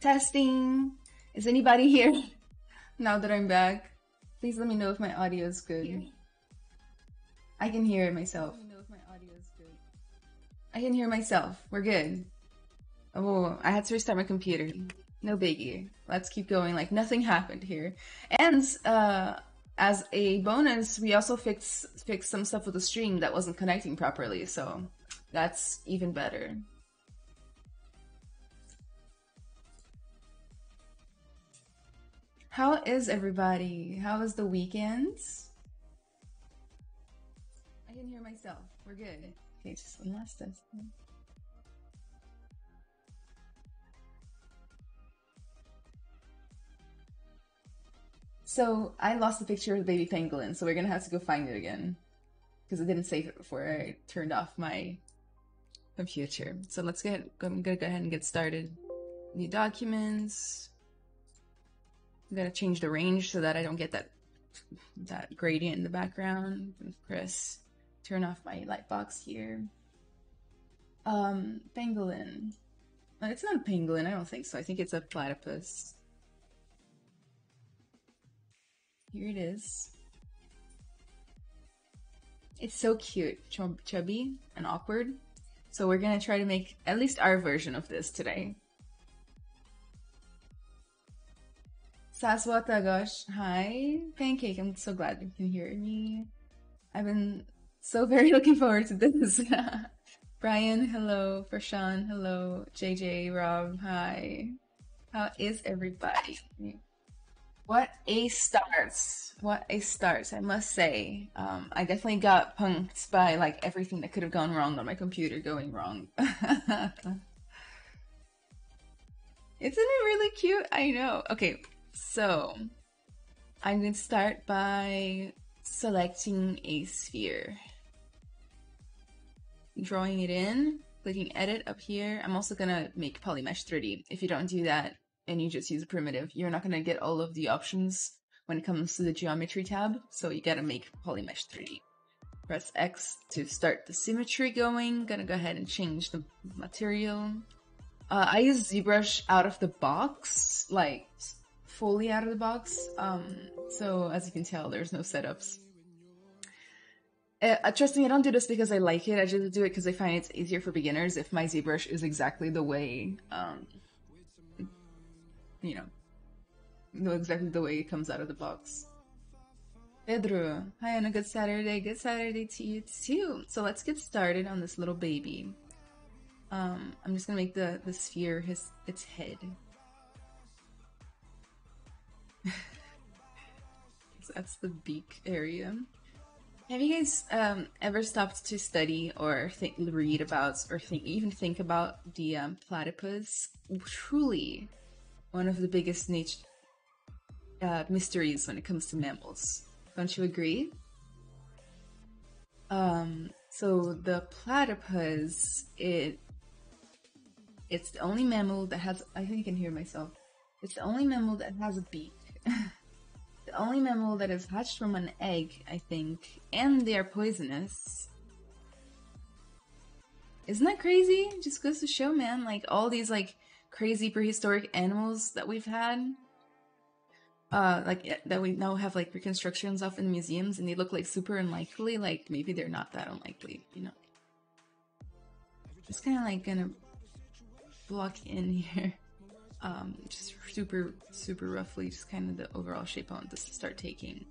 Testing. Is anybody here? now that I'm back, please let me know if my audio is good. I can hear it myself. Let me know if my audio is good. I can hear myself. We're good. Oh, I had to restart my computer. No biggie. Let's keep going like nothing happened here. And uh, as a bonus, we also fixed fixed some stuff with the stream that wasn't connecting properly, so that's even better. How is everybody? How was the weekend? I can hear myself. We're good. Okay, just one last test. So I lost the picture of the baby pangolin, so we're gonna have to go find it again. Because I didn't save it before I turned off my computer. So let's get I'm gonna go ahead and get started. New documents. I'm gonna change the range so that I don't get that that gradient in the background. Chris, turn off my light box here. Um, pangolin. It's not a pangolin, I don't think so. I think it's a platypus. Here it is. It's so cute, chub chubby and awkward. So we're gonna try to make at least our version of this today. Saswata Ghosh, hi. Pancake, I'm so glad you can hear me. I've been so very looking forward to this. Brian, hello. Prashan, hello. JJ, Rob, hi. How is everybody? What a start. What a start, I must say. Um, I definitely got punked by like everything that could have gone wrong on my computer going wrong. Isn't it really cute? I know. Okay, so I'm going to start by selecting a sphere. Drawing it in, clicking edit up here. I'm also going to make polymesh 3D. If you don't do that, and you just use a primitive, you're not going to get all of the options when it comes to the geometry tab, so you gotta make polymesh 3D. Press X to start the symmetry going. Gonna go ahead and change the material. Uh, I use ZBrush out of the box, like fully out of the box. Um, so as you can tell, there's no setups. Uh, trust me, I don't do this because I like it. I just do it because I find it's easier for beginners if my ZBrush is exactly the way um, you know, know exactly the way it comes out of the box. Pedro, hi on a good Saturday. Good Saturday to you too. So let's get started on this little baby. Um, I'm just gonna make the the sphere his its head. that's the beak area. Have you guys um, ever stopped to study or think, read about or think even think about the um, platypus? Truly, one of the biggest nature uh, mysteries when it comes to mammals. Don't you agree? Um, so the platypus, it it's the only mammal that has. I think I can hear myself. It's the only mammal that has a beak. the only mammal that is hatched from an egg, I think, and they are poisonous. Isn't that crazy? Just goes to show, man. Like all these like crazy prehistoric animals that we've had. Uh, like that we now have like reconstructions of in museums, and they look like super unlikely. Like maybe they're not that unlikely, you know. Just kind of like gonna block in here, um, just super super roughly, just kind of the overall shape I want this to start taking.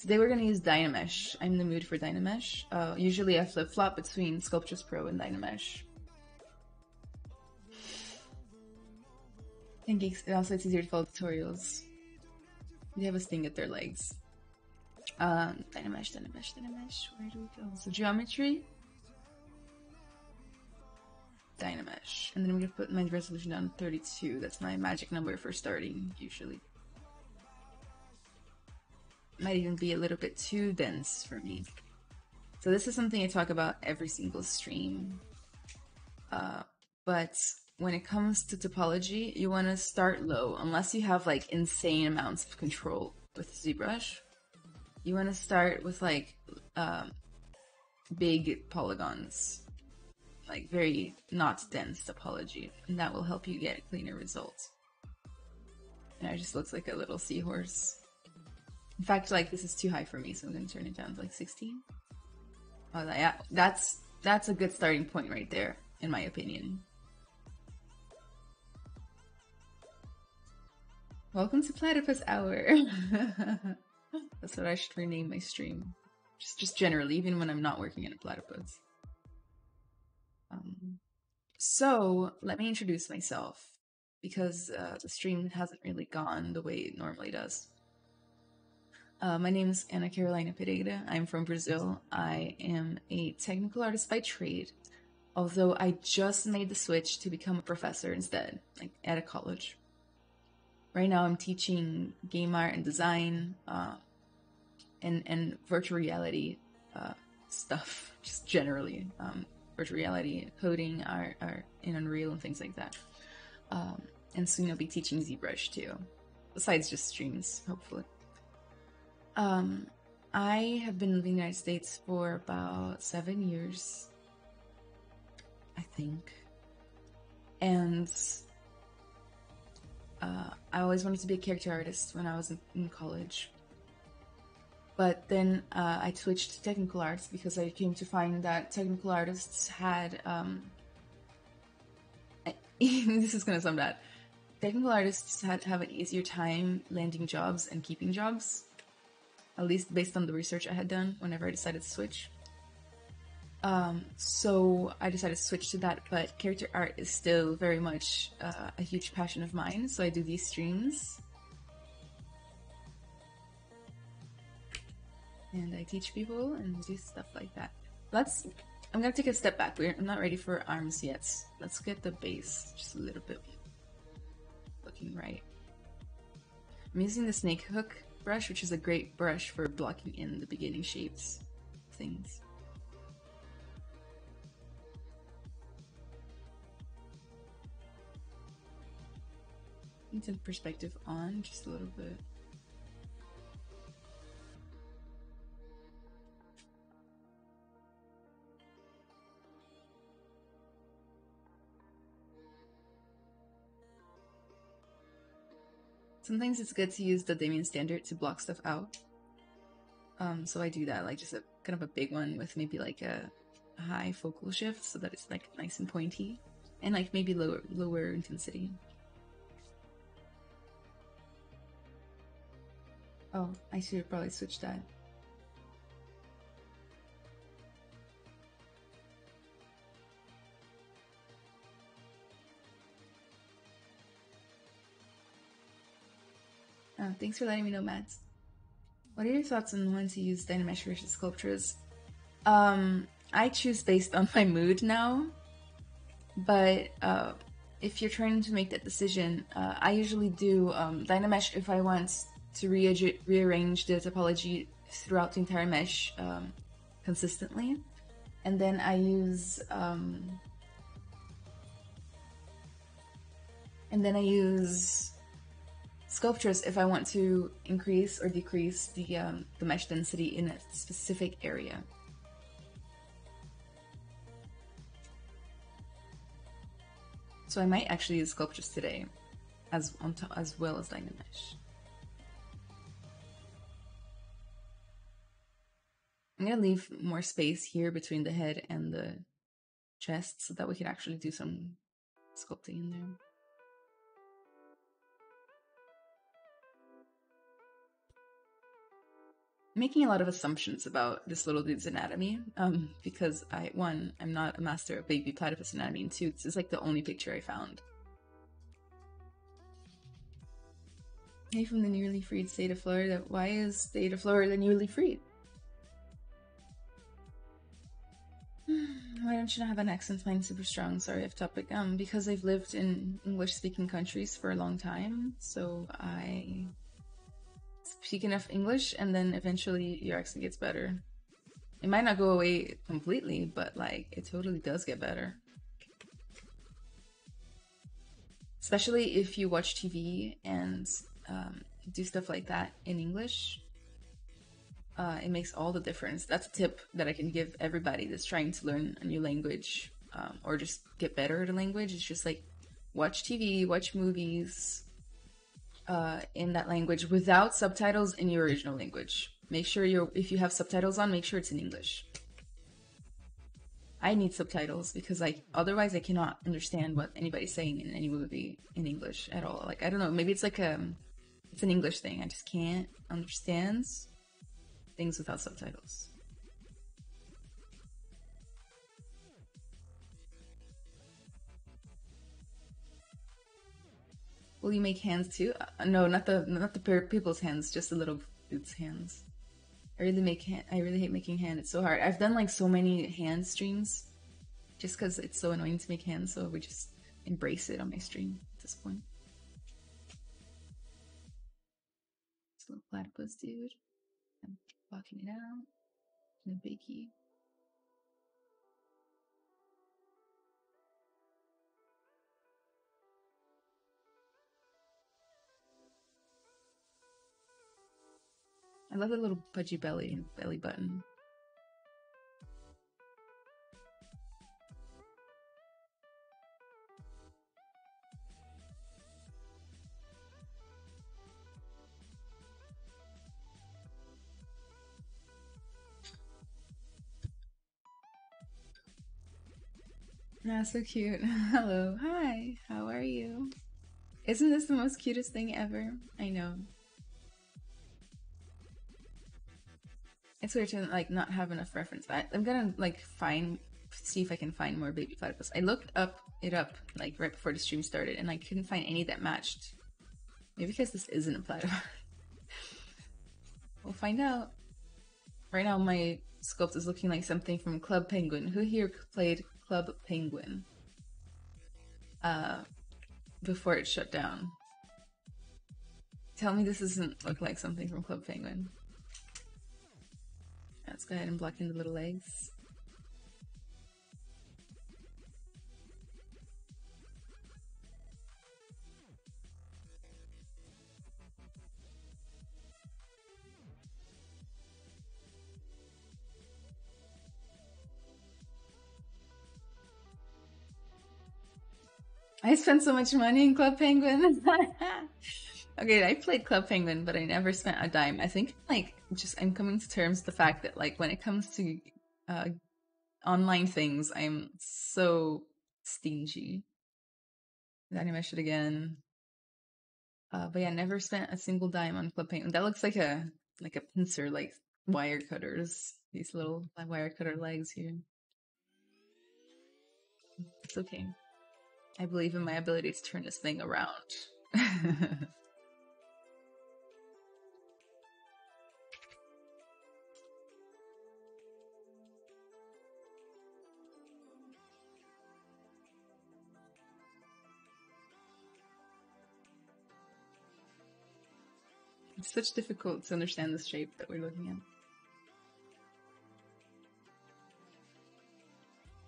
Today we're gonna use Dynamesh. I'm in the mood for Dynamesh. Uh, usually I flip flop between Sculptris Pro and Dynamesh. And geeks, also it's easier to follow tutorials. They have a sting at their legs. Um, Dynamesh, Dynamesh, Dynamesh. Where do we go? So geometry. Dynamesh. And then I'm gonna put my resolution down to 32. That's my magic number for starting, usually. Might even be a little bit too dense for me. So this is something I talk about every single stream. Uh, but when it comes to topology, you want to start low, unless you have like insane amounts of control with ZBrush. You want to start with like um, big polygons, like very not dense topology, and that will help you get cleaner results. And it just looks like a little seahorse. In fact, like this is too high for me, so I'm gonna turn it down to like 16. Oh, yeah, that's that's a good starting point right there, in my opinion. Welcome to Platypus Hour. that's what I should rename my stream. Just, just generally, even when I'm not working in a platypus. Um, so let me introduce myself because uh, the stream hasn't really gone the way it normally does. Uh, my name is Ana Carolina Pereira. I'm from Brazil. I am a technical artist by trade, although I just made the switch to become a professor instead, like at a college. Right now, I'm teaching game art and design, uh, and and virtual reality uh, stuff, just generally. Um, virtual reality, coding, art, art in Unreal, and things like that. Um, and soon I'll be teaching ZBrush too, besides just streams, hopefully. Um, I have been living in the United States for about seven years, I think. And uh, I always wanted to be a character artist when I was in, in college. But then uh, I switched to technical arts because I came to find that technical artists had. Um, this is gonna sound bad. Technical artists had to have an easier time landing jobs and keeping jobs, at least based on the research I had done whenever I decided to switch. Um, so I decided to switch to that, but character art is still very much uh, a huge passion of mine. So I do these streams and I teach people and do stuff like that. Let's. I'm gonna take a step back. We're, I'm not ready for arms yet. Let's get the base just a little bit looking right. I'm using the snake hook brush, which is a great brush for blocking in the beginning shapes things. Need some perspective on just a little bit. Sometimes it's good to use the Damien standard to block stuff out. Um, so I do that, like just a kind of a big one with maybe like a, a high focal shift so that it's like nice and pointy and like maybe lower lower intensity. Oh, I should probably switch that. Thanks for letting me know, Mads. What are your thoughts on when to use Dynamesh versus Sculptris? Um, I choose based on my mood now, but uh, if you're trying to make that decision, uh, I usually do um, Dynamesh if I want to re- rearrange the topology throughout the entire mesh um, consistently, and then I use um, and then I use Sculptris if I want to increase or decrease the, um, the mesh density in a specific area. So I might actually use Sculptris today, as on as well as Dynamesh. I'm gonna leave more space here between the head and the chest so that we can actually do some sculpting in there. Making a lot of assumptions about this little dude's anatomy um, because I one I'm not a master of baby platypus anatomy, and two this is like the only picture I found. Hey, from the newly freed state of Florida. Why is state of Florida newly freed? Why don't you not have an accent? Mine super strong. Sorry, off topic. Um, because I've lived in English-speaking countries for a long time, so I speak enough English, and then eventually your accent gets better. It might not go away completely, but like it totally does get better. Especially if you watch TV and um, do stuff like that in English. Uh, it makes all the difference. That's a tip that I can give everybody that's trying to learn a new language um, or just get better at a language. It's just like watch TV, watch movies, uh, in that language without subtitles in your original language. Make sure you're if you have subtitles on, make sure it's in English. I need subtitles because like otherwise I cannot understand what anybody's saying in any movie in English at all. Like I don't know, maybe it's like a it's an English thing. I just can't understand things without subtitles. Will you make hands too? Uh, no, not the not the people's hands, just the little dude's hands. I really make hand, I really hate making hand. It's so hard. I've done like so many hand streams, just because it's so annoying to make hands. So we just embrace it on my stream at this point. Little platypus dude. I'm walking it out a biggie. I love the little pudgy belly belly button. That's so cute. Hello. Hi. How are you? Isn't this the most cutest thing ever? I know. It's weird to like not have enough reference. I, I'm gonna like find, see if I can find more baby platypus. I looked up it up like right before the stream started, and I couldn't find any that matched. Maybe because this isn't a platypus. we'll find out. Right now, my sculpt is looking like something from Club Penguin. Who here played Club Penguin? Uh, before it shut down. Tell me this doesn't look like something from Club Penguin. Let's go ahead and block in the little legs. I spent so much money in Club Penguin. Okay, I played Club Penguin, but I never spent a dime. I think like just I'm coming to terms with the fact that like when it comes to uh, online things, I'm so stingy. Dynamesh it again. Uh, but yeah, never spent a single dime on Club Penguin. That looks like a like a pincer, like wire cutters. These little wire cutter legs here. It's okay. I believe in my ability to turn this thing around. It's such difficult to understand the shape that we're looking at.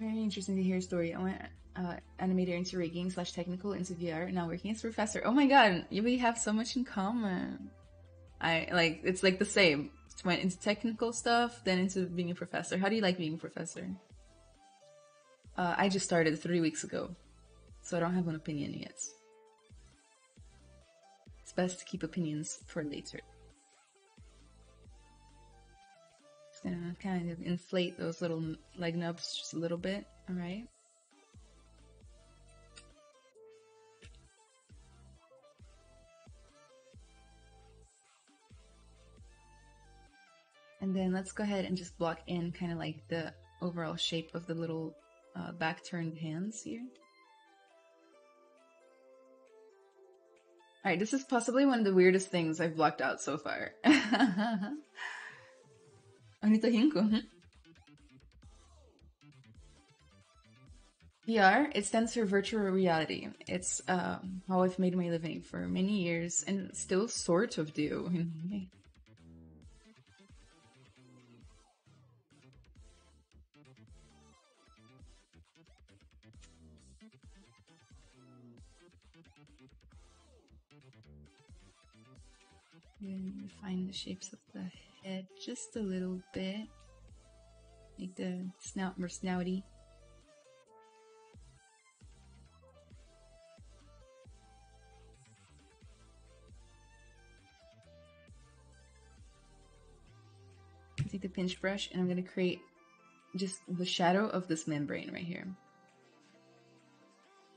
Very interesting to hear a story. I went uh, animator into rigging slash technical into VR, now working as professor. Oh my god, we have so much in common. I like it's like the same. Went into technical stuff, then into being a professor. How do you like being a professor? Uh, I just started three weeks ago, so I don't have an opinion yet. It's best to keep opinions for later. Just gonna kind of inflate those little leg nubs just a little bit, alright? And then let's go ahead and just block in kind of like the overall shape of the little uh, back turned hands here. Alright, this is possibly one of the weirdest things I've blocked out so far. Ornithorhynco. Hmm? VR, it stands for virtual reality. It's um, how I've made my living for many years and still sort of do. and refine the shapes of the head just a little bit. Make the snout more snouty. Take the pinch brush and I'm going to create just the shadow of this membrane right here.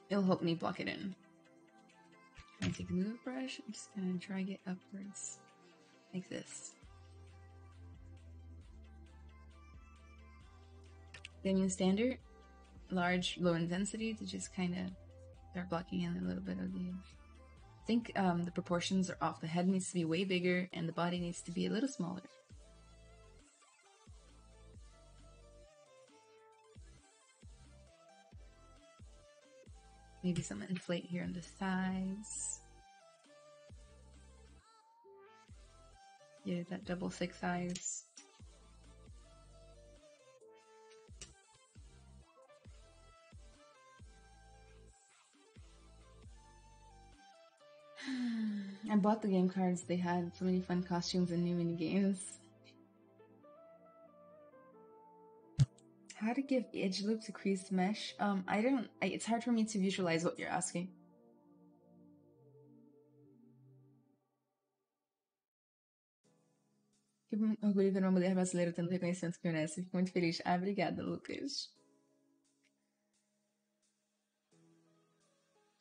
It'll help me block it in. I take the move brush, I'm just gonna drag it upwards like this. Then standard, large, low intensity to just kind of start blocking in a little bit of the. I think um, the proportions are off. The head needs to be way bigger and the body needs to be a little smaller. Maybe some inflate here on the thighs. Yeah, that double thick thighs. I bought the game cards. They had so many fun costumes and new mini games. How to give edge loop to creased mesh? Um, I don't. I, it's hard for me to visualize what you're asking. Que orgulho ver uma mulher brasileira tendo reconhecimento que merece. Fico muito feliz. Ah, obrigada, Lucas.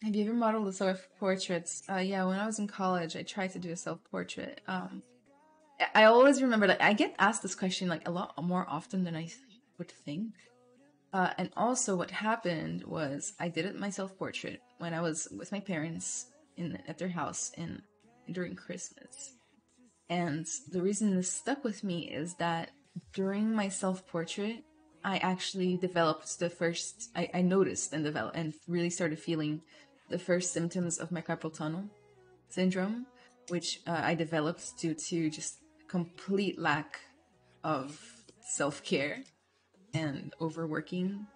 Have you ever modeled a self-portraits? Uh, yeah, when I was in college, I tried to do a self-portrait. Um, I always remember that I get asked this question like a lot more often than I would think. Uh, and also, what happened was I did it my self-portrait when I was with my parents in at their house in during Christmas. And the reason this stuck with me is that during my self-portrait, I actually developed the first. I, I noticed and developed and really started feeling the first symptoms of my carpal tunnel syndrome, which uh, I developed due to just complete lack of self care and overworking,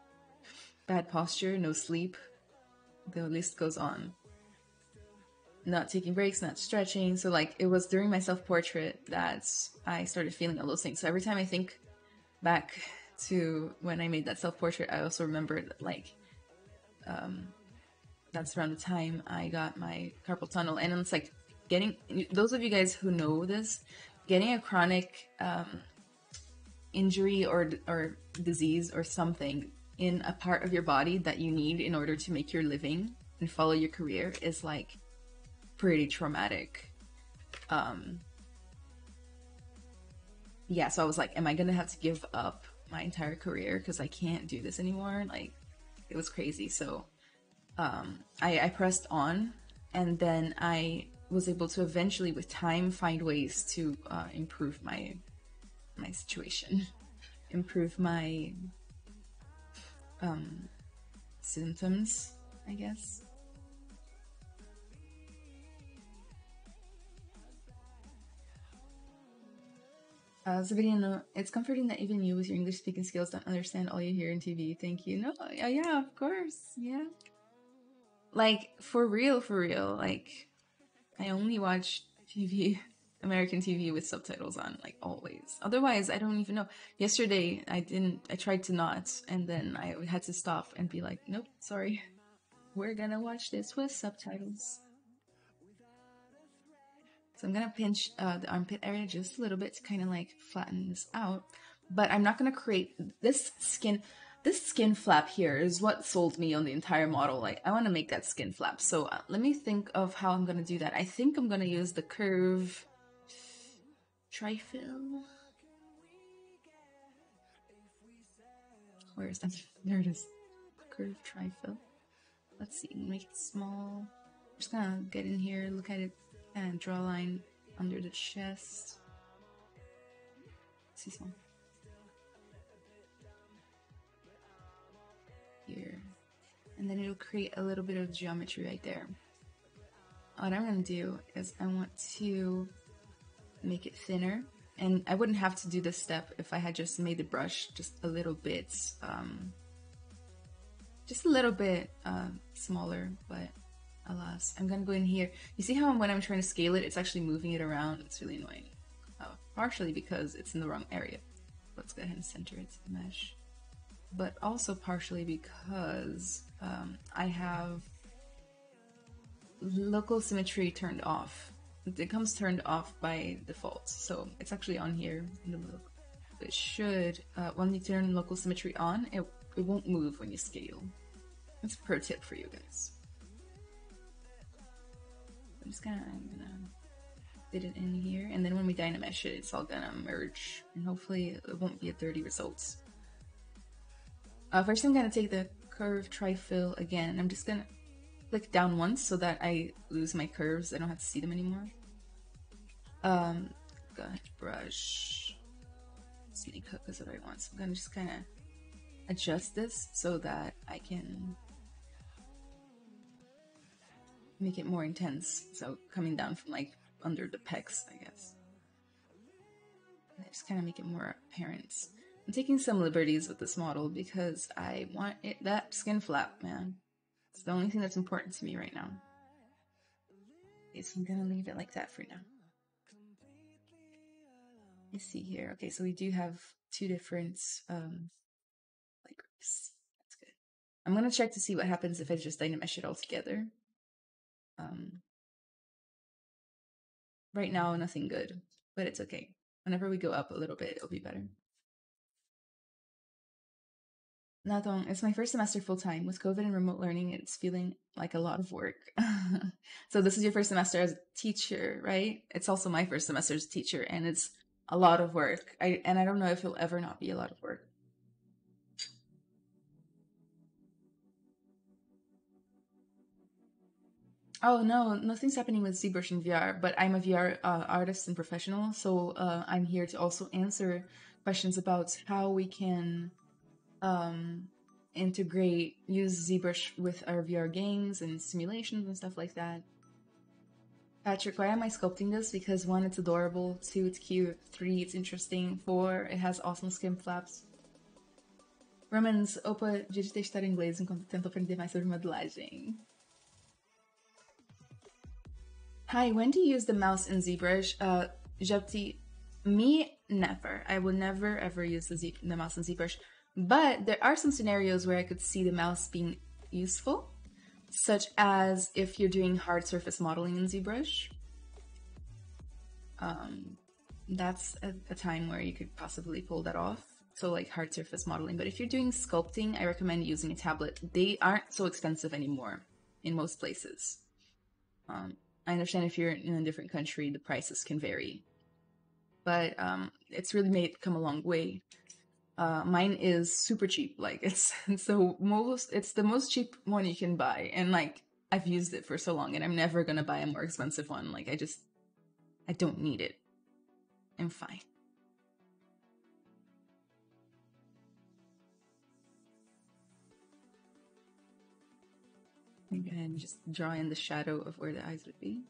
bad posture, no sleep. The list goes on. Not taking breaks, not stretching. So, like, it was during my self portrait that I started feeling all those things. So, every time I think back to when I made that self portrait, I also remembered, like, um, that's around the time I got my carpal tunnel. And it's like getting those of you guys who know this, getting a chronic um, injury or or disease or something in a part of your body that you need in order to make your living and follow your career is like pretty traumatic. Um, yeah, so I was like, am I gonna have to give up my entire career because I can't do this anymore? Like, it was crazy. So um, I, I pressed on, and then I was able to eventually, with time, find ways to uh, improve my my situation, improve my um, symptoms, I guess. Uh, Sabrina, it's comforting that even you with your English speaking skills don't understand all you hear in TV. Thank you. No, yeah, yeah, of course. Yeah. Like for real, for real. Like I only watch TV, American TV with subtitles on, like always. Otherwise, I don't even know. Yesterday, I didn't. I tried to not, and then I had to stop and be like, "Nope, sorry. We're gonna watch this with subtitles." So I'm gonna pinch uh, the armpit area just a little bit to kind of like flatten this out. But I'm not gonna create this skin this skin flap here is what sold me on the entire model. Like, I want to make that skin flap. So uh, let me think of how I'm going to do that. I think I'm going to use the curve tri-fill. Where is that? There it is. Curve tri-fill. Let's see, make it small. just gonna get in here, look at it, and draw a line under the chest. See some. here. And then it'll create a little bit of geometry right there. What I'm going to do is I want to make it thinner. And I wouldn't have to do this step if I had just made the brush just a little bit, um, just a little bit uh, smaller, but alas. I'm to go in here. You see how when I'm trying to scale it, it's actually moving it around? It's really annoying. Oh, partially because it's in the wrong area. Let's go ahead and center it to the mesh but also partially because um, I have local symmetry turned off. It comes turned off by default, so it's actually on here in the middle. it should, uh, when you turn local symmetry on, it, it won't move when you scale. That's a pro tip for you guys. I'm just gonna, gonna fit it in here, and then when we dynamesh it, it's all gonna merge, and hopefully it won't be a dirty results. Uh, first I'm gonna take the curve tri-fill again. I'm just gonna click down once so that I lose my curves. I don't have to see them anymore. Um, got brush. Snake hook is what I want. So I'm gonna just kind of adjust this so that I can make it more intense. So coming down from like under the pecs, I guess. And just kind of make it more apparent. I'm taking some liberties with this model because I want it that skin flap, man. It's the only thing that's important to me right now. Okay, so I'm gonna leave it like that for now. Let's see here. Okay, so we do have two different um groups. That's good. I'm gonna check to see what happens if I just dynamesh it all together. Um right now nothing good, but it's okay. Whenever we go up a little bit, it'll be better. Natong, it's my first semester full time. With COVID and remote learning, it's feeling like a lot of work. so this is your first semester as a teacher, right? It's also my first semester as a teacher, and it's a lot of work. I and I don't know if it'll ever not be a lot of work. Oh no, nothing's happening with ZBrush in VR, but I'm a VR uh, artist and professional, so uh, I'm here to also answer questions about how we can um, integrate, use ZBrush with our VR games and simulations and stuff like that. Patrick, why am I sculpting this? Because one, it's adorable. Two, it's cute. Three, it's interesting. Four, it has awesome skin flaps. Romans, opa, de testar inglês enquanto tento aprender mais sobre modelagem. Hi, when do you use the mouse in ZBrush? Uh, Jepti, me, never. I will never ever use the, Z the mouse in ZBrush. But there are some scenarios where I could see the mouse being useful, such as if you're doing hard surface modeling in ZBrush. Um, that's a, a time where you could possibly pull that off. So like hard surface modeling. But if you're doing sculpting, I recommend using a tablet. They aren't so expensive anymore in most places. Um, I understand if you're in a different country, the prices can vary. But um, it's really made come a long way. Uh, mine is super cheap. Like it's the most it's the most cheap one you can buy, and like I've used it for so long, and I'm never gonna buy a more expensive one. Like I just I don't need it. I'm fine. And just draw in the shadow of where the eyes would be.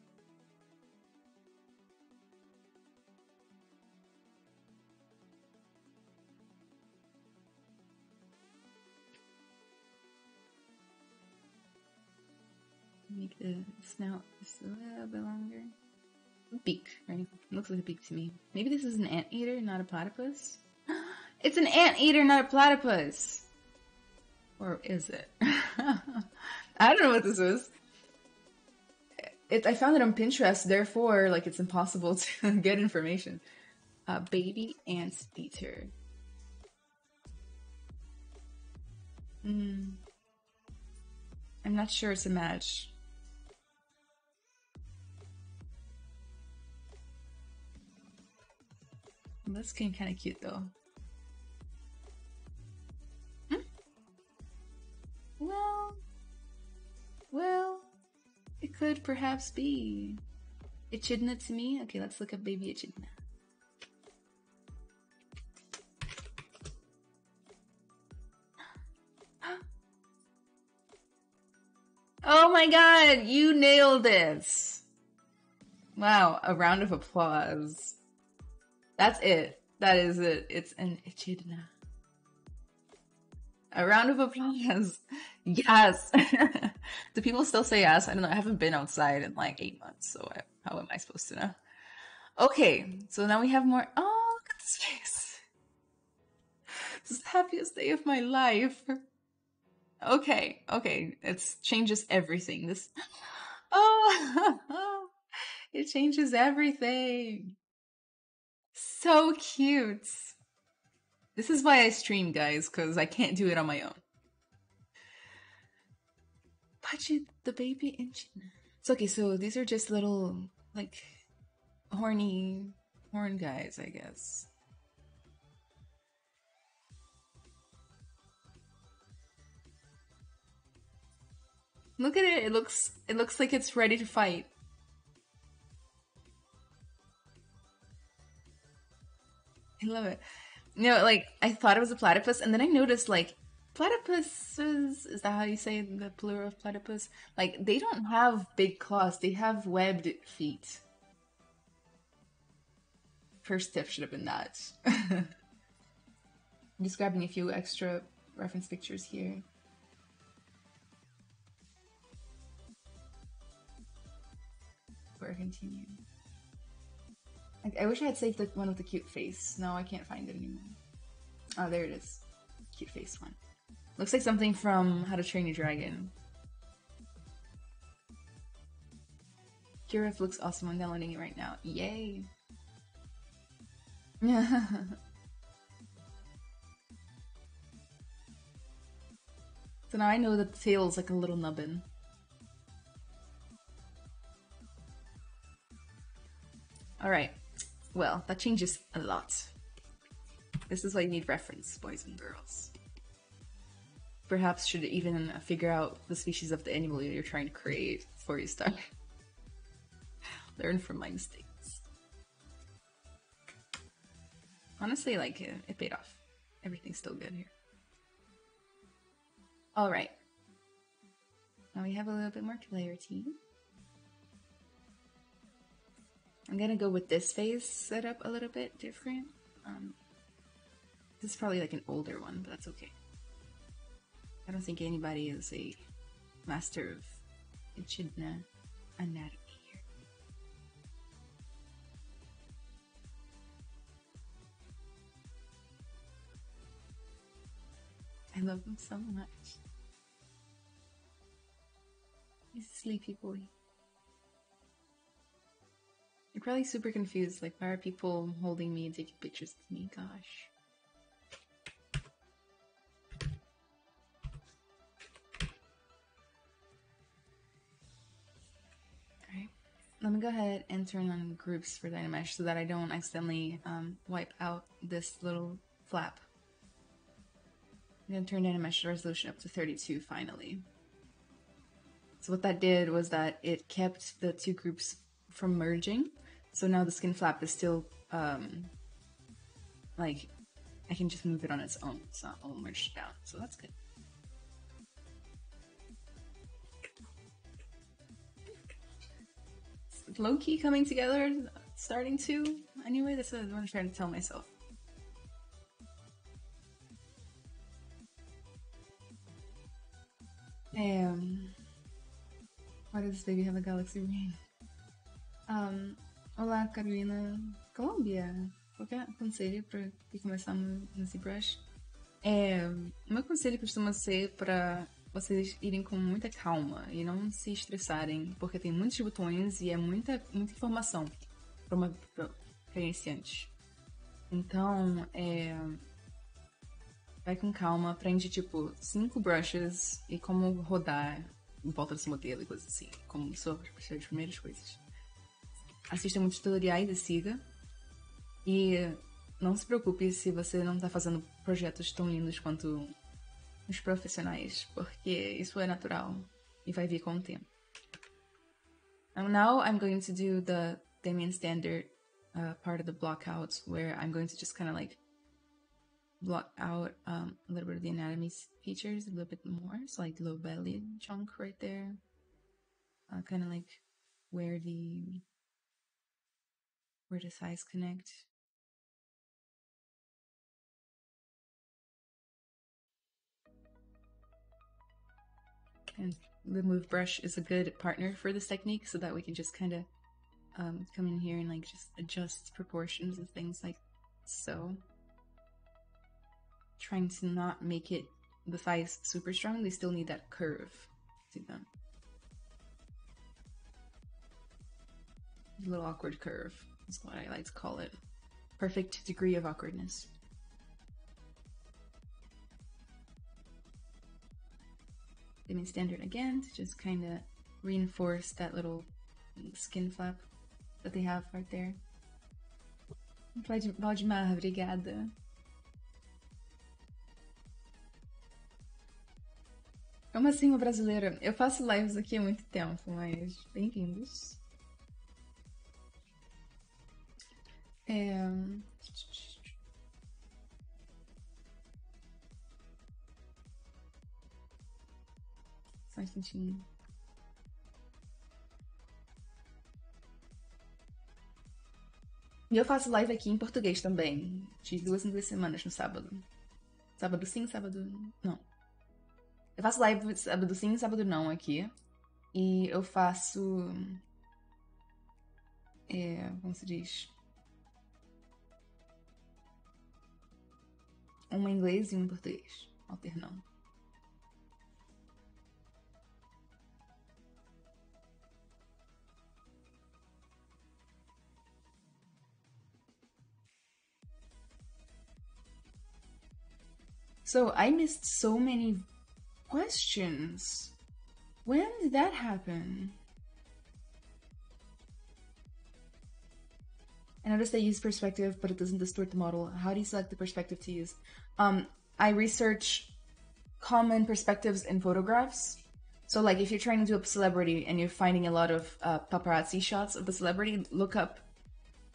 Make the snout just a little bit longer. Beak, right? Looks like a beak to me. Maybe this is an anteater, not a platypus? it's an anteater, not a platypus! Or is it? I don't know what this is. It, I found it on Pinterest, therefore, like, it's impossible to get information. Uh, baby ant eater. Hmm. I'm not sure it's a match. This game kind of cute though. Hmm? Well, well, it could perhaps be Echidna to me. Okay, let's look up baby Echidna. Oh my god, you nailed this! Wow, a round of applause. That's it. That is it. It's an echidna. A round of applause. Yes. Do people still say yes? I don't know. I haven't been outside in like eight months, so I, how am I supposed to know? Okay, so now we have more. Oh, look at this face. This is the happiest day of my life. Okay, okay. It changes everything. This. Oh, it changes everything. So cute. This is why I stream, guys, because I can't do it on my own. Pachi the baby engine. It's okay, so these are just little, like, horny horn guys, I guess. Look at it. It looks it looks like it's ready to fight. I love it. Know, like I thought it was a platypus, and then I noticed like platypuses is that how you say the plural of platypus? Like they don't have big claws; they have webbed feet. First tip should have been that. I'm just grabbing a few extra reference pictures here. I continue. I, wish I had saved the one with the cute face. No, I can't find it anymore. Oh, there it is. Cute face one. Looks like something from How to Train Your Dragon. Kirif looks awesome. I'm downloading it right now. Yay! so now I know that the tail is like a little nubbin. Alright. Well, that changes a lot. This is why you need reference, boys and girls. Perhaps should even uh, figure out the species of the animal you're trying to create before you start. Learn from my mistakes. Honestly, like, it, it paid off. Everything's still good here. Alright. Now we have a little bit more clarity. I'm gonna go with this face setup a little bit different. Um, this is probably like an older one, but that's okay. I don't think anybody is a master of echidna anatomy here. I love him so much. He's a sleepy boy. Probably super confused, like why are people holding me and taking pictures of me? Gosh. Alright, let me go ahead and turn on groups for Dynamesh so that I don't accidentally um, wipe out this little flap. I'm gonna turn Dynamesh resolution up to 32 finally. So what that did was that it kept the two groups from merging. So now the skin flap is still um, like I can just move it on its own. It's not all merged down, so that's good. Low key coming together, starting to. Anyway, that's what I'm trying to tell myself. Um, why does this baby have a galaxy ring? Um, olá, Carolina. Colômbia. Qualquer conselho para começamos nesse brush? É, o meu conselho costuma ser para vocês irem com muita calma e não se estressarem, porque tem muitos botões e é muita, muita informação para uma pra, iniciante. Então, é, vai com calma, aprende tipo cinco brushes e como rodar em volta seu modelo e coisas assim, como são as primeiras coisas. Assista muitos tutoriais e siga. E não se preocupe se você não está fazendo projetos tão lindos quanto os profissionais, porque isso é natural e vai vir com o tempo. And now I'm going to do the Damien Standard uh, part of the block out where I'm going to just kind of like block out um, a little bit of the anatomy features a little bit more. So like low belly chunk right there. Uh, kind of like where the where the thighs connect. And the move brush is a good partner for this technique so that we can just kind of um, come in here and like just adjust proportions and things like so. Trying to not make it the thighs super strong, they still need that curve to them. A little awkward curve that's what I like to call it. Perfect degree of awkwardness. Dam Standard again to just kind of reinforce that little skin flap that they have right there. Valdemar, obrigada. Como assim, uma brasileira? Eu faço lives aqui há muito tempo, mas bem-vindos. É... Só um instantinho. E eu faço live aqui em português também. De duas em duas semanas no sábado. Sábado sim, sábado não. Eu faço live sábado sim, sábado não aqui. E eu faço. É, como se diz? Uma em inglês e uma em português, alternando. So I missed so many questions. When did that happen? I noticed they use perspective, but it doesn't distort the model. How do you select the perspective to use? Um, I research common perspectives in photographs. So, like, if you're trying to do a celebrity and you're finding a lot of uh, paparazzi shots of the celebrity, look up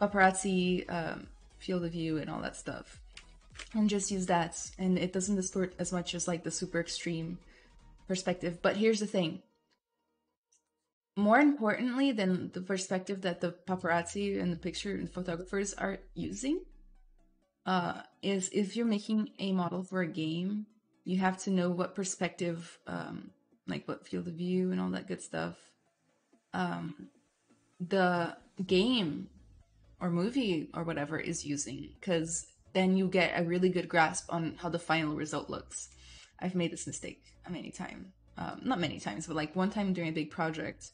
paparazzi um, field of view and all that stuff and just use that and it doesn't distort as much as like the super extreme perspective but here's the thing more importantly than the perspective that the paparazzi and the picture and photographers are using uh, is if you're making a model for a game you have to know what perspective um, like what field of view and all that good stuff um, the game or movie or whatever is using because then you get a really good grasp on how the final result looks. I've made this mistake many times. Um, not many times, but like one time during a big project,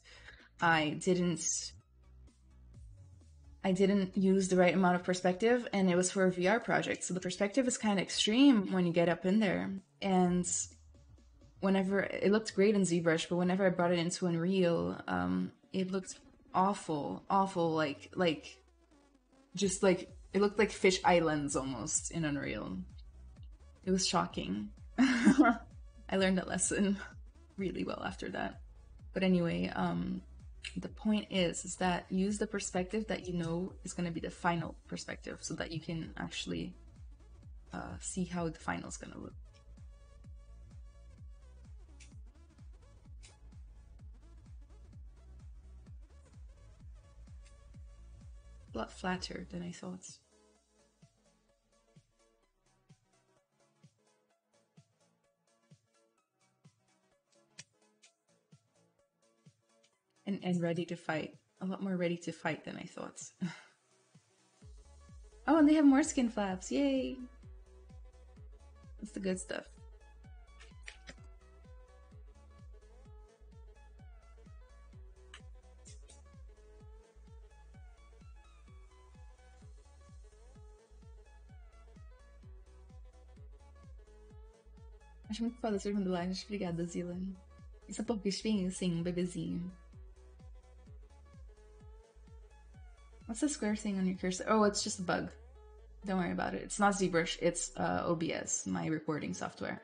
I didn't I didn't use the right amount of perspective and it was for a VR project. So the perspective is kind of extreme when you get up in there. And whenever it looked great in ZBrush, but whenever I brought it into Unreal, um, it looked awful, awful, like like just like it looked like fisheye lens almost in Unreal. It was shocking. I learned a lesson really well after that. But anyway, um, the point is is that use the perspective that you know is going to be the final perspective so that you can actually uh, see how the final is going to look. A lot flatter than I thought. And, and ready to fight. A lot more ready to fight than I thought. oh, and they have more skin flaps. Yay! That's the good stuff. Acho muito foda ser dublagem. Obrigada, Zila. Isso é por bispinho? Sim, um bebezinho. What's the square thing on your cursor? Oh, it's just a bug. Don't worry about it. It's not ZBrush, it's uh, OBS, my recording software.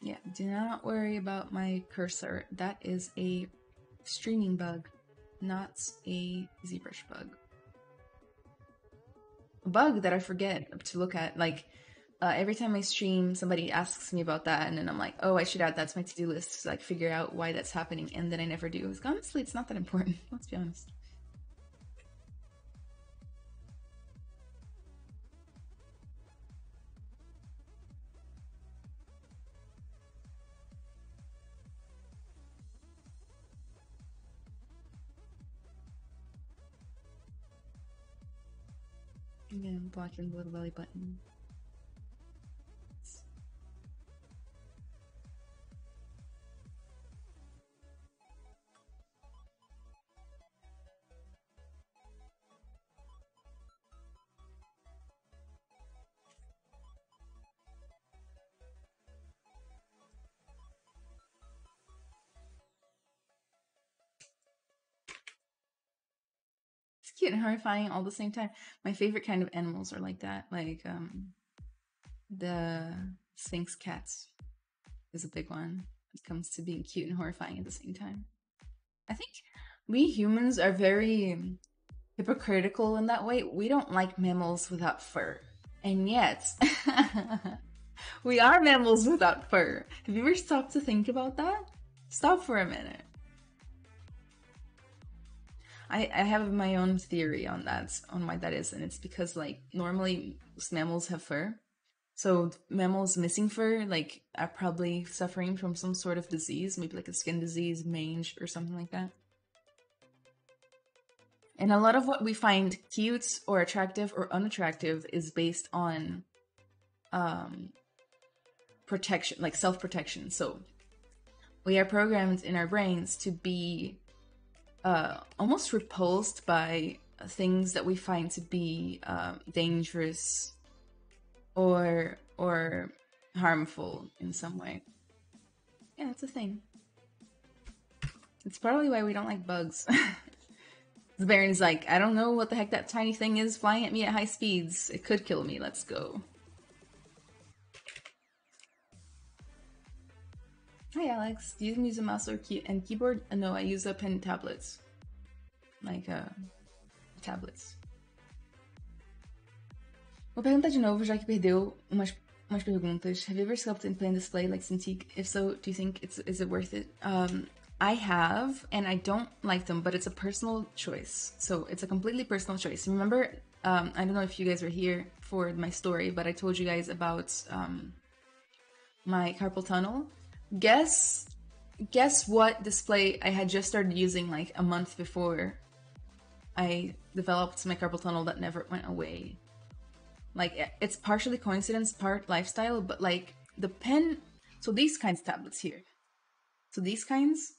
Yeah, do not worry about my cursor. That is a streaming bug not a ZBrush bug. A bug that I forget to look at. Like uh, every time I stream, somebody asks me about that, and then I'm like, oh, I should add that to my to-do list to like figure out why that's happening, and then I never do. It's, honestly, it's not that important. Let's be honest. Yeah, I'm blocking the little belly button. And horrifying all the same time. My favorite kind of animals are like that, like um, the Sphinx cats is a big one. It comes to being cute and horrifying at the same time. I think we humans are very hypocritical in that way. We don't like mammals without fur. And yet, we are mammals without fur. Have you ever stopped to think about that? Stop for a minute. I, I have my own theory on that, on why that is, and it's because like normally mammals have fur, so mammals missing fur like are probably suffering from some sort of disease, maybe like a skin disease, mange, or something like that. And a lot of what we find cute or attractive or unattractive is based on um, protection, like self protection. So we are programmed in our brains to be uh, almost repulsed by things that we find to be uh, dangerous or or harmful in some way. Yeah, that's a thing. It's probably why we don't like bugs. the Baron's like, I don't know what the heck that tiny thing is flying at me at high speeds. It could kill me. Let's go. Hi, Alex. Do you use a mouse or key and keyboard? Uh, no, I use a pen tablets. Like, uh, tablets. Vou perguntar de novo, já que perdeu umas, umas perguntas. Have you ever sculpted in plain display like Cintiq? If so, do you think it's is it worth it? Um, I have, and I don't like them, but it's a personal choice. So it's a completely personal choice. Remember, um, I don't know if you guys were here for my story, but I told you guys about um, my carpal tunnel. Guess, guess what display I had just started using like a month before I developed my carpal tunnel that never went away. Like eh, it's partially coincidence, part lifestyle, but like the pen. So these kinds of tablets here. So these kinds,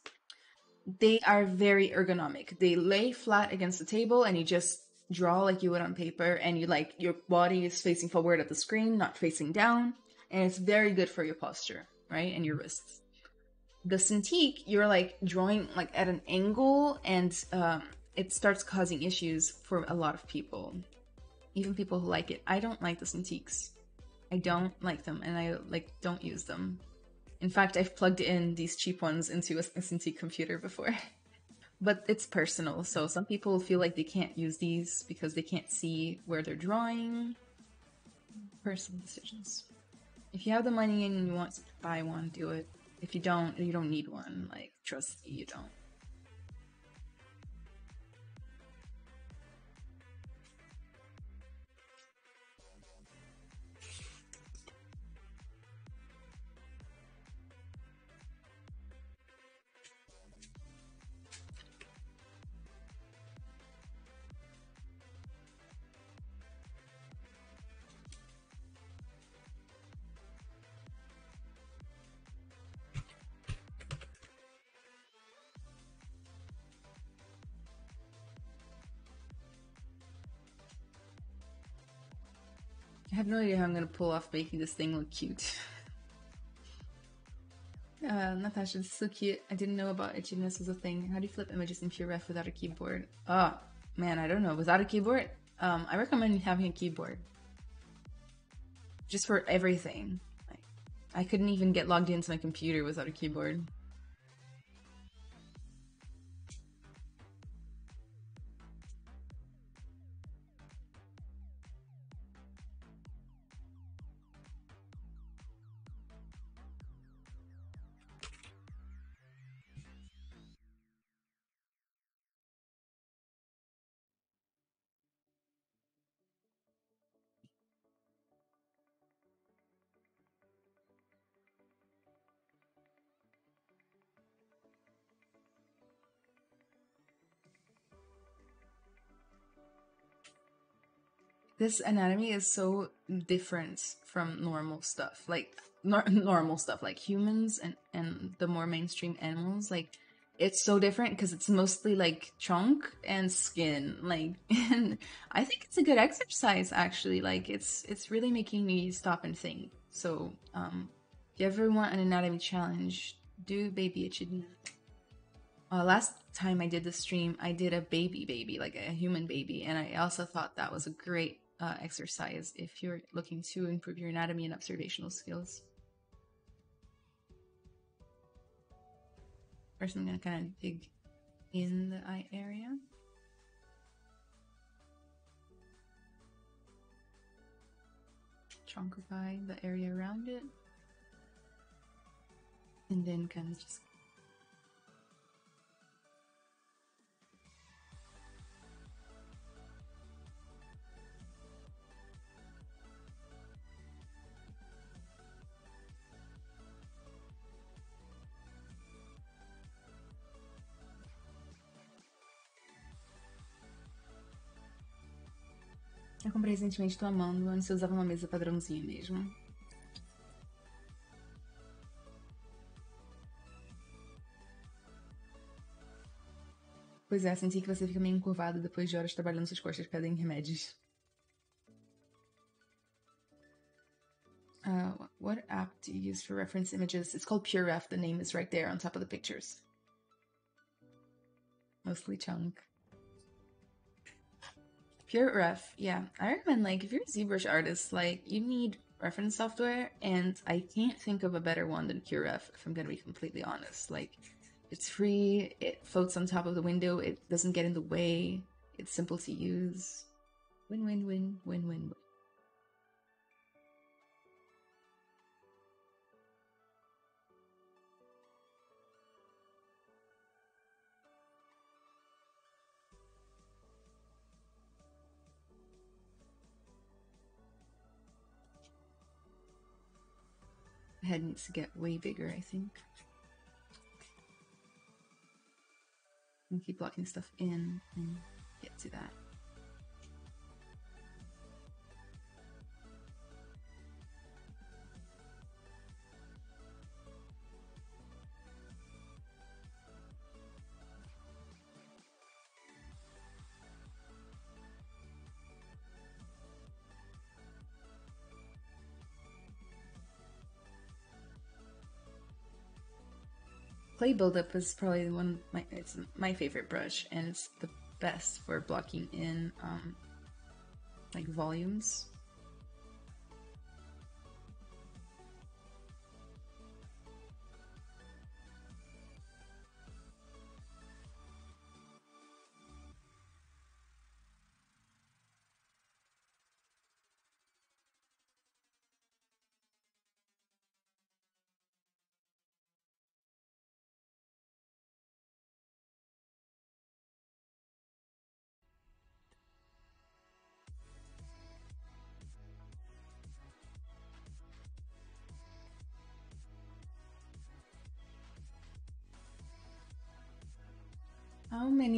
they are very ergonomic. They lay flat against the table, and you just draw like you would on paper, and you like your body is facing forward at the screen, not facing down, and it's very good for your posture, right, and your wrists. The Cintiq, you're like drawing like at an angle, and um, it starts causing issues for a lot of people even people who like it. I don't like the Cintiqs. I don't like them, and I like don't use them. In fact, I've plugged in these cheap ones into a, a Cintiq computer before. but it's personal, so some people feel like they can't use these because they can't see where they're drawing. Personal decisions. If you have the money and you want to buy one, do it. If you don't, you don't need one. Like, trust me, you don't. No idea how I'm gonna pull off making this thing look cute. Uh, Natasha, this is so cute. I didn't know about itchiness as a thing. How do you flip images in PureRef without a keyboard? Oh, man, I don't know. Without a keyboard? Um, I recommend having a keyboard. Just for everything. I couldn't even get logged into my computer without a keyboard. This anatomy is so different from normal stuff like nor- normal stuff like humans and and the more mainstream animals like it's so different because it's mostly like trunk and skin like and i think it's a good exercise actually like it's it's really making me stop and think so um if you ever want an anatomy challenge do baby echidna uh, last time I did the stream, I did a baby baby, like a human baby, and I also thought that was a great uh, exercise if you're looking to improve your anatomy and observational skills. First, I'm gonna kind of dig in the eye area. Truncify the area around it. And then kind of just recentemente, tô amando. Antes eu usava uma mesa padrãozinha mesmo. Pois é, senti que você fica meio encurvado depois de horas trabalhando, suas costas pedem remédios. Uh, what app do you use for reference images? It's called PureRef. The name is right there on top of the pictures. Mostly chunk. PureRef, yeah. I recommend like if you're a ZBrush artist, like you need reference software, and I can't think of a better one than PureRef. If I'm gonna be completely honest, like it's free, it floats on top of the window, it doesn't get in the way, it's simple to use. Win win win win win win. Head needs to get way bigger, I think. And keep blocking stuff in and get to that. Clay Buildup is probably one of my it's my favorite brush, and it's the best for blocking in um, like volumes.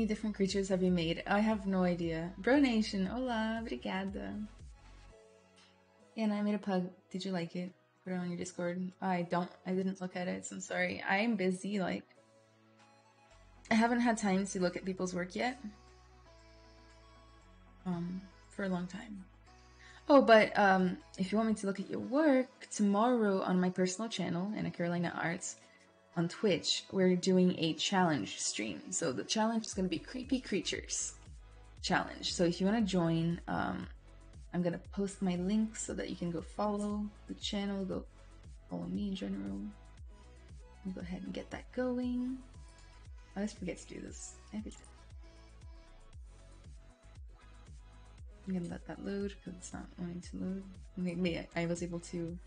Many different creatures have you made? I have no idea. Bro Nation, hola, obrigada. And I made a pug. Did you like it? Put it on your Discord. I don't. I didn't look at it, so I'm sorry. I am busy. Like, I haven't had time to look at people's work yet. Um, for a long time. Oh, but um, if you want me to look at your work tomorrow on my personal channel, Ana Carolina Arts, on Twitch, we're doing a challenge stream. So the challenge is going to be Creepy Creatures challenge. So if you want to join, um, I'm going to post my link so that you can go follow the channel, go follow me in general. I'll go ahead and get that going. I always forget to do this every time. I'm gonna let that load because it's not wanting to load. Maybe I was able to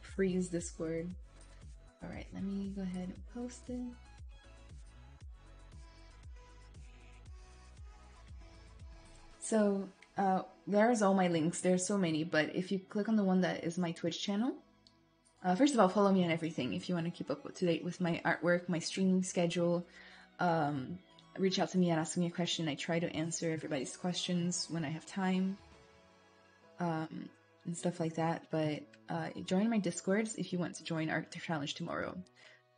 freeze Discord all right, let me go ahead and post it. So uh, there's all my links. There's so many, but if you click on the one that is my Twitch channel, uh, first of all, follow me on everything if you want to keep up to date with my artwork, my streaming schedule. Um, reach out to me and ask me a question. I try to answer everybody's questions when I have time. Um, and stuff like that. But uh, join my discords if you want to join our challenge tomorrow.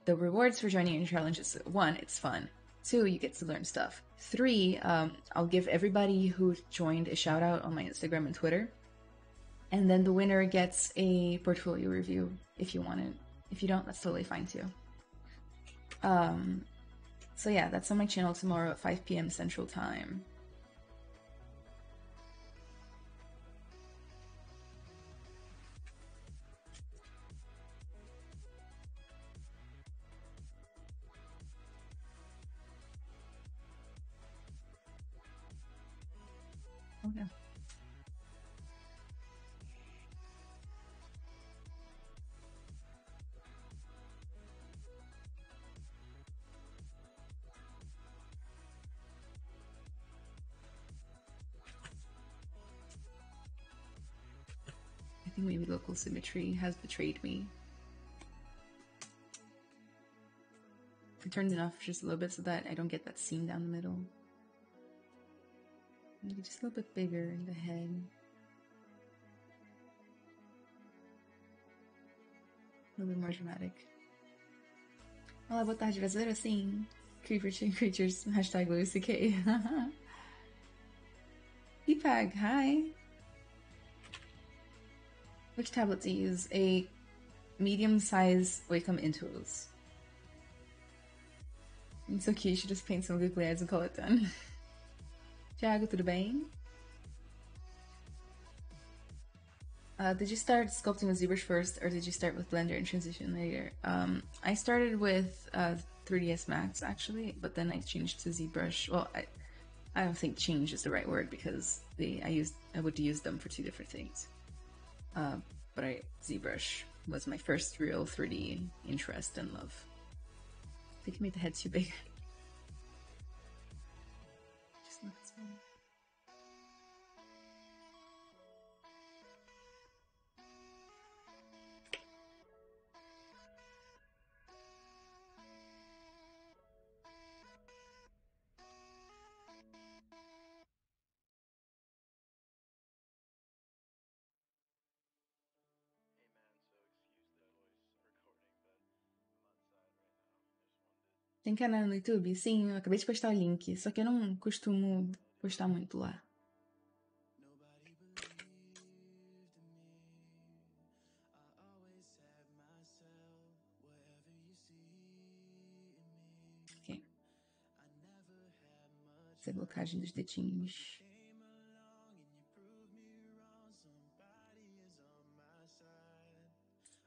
The rewards for joining your challenge is one, it's fun. Two, you get to learn stuff. Three, um, I'll give everybody who joined a shout out on my Instagram and Twitter. And then the winner gets a portfolio review if you want it. If you don't, that's totally fine too. Um, So yeah, that's on my channel tomorrow at 5 p.m. Central Time. Symmetry has betrayed me. I turned it off just a little bit so that I don't get that seam down the middle. Maybe just a little bit bigger in the head. A little bit more dramatic. Olá, boa tarde, brasileiro. Sim. Creeper Creatures. Hashtag C.K. Deepak, hi. Which tablet to use? A medium-sized Wacom Intuos. It's okay, you should just paint some eyes and call it done. Tiago, tudo bem? Uh, did you start sculpting with ZBrush first, or did you start with Blender and transition later? Um, I started with uh, 3ds Max actually, but then I changed to ZBrush. Well, I, I don't think change is the right word because they I used I would use them for two different things. Uh, but I ZBrush was my first real 3D interest and love. I think I made the head too big. Tem canal no YouTube? Sim, eu acabei de postar o link, só que eu não costumo postar muito lá. Ok. Essa é blocagem dos dedinhos.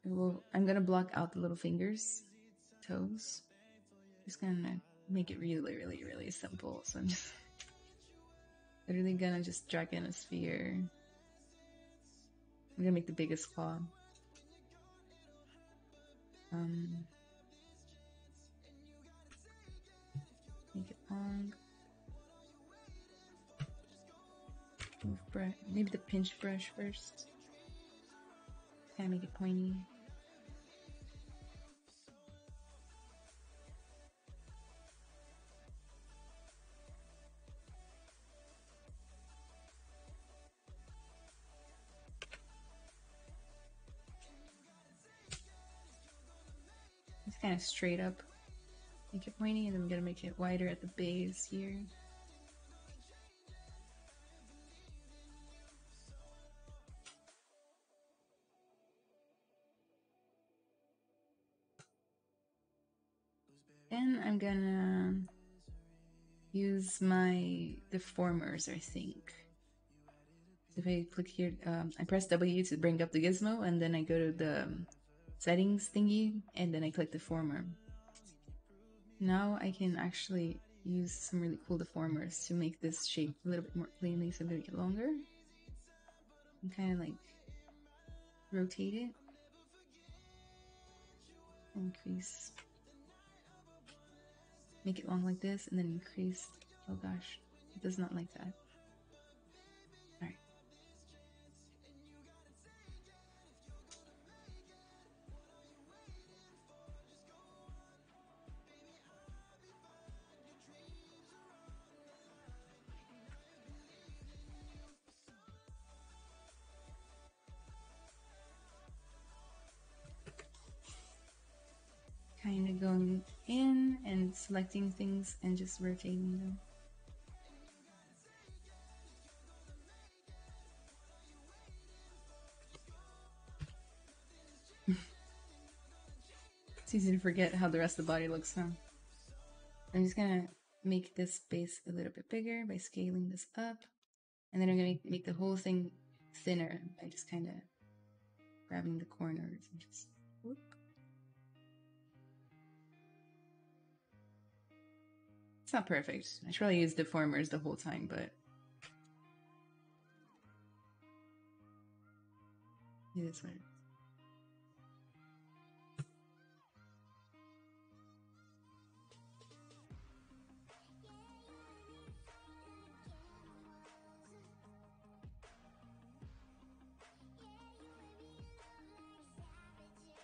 I will, I'm gonna block out the little fingers, toes. Just gonna make it really, really, really simple. So I'm just literally gonna just drag in a sphere. I'm gonna make the biggest claw. Um, make it long. Maybe the pinch brush first. Kind of make it pointy. Kind of straight up. Make it pointy, and then I'm gonna make it wider at the base here. And I'm gonna use my deformers, I think. If I click here, um, I press W to bring up the gizmo, and then I go to the um, settings thingy, and then I click the deformer. Now I can actually use some really cool deformers to make this shape a little bit more cleanly, so make it longer. And kind of like rotate it. Increase make it long like this and then increase. Oh gosh, it does not like that. Selecting things and just rotating them. it's easy to forget how the rest of the body looks now. I'm just gonna make this base a little bit bigger by scaling this up. And then I'm gonna make, make the whole thing thinner by just kind of grabbing the corners and just whoop. It's not perfect. I should probably use deformers the whole time, but it is is.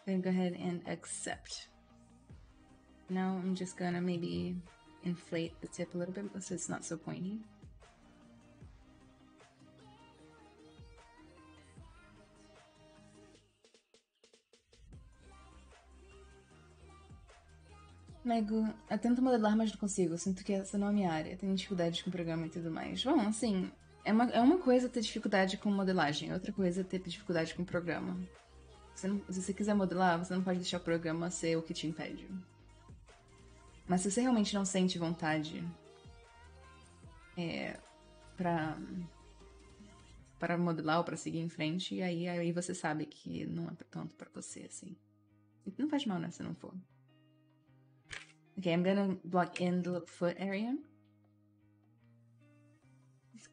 Then go ahead and accept. Now I'm just gonna maybe inflate the tip a little bit so it's not so pointy. Mego, eu tento modelar, mas não consigo. Sinto que essa não é a minha área. Tenho dificuldade com programa e tudo mais. Bom, assim, é uma, é uma coisa ter dificuldade com modelagem, outra coisa é ter dificuldade com programa. Você não, se você quiser modelar, você não pode deixar o programa ser o que te impede. Mas se você realmente não sente vontade é, para para modelar ou para seguir em frente, aí, aí você sabe que não é tanto para você, assim. Não faz mal, né, se não for. Okay, I'm gonna block in the foot area. Just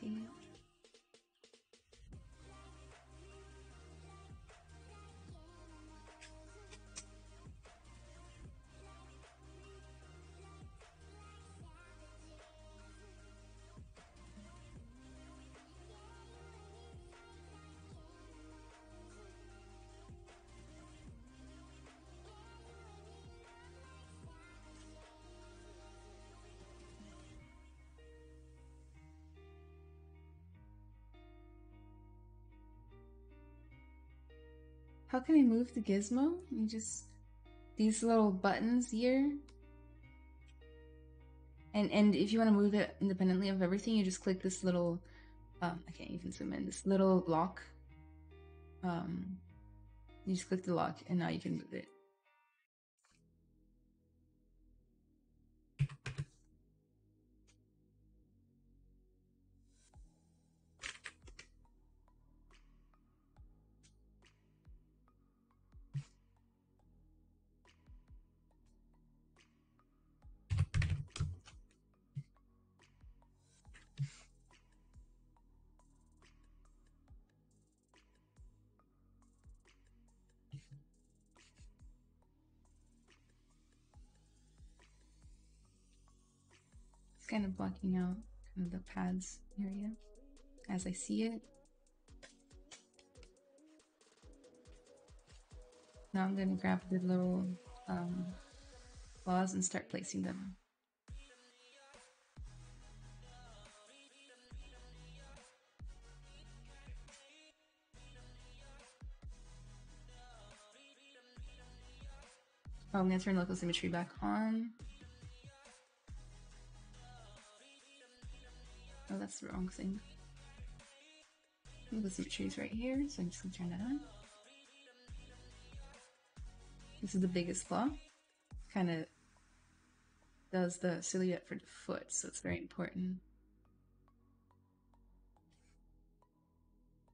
gonna rotate. How can I move the gizmo? You just these little buttons here. And and if you want to move it independently of everything, you just click this little um I can't even zoom in, this little lock. Um you just click the lock and now you can move it. Kind of blocking out kind of the pads area as I see it. Now I'm going to grab the little um, claws and start placing them. Oh, I'm going to turn local symmetry back on. Oh, that's the wrong thing. There's some trees right here, so I'm just gonna turn that on. This is the biggest flaw. Kind of does the silhouette for the foot, so it's very important.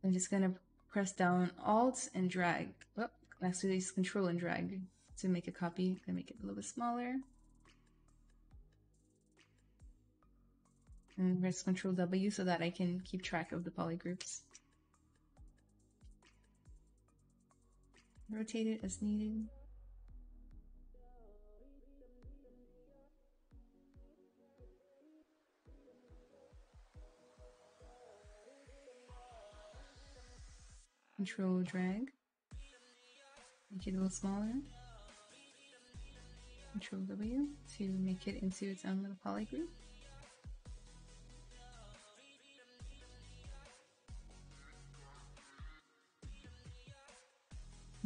I'm just gonna press down Alt and drag. Oh, actually, it's Control and drag to make a copy. I'm gonna make it a little bit smaller. And press Control W so that I can keep track of the polygroups. Rotate it as needed. Control drag. Make it a little smaller. Control W to make it into its own little poly group.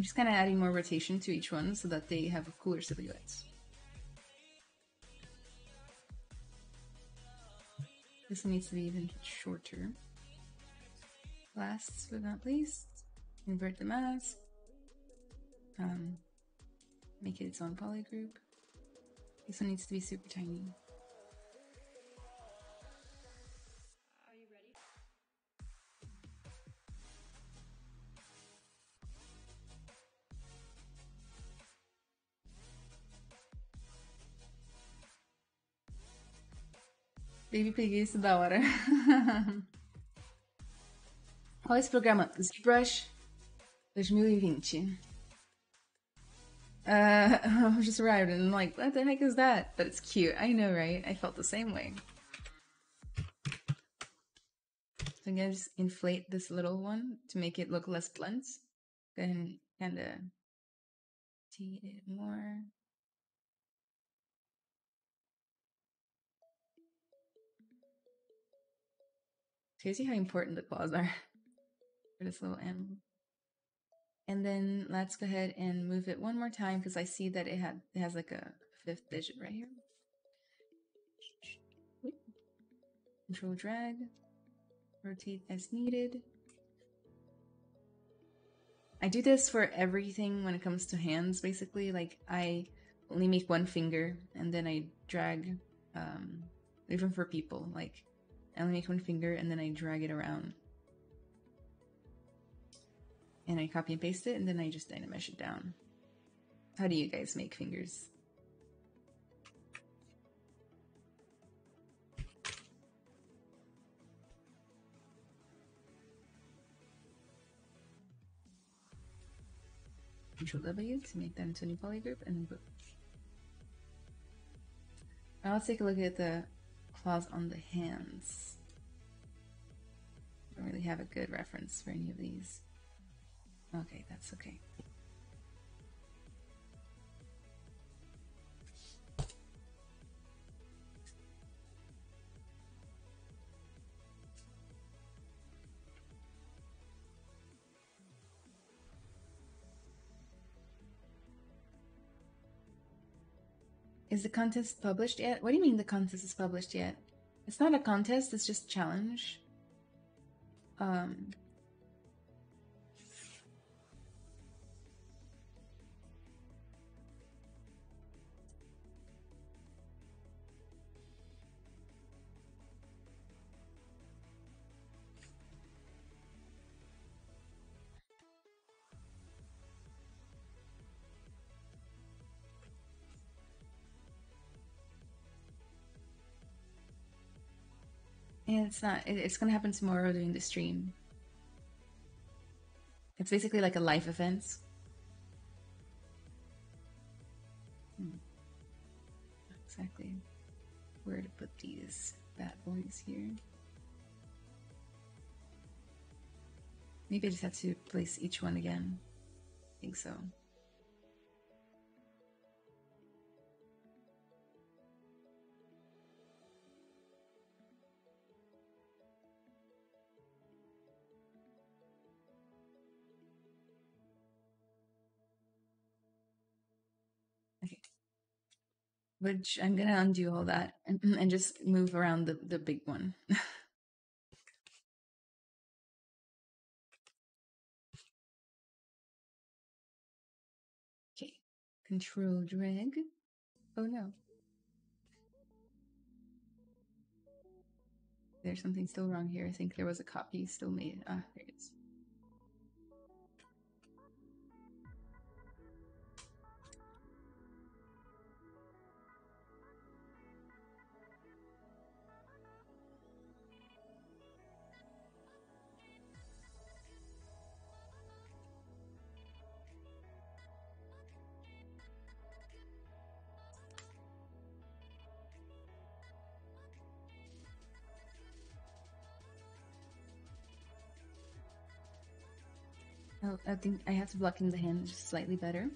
I'm just kind of adding more rotation to each one so that they have cooler silhouettes. This needs to be even shorter. Last but not least, invert the mask. Um, make it its own poly group. This one needs to be super tiny. Baby preguiça da hora. Qual é esse programa? ZBrush 2020. Uh, I just arrived and I'm like, what the heck is that? But it's cute. I know, right? I felt the same way. So I'm gonna just inflate this little one to make it look less blunt. Then kind of teed it more. So you see how important the claws are for this little animal. And then let's go ahead and move it one more time because I see that it had it has like a fifth digit right here. Control drag, rotate as needed. I do this for everything when it comes to hands, basically. Like I only make one finger and then I drag, um, even for people, like I only make one finger and then I drag it around. And I copy and paste it and then I just dynamesh it down. How do you guys make fingers? Control W to make that into a new poly group and then boom. Now let's take a look at the claws on the hands. Don't really have a good reference for any of these. Okay, that's okay. Is the contest published yet? What do you mean the contest is published yet? It's not a contest, it's just challenge. Um Yeah, it's not. It's gonna happen tomorrow during the stream. It's basically like a life event. Hmm. Exactly where to put these bad boys here. Maybe I just have to place each one again. I think so. Which I'm gonna undo all that and, and just move around the, the big one. okay, control drag. Oh no. There's something still wrong here. I think there was a copy still made. Ah, there it is. I think I have to block in the hand just slightly better.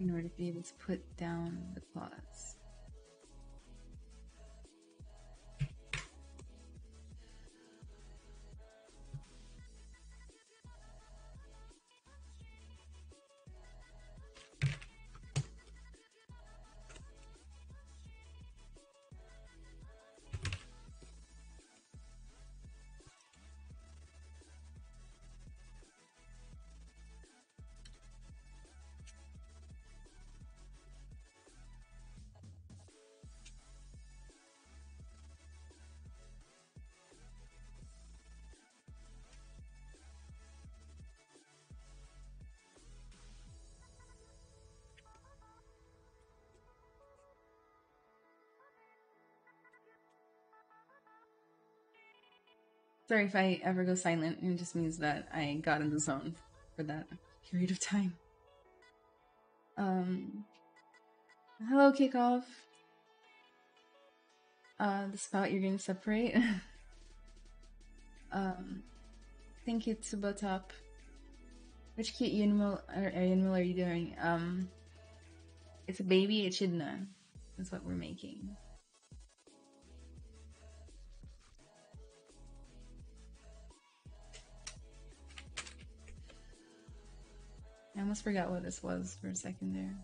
In order to be able to put down the claws. Sorry if I ever go silent. It just means that I got in the zone for that period of time. Um, hello, kickoff. Uh, the spout you're going to separate. um, thank you, Tsubotop. Which cute animal or animal are you doing? Um, it's a baby echidna. That's what we're making. I almost forgot what this was for a second there.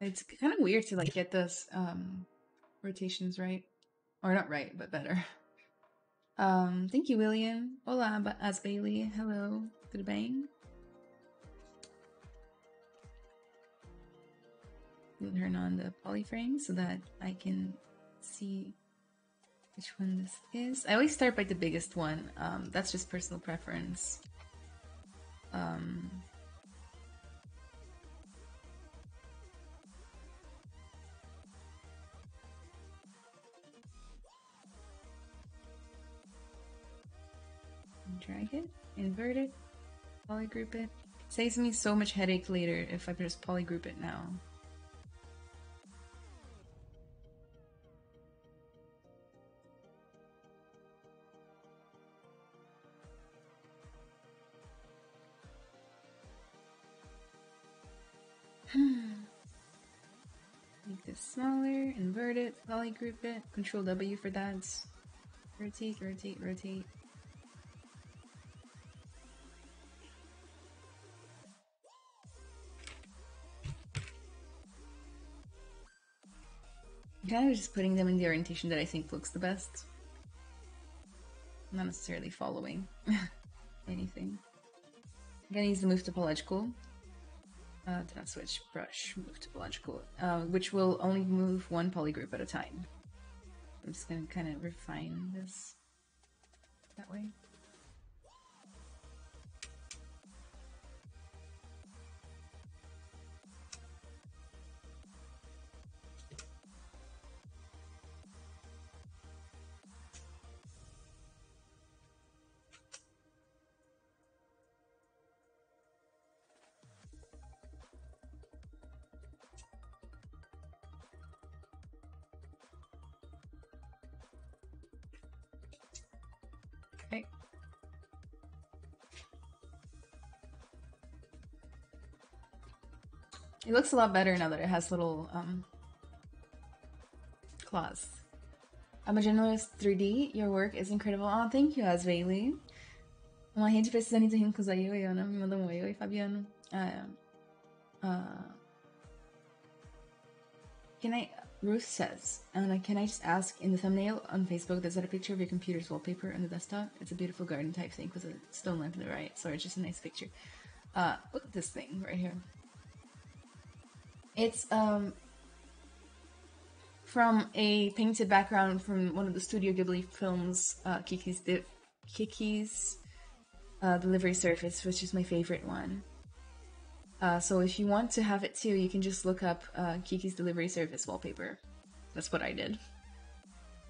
It's kind of weird to like get those um rotations right. Or not right, but better. Um, thank you, William. Hola, but as Bailey. Hello. Good bang. Turn on the polyframe so that I can see which one this is. I always start by the biggest one. Um, that's just personal preference. Um, drag it, invert it, polygroup it. Saves me so much headache later if I just polygroup it now. Make this smaller, invert it, polygroup it, control W for that. Rotate, rotate, rotate. Kind of just putting them in the orientation that I think looks the best. Not necessarily following anything. I'm gonna use the move topological. Uh, not switch, brush, move topological, uh, which will only move one polygroup at a time. I'm just gonna kind of refine this that way. It looks a lot better now that it has little um, claws. I'm a journalist 3D. Your work is incredible. Oh, thank you, Asveli. Uma gente precisando de rincos aí, oi, Ana. Me mandou um oi, oi, Fabiano. Uh, uh, can I Ruth says, Anna, can I just ask in the thumbnail on Facebook, there's that a picture of your computer's wallpaper on the desktop? It's a beautiful garden type thing with a stone lamp on the right. Sorry, it's just a nice picture. Uh, look at this thing right here. It's um from a painted background from one of the Studio Ghibli films, uh, Kiki's Kiki's uh, Delivery Service, which is my favorite one. Uh, so if you want to have it too, you can just look up uh, Kiki's Delivery Service wallpaper. That's what I did.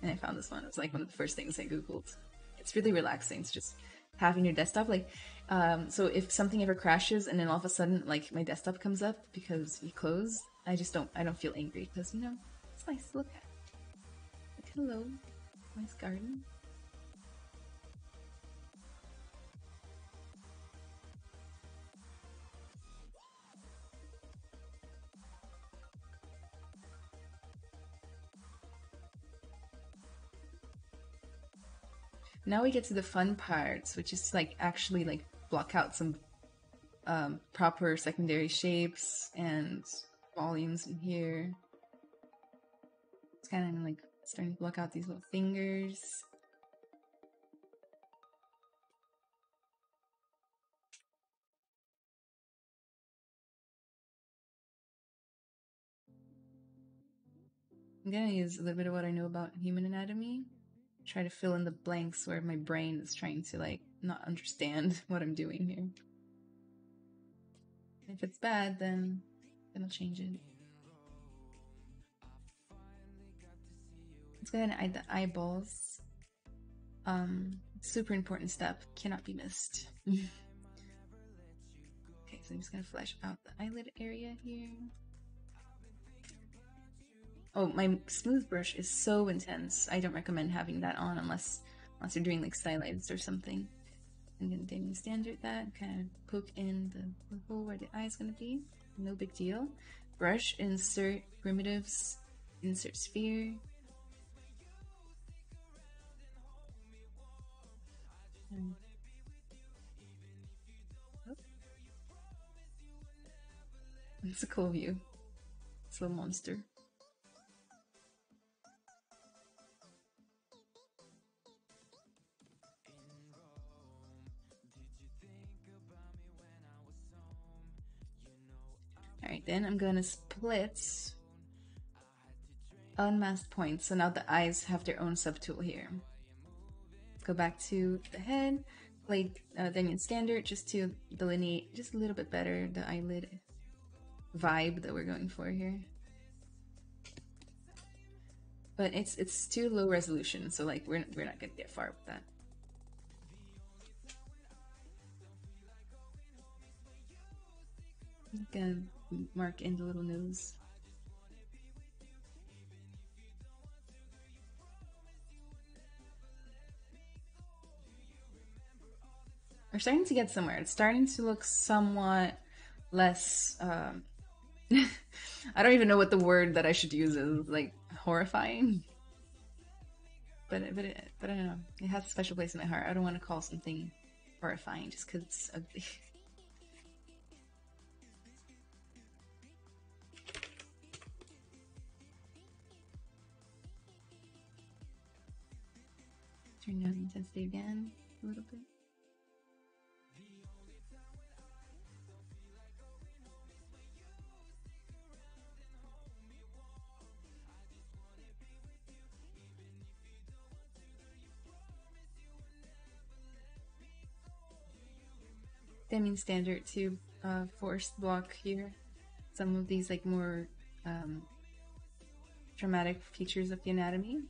And I found this one. It's like one of the first things I googled. It's really relaxing. It's just having your desktop like um, so if something ever crashes and then all of a sudden like my desktop comes up because you closed, I just don't I don't feel angry because you know it's nice to look at. Like hello, nice garden. Now we get to the fun parts, which is like actually like block out some um, proper secondary shapes and volumes in here. It's kind of like starting to block out these little fingers. I'm gonna use a little bit of what I know about human anatomy try to fill in the blanks where my brain is trying to like not understand what I'm doing here. If it's bad, then then I'll change it. Let's go ahead and add the eyeballs. Um, super important step, cannot be missed. okay, so I'm just gonna flesh out the eyelid area here. Oh, my smooth brush is so intense. I don't recommend having that on unless unless you're doing like stylites or something. I'm gonna Dam Standard that, kind of poke in the, hole where the eye is gonna be. No big deal. Brush, insert primitives, insert sphere. Oh. It's a cool view. It's a little monster. Then I'm gonna split unmasked points. So now the eyes have their own subtool here. Go back to the head, play uh, Standard just to delineate just a little bit better the eyelid vibe that we're going for here. But it's it's too low resolution, so like we're we're not gonna get far with that. Gonna mark in the little nose. We're starting to get somewhere. It's starting to look somewhat less. Um, I don't even know what the word that I should use is. Like horrifying. But but it, but I don't know. It has a special place in my heart. I don't want to call something horrifying just because it's ugly. Turn down the intensity again a little bit. Dam Standard to uh, force block here some of these like more um, dramatic features of the anatomy.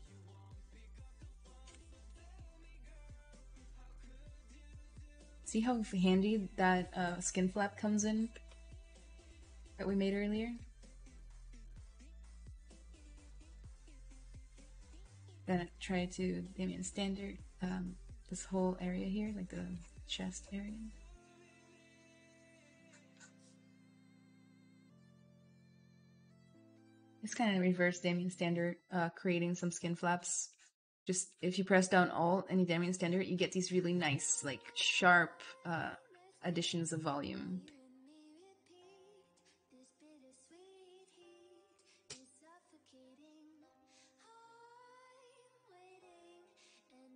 See how handy that uh, skin flap comes in that we made earlier? Then try to Dam Standard um, this whole area here, like the chest area. It's kind of reverse Dam Standard, uh, creating some skin flaps just if you press down all and you standard, you get these really nice, like sharp uh, additions of volume.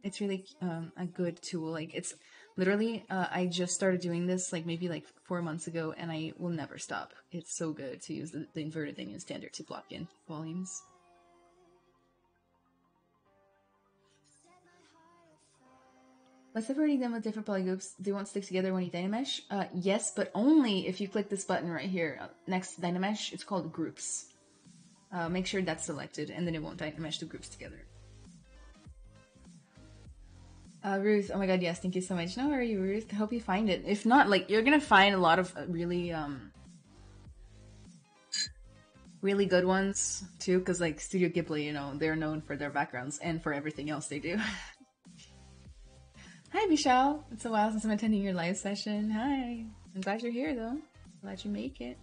It's really um, a good tool. Like it's literally, uh, I just started doing this like maybe like four months ago, and I will never stop. It's so good to use the, the inverted and standard to block in volumes. Let's separating them with different polygroups. They won't stick together when you Dynamesh. Uh, yes, but only if you click this button right here uh, next to Dynamesh. It's called Groups. Uh, make sure that's selected, and then it won't Dynamesh the groups together. Uh, Ruth, oh my god, yes, thank you so much. No worry, Ruth. I hope you find it. If not, like, you're gonna find a lot of uh, really, um, really good ones, too, because, like, Studio Ghibli, you know, they're known for their backgrounds and for everything else they do. Hi, Michelle. It's a while since I'm attending your live session. Hi. I'm glad you're here, though. Glad you make it.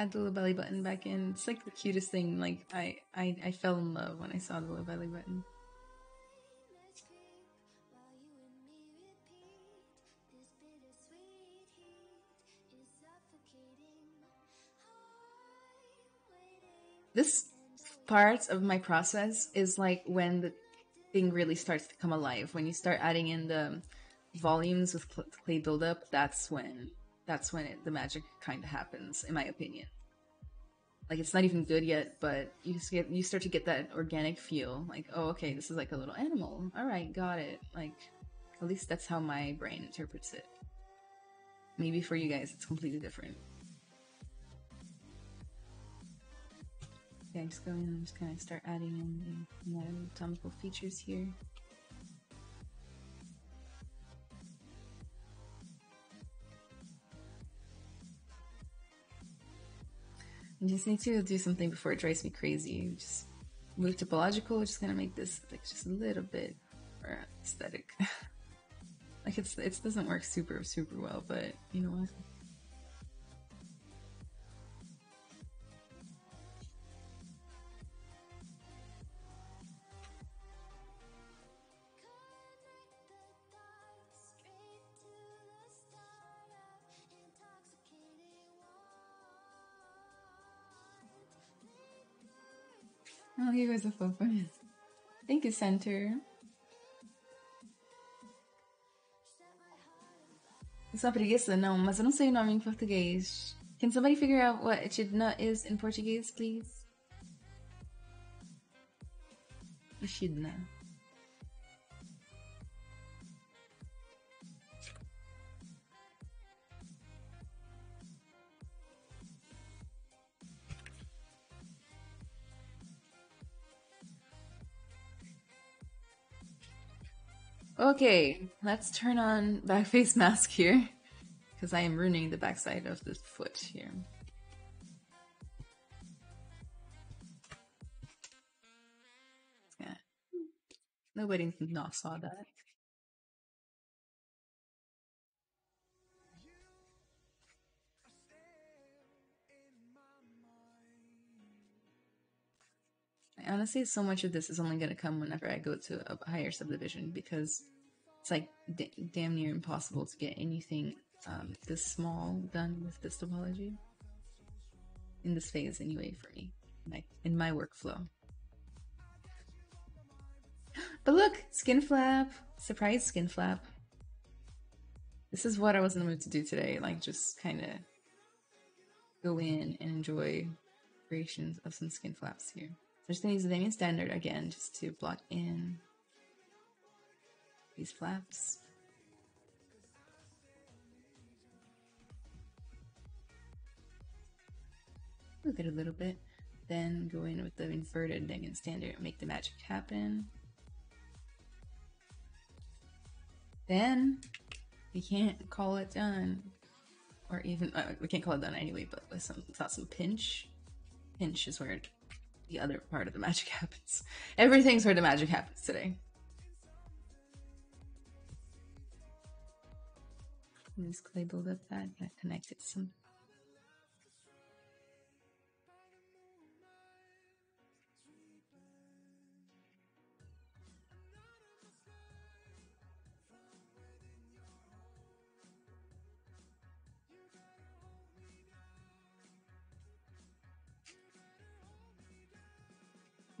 Add the little belly button back in. It's like the cutest thing. Like I, I, I fell in love when I saw the little belly button. This part of my process is like when the thing really starts to come alive. When you start adding in the volumes with clay buildup, that's when that's when it, the magic kind of happens, in my opinion. Like it's not even good yet, but you just get you start to get that organic feel. Like, oh, okay, this is like a little animal. All right, got it. Like, at least that's how my brain interprets it. Maybe for you guys, it's completely different. Okay, I'm just going. I'm just gonna start adding in the anatomical features here. I just need to do something before it drives me crazy. Just move topological. Just gonna make this like just a little bit more aesthetic. like it's it doesn't work super super well, but you know what? Oh, he was a fofo. Thank you, Center. It's not preguiça, não, mas eu não sei o nome em português. Can somebody figure out what echidna is in Portuguese, please? Echidna. Okay, let's turn on back face mask here. Because I am ruining the backside of this foot here. Yeah. Nobody not saw that. Honestly, so much of this is only going to come whenever I go to a higher subdivision because it's like d- damn near impossible to get anything um, this small done with this topology in this phase anyway for me like in my workflow. But look skin flap surprise skin flap. This is what i was in the mood to do today like just kind of go in and enjoy creations of some skin flaps here Just gonna use the Dam Standard again just to block in these flaps. Look at a little bit. Then go in with the inverted Dam Standard and make the magic happen. Then we can't call it done. Or even, uh, we can't call it done anyway, but with some, without some pinch. Pinch is where the other part of the magic happens. Everything's where the magic happens today. This clay build up that, it connected something.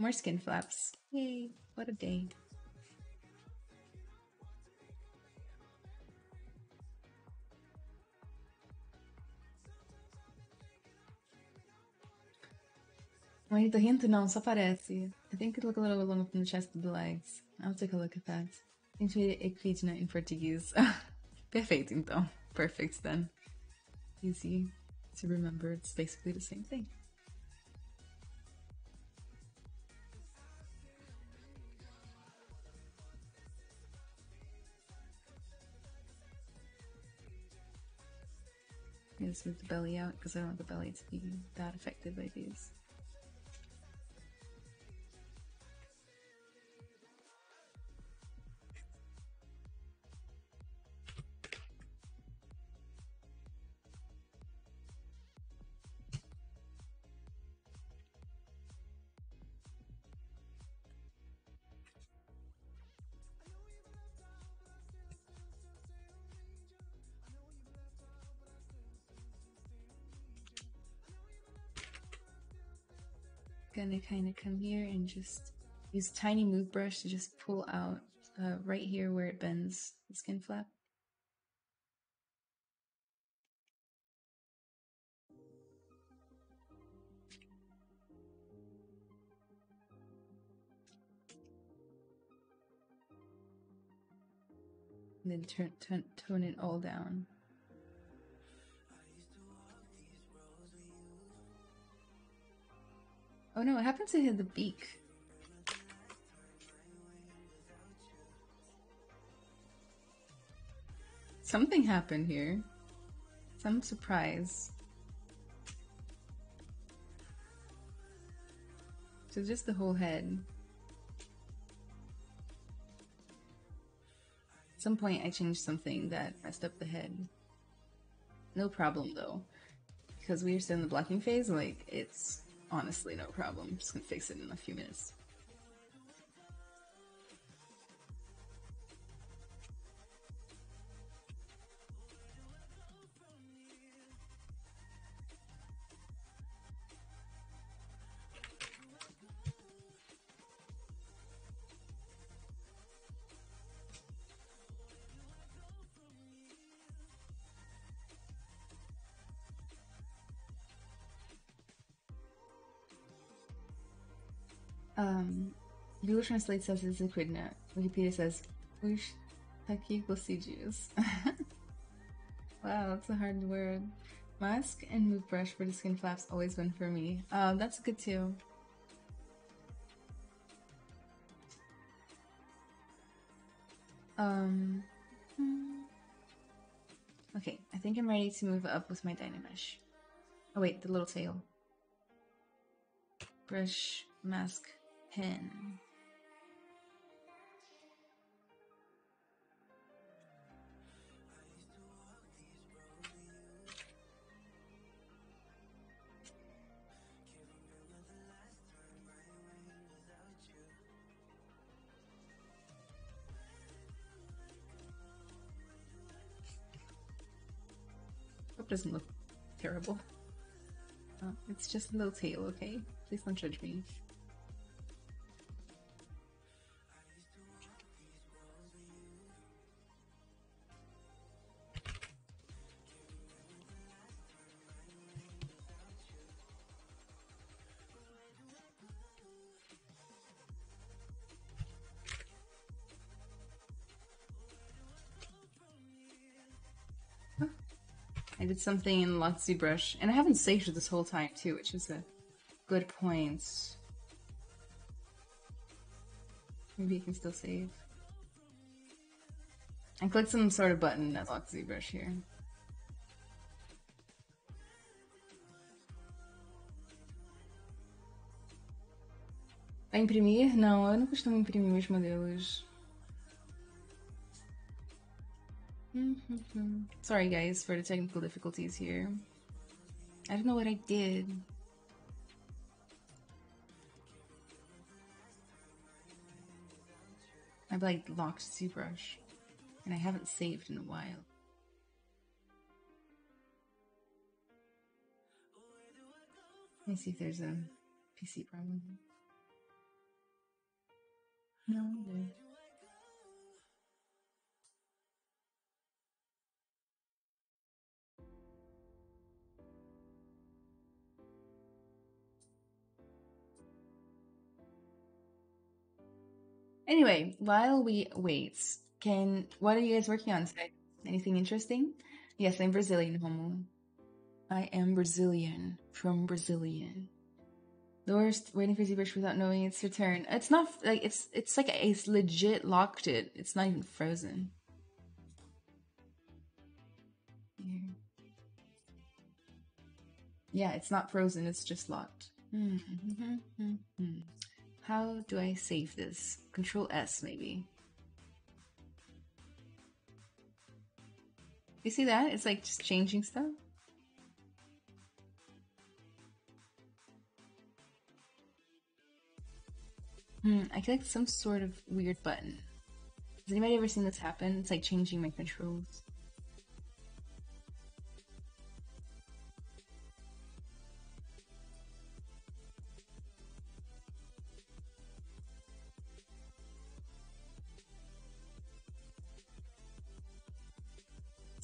More skin flaps. Yay, what a day. Wait, the hint não, só parece. I think it look a little long from the chest to the legs. I'll take a look at that. Seems to be equidna in Portuguese. Perfeito, então. Perfect then. Easy to remember. It's basically the same thing. I'm smooth the belly out because I don't want the belly to be that affected by these. Kind of come here and just use tiny move brush to just pull out uh, right here where it bends the skin flap. And then turn, turn, tone it all down. Oh no, what happened to hit the beak? Something happened here. Some surprise. So just the whole head. At some point I changed something that messed up the head. No problem though. Because we are still in the blocking phase, like, it's honestly no problem. Just gonna fix it in a few minutes. Um, Google Translate says it's Equidna. Wikipedia says Ush Taki juice. wow, that's a hard word. Mask and move brush for the skin flaps always win for me. Um, that's good too. Um, hmm. okay, I think I'm ready to move up with my Dynamesh. Oh wait, the little tail. Brush, mask, pen. Hope doesn't look terrible. Oh, it's just a little tail, okay? Please don't judge me. Something in Luxy Brush, and I haven't saved it this whole time too, which is a good point. Maybe you can still save. I clicked some sort of button at Luxy Brush here. Vai imprimir? Não, eu não costumo imprimir meus modelos. Mm-hmm. Sorry guys for the technical difficulties here. I don't know what I did. I've like locked ZBrush and I haven't saved in a while. Let me see if there's a PC problem. No, there. Anyway, while we wait, can what are you guys working on today? Anything interesting? Yes, I'm Brazilian, homo. I am Brazilian from Brazilian. The worst waiting for ZBrush without knowing its return. It's not like it's it's like it's legit locked it. It's not even frozen. Yeah, it's not frozen. It's just locked. Hmm, hmm, hmm, How do I save this? Control S maybe. You see that? It's like just changing stuff. Hmm, I like some sort of weird button. Has anybody ever seen this happen? It's like changing my controls.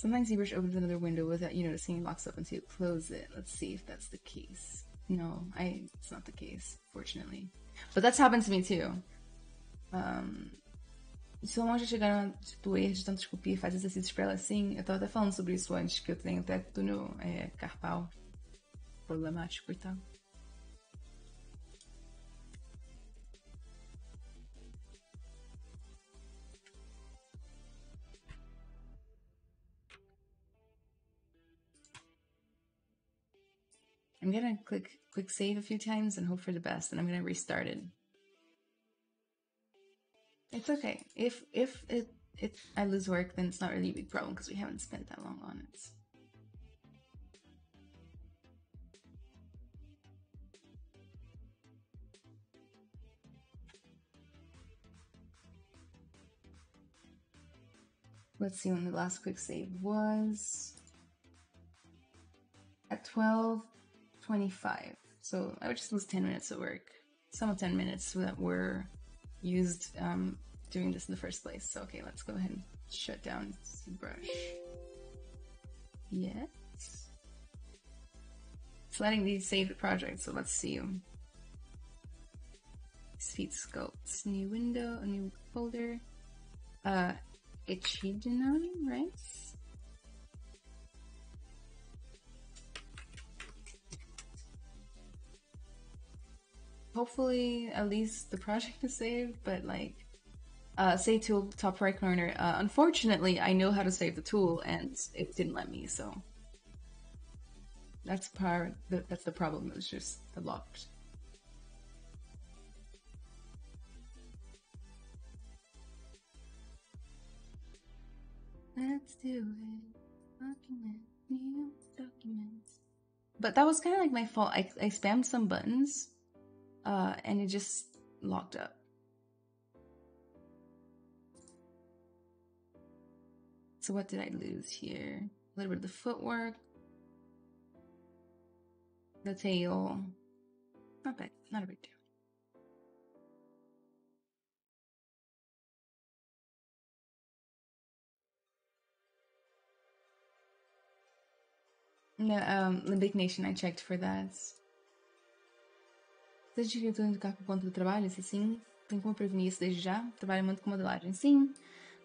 Sometimes ZBrush opens another window without you noticing it locks up until you close it. Let's see if that's the case. No, I it's not the case, fortunately. But that's happened to me too. Um, se uma já chegar do erro de tanto esculpir e faz exercícios pra ela assim, eu tava até falando sobre isso antes, que eu tenho até túnel é, carpal problemático e tal. I'm gonna click click save a few times and hope for the best, and I'm gonna restart it. It's okay. If if it if I lose work, then it's not really a big problem because we haven't spent that long on it. Let's see when the last quick save was at 12 25. So I would just lose 10 minutes of work. Some of 10 minutes that were used um, doing this in the first place. So, okay, let's go ahead and shut down ZBrush. Yes. It's letting me save the project, so let's see. Speed sculpts, new window, a new folder. Uh, Echidna, right? Hopefully at least the project is saved, but like uh, save tool top right corner. Uh, unfortunately, I know how to save the tool and it didn't let me, so that's part. That's the problem. It's just the locked. Let's do it. Document new documents. But that was kind of like my fault. I I spammed some buttons uh, and it just locked up. So what did I lose here? A little bit of the footwork, the tail. Not bad, not a big deal. No, um, Limbic Nation, I checked for that. Você diria que ficar por conta do trabalho? Se sim, tem como prevenir isso desde já? Trabalha muito com modelagem? Sim.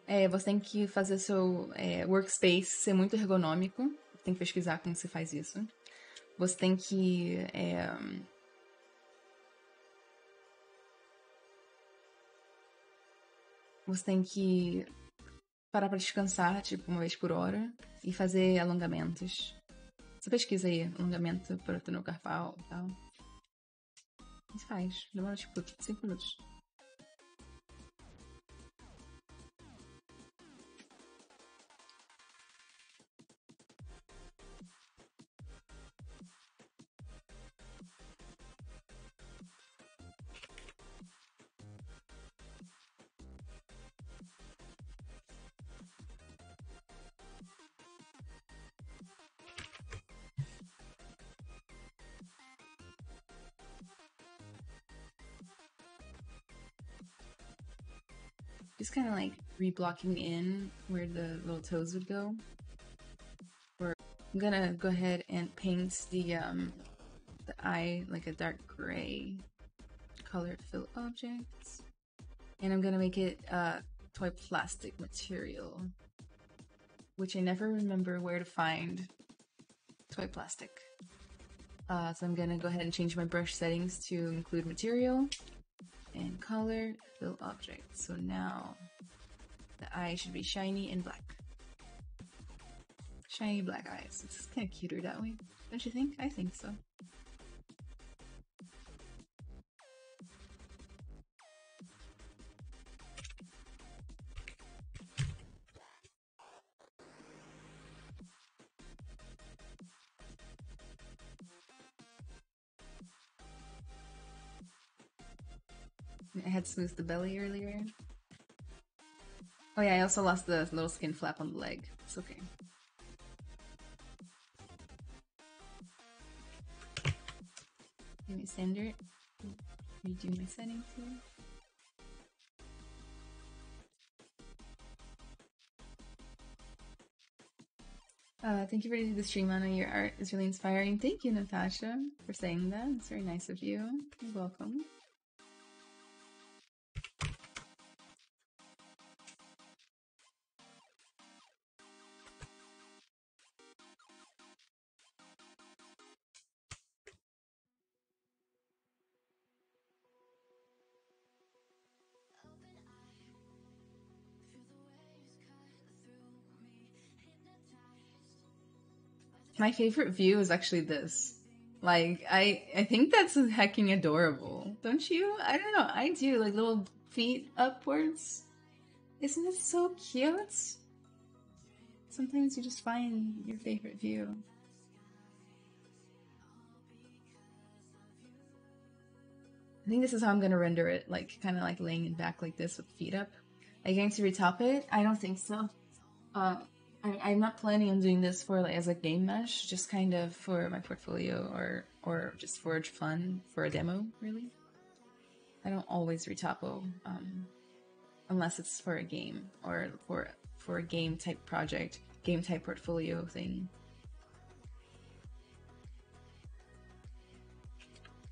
É, você tem que fazer seu é, workspace ser muito ergonômico. Tem que pesquisar como você faz isso. Você tem que. É, você tem que parar para descansar, tipo, uma vez por hora, e fazer alongamentos. Você pesquisa aí, alongamento o carpal e tal. Mas faz. Demora tipo 5 minutos. Like reblocking in where the little toes would go. I'm gonna go ahead and paint the um the eye like a dark gray color fill object. And I'm gonna make it uh toy plastic material. Which I never remember where to find toy plastic. Uh, so I'm gonna go ahead and change my brush settings to include material and color fill object. So now the eye should be shiny and black. Shiny black eyes. It's kind of cuter that way, don't you think? I think so. I had smoothed the belly earlier. Oh yeah, I also lost the little skin flap on the leg. It's okay. Let me send it. Redo my settings here. Uh, thank you for the stream, Anna. Your art is really inspiring. Thank you, Natasha, for saying that. It's very nice of you. You're welcome. My favorite view is actually this. Like I I think that's hecking adorable. Don't you? I don't know. I do like little feet upwards. Isn't it so cute? Sometimes you just find your favorite view. I think this is how I'm gonna render it, like kind of like laying it back like this with feet up. Are you going to retop it? I don't think so. Uh, I, am not planning on doing this for like as a game mesh, just kind of for my portfolio or or just for fun for a demo. Really, I don't always retopo um, unless it's for a game or for for a game type project, game type portfolio thing.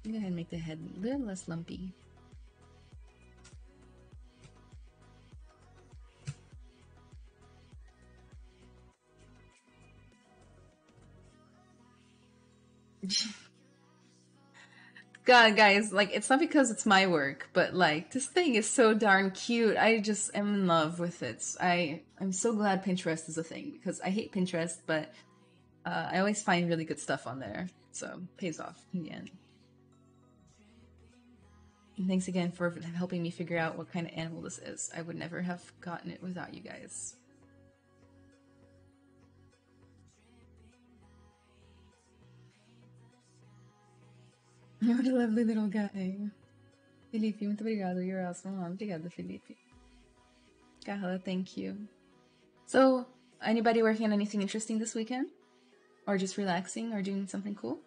Go ahead and make the head a little less lumpy. God, guys, like it's not because it's my work, but like this thing is so darn cute. I just am in love with it. I I'm so glad Pinterest is a thing because I hate Pinterest, but uh, I always find really good stuff on there, so pays off in the end. And thanks again for helping me figure out what kind of animal this is. I would never have gotten it without you guys. What a lovely little guy. Felipe, muito obrigado. You're awesome. Obrigada, Felipe. Carla, thank you. So, anybody working on anything interesting this weekend? Or just relaxing or doing something cool?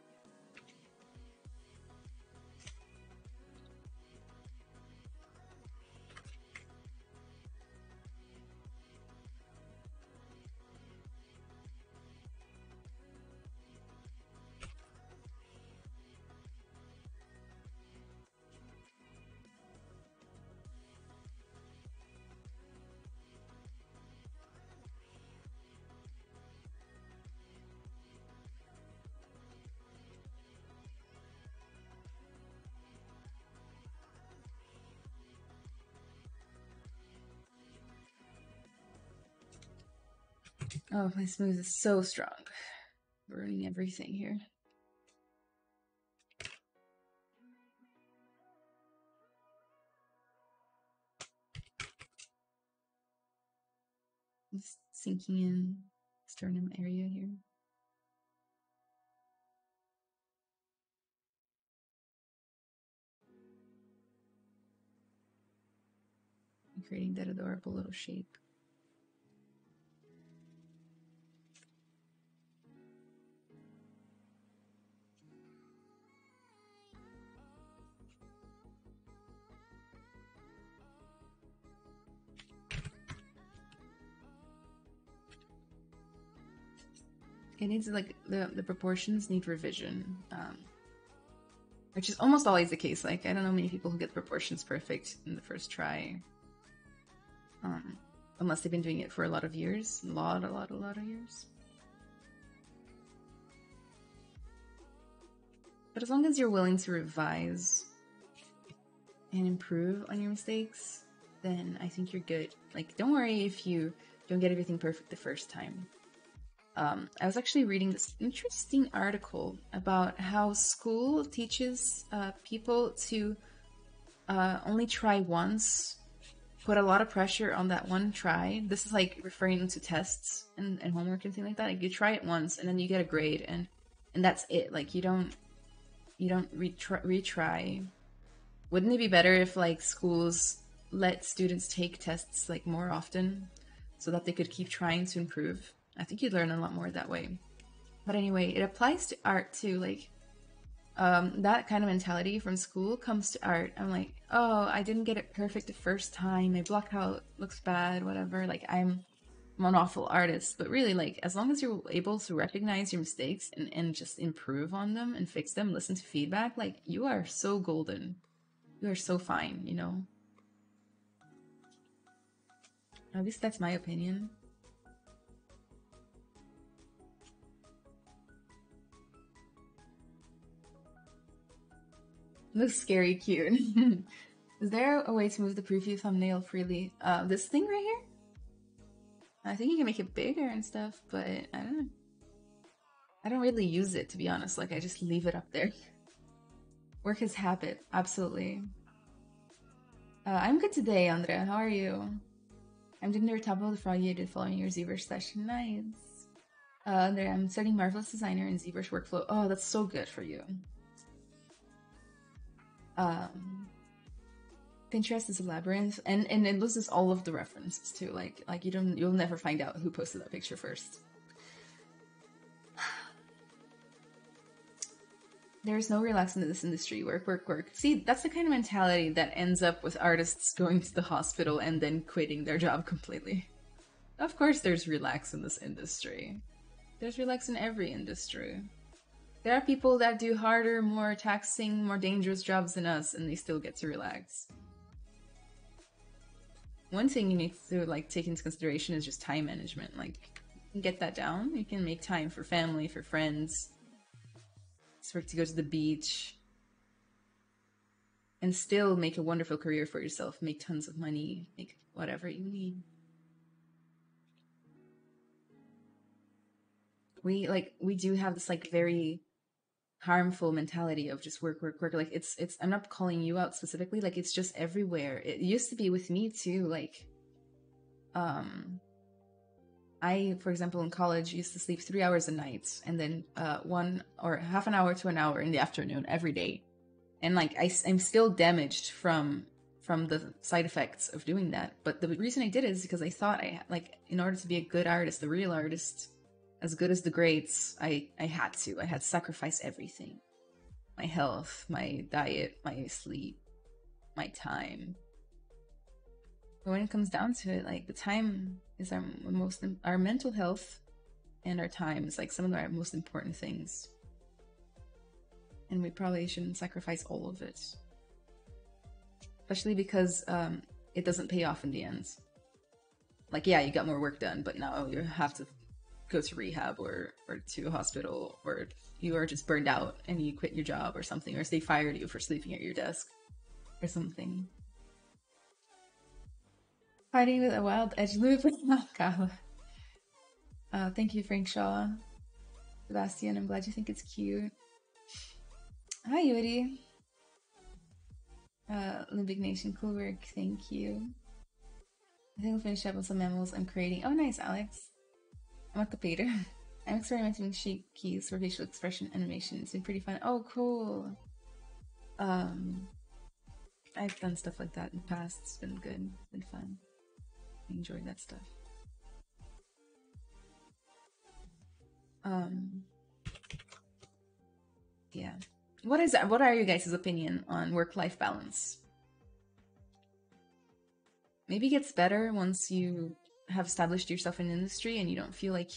Oh, my smooth is so strong. Ruining everything here. Just sinking in sternum area here. creating that adorable little shape. It needs like the the proportions need revision, um, which is almost always the case. Like I don't know many people who get the proportions perfect in the first try, um, unless they've been doing it for a lot of years, a lot, a lot, a lot of years. But as long as you're willing to revise and improve on your mistakes, then I think you're good. Like, don't worry if you don't get everything perfect the first time. Um, I was actually reading this interesting article about how school teaches uh, people to uh, only try once, put a lot of pressure on that one try. This is like referring to tests and, and homework and things like that. Like you try it once and then you get a grade and and that's it. Like you don't you don't retry, retry. Wouldn't it be better if like schools let students take tests like more often so that they could keep trying to improve? I think you'd learn a lot more that way. But anyway, it applies to art too. Like um, that kind of mentality from school comes to art. I'm like, oh, I didn't get it perfect the first time. My block out looks bad, whatever. Like I'm, I'm an awful artist. But really, like as long as you're able to recognize your mistakes and, and just improve on them and fix them, listen to feedback, like you are so golden. You are so fine, you know? At least that's my opinion. Looks scary cute. Is there a way to move the preview thumbnail freely? Uh, this thing right here? I think you can make it bigger and stuff, but I don't know. I don't really use it, to be honest. Like, I just leave it up there. Work is habit. Absolutely. Uh, I'm good today, Andrea. How are you? I'm doing the Retabo the Frog you did following your ZBrush session. Nice. Uh, Andrea, I'm studying Marvelous Designer and ZBrush workflow. Oh, that's so good for you. Um, Pinterest is a labyrinth, and and it loses all of the references too. Like like you don't you'll never find out who posted that picture first. There's no relaxing in this industry. Work, work, work. See, that's the kind of mentality that ends up with artists going to the hospital and then quitting their job completely. Of course, there's relax in this industry. There's relax in every industry. There are people that do harder, more taxing, more dangerous jobs than us, and they still get to relax. One thing you need to like take into consideration is just time management. Like, get that down. You can make time for family, for friends, for to go to the beach, and still make a wonderful career for yourself. Make tons of money. Make whatever you need. We like we do have this like very harmful mentality of just work work work. Like it's it's i'm not calling you out specifically. Like it's just everywhere. It used to be with me too like um i for example in college used to sleep three hours a night and then uh one or half an hour to an hour in the afternoon every day. And like I, i'm still damaged from from the side effects of doing that. But the reason i did it is because i thought i like in order to be a good artist the real artist as good as the greats, I, I had to. I had to sacrifice everything my health, my diet, my sleep, my time. But when it comes down to it, like the time is our most, our mental health and our time is like some of our most important things. And we probably shouldn't sacrifice all of it. Especially because um, it doesn't pay off in the end. Like, yeah, you got more work done, but now you have to go to rehab or or to a hospital or you are just burned out and you quit your job or something or they fired you for sleeping at your desk or something. Fighting with a wild edge god uh, thank you frank shaw. Sebastian i'm glad you think it's cute. Hi yuri. Uh limbic nation cool work thank you. I think we'll finish up with some memos i'm creating. Oh nice alex I'm at the Peter. I'm experimenting with shape keys for facial expression animation. It's been pretty fun. Oh, cool. Um, I've done stuff like that in the past. It's been good. It's been fun. I enjoyed that stuff. Um, yeah. What is that? What are you guys' opinion on work-life balance? Maybe it gets better once you have established yourself in industry and you don't feel like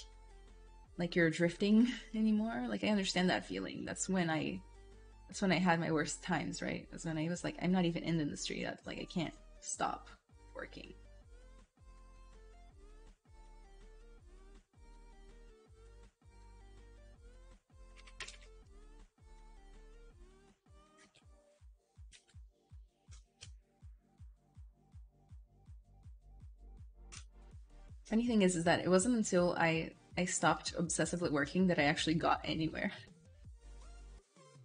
like you're drifting anymore. Like I understand that feeling. That's when I that's when I had my worst times, right? That's when I was like, I'm not even in the industry. Like I can't stop working. Funny thing is, is that it wasn't until I I stopped obsessively working that I actually got anywhere.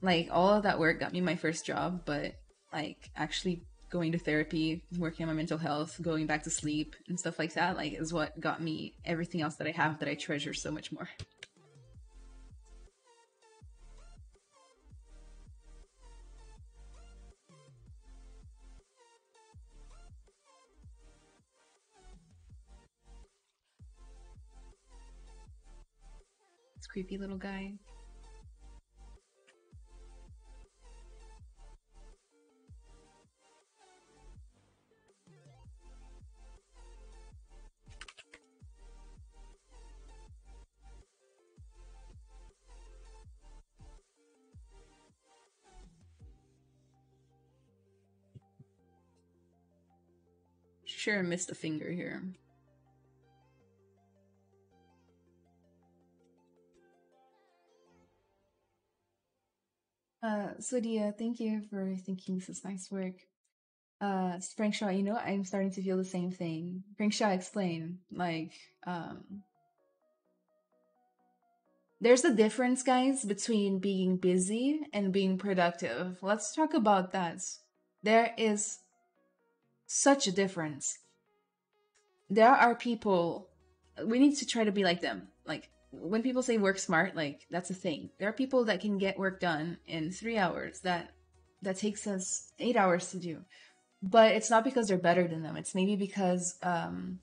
Like all of that work got me my first job, but like actually going to therapy, working on my mental health, going back to sleep and stuff like that, like is what got me everything else that I have that I treasure so much more. Creepy little guy. Sure, I missed a finger here. Uh, Swadia, thank you for thinking this is nice work. Uh, Frank Shaw, you know, I'm starting to feel the same thing. Frank Shaw, explain. Like, um, there's a difference, guys, between being busy and being productive. Let's talk about that. There is such a difference. There are people, we need to try to be like them. Like, when people say work smart, like, that's a thing. There are people that can get work done in three hours that that takes us eight hours to do but it's not because they're better than them. It's maybe because um,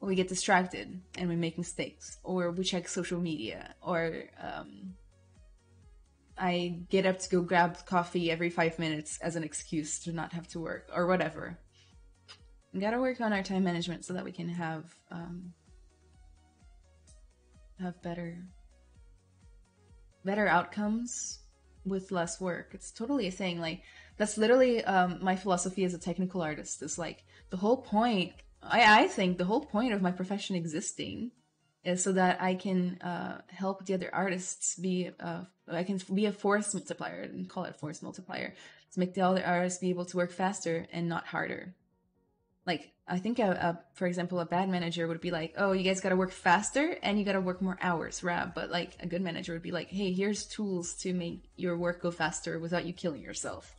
we get distracted and we make mistakes, or we check social media, or um, I get up to go grab coffee every five minutes as an excuse to not have to work, or whatever. We gotta work on our time management so that we can have um, have better better outcomes with less work. It's totally a thing. Like that's literally um, my philosophy as a technical artist. Is like the whole point. I I think the whole point of my profession existing is so that I can uh, help the other artists be. Uh, I can be a force multiplier and call it force multiplier to make the other artists be able to work faster and not harder. Like I think, a, a, for example, a bad manager would be like, "Oh, you guys got to work faster and you got to work more hours, rab." But like a good manager would be like, "Hey, here's tools to make your work go faster without you killing yourself."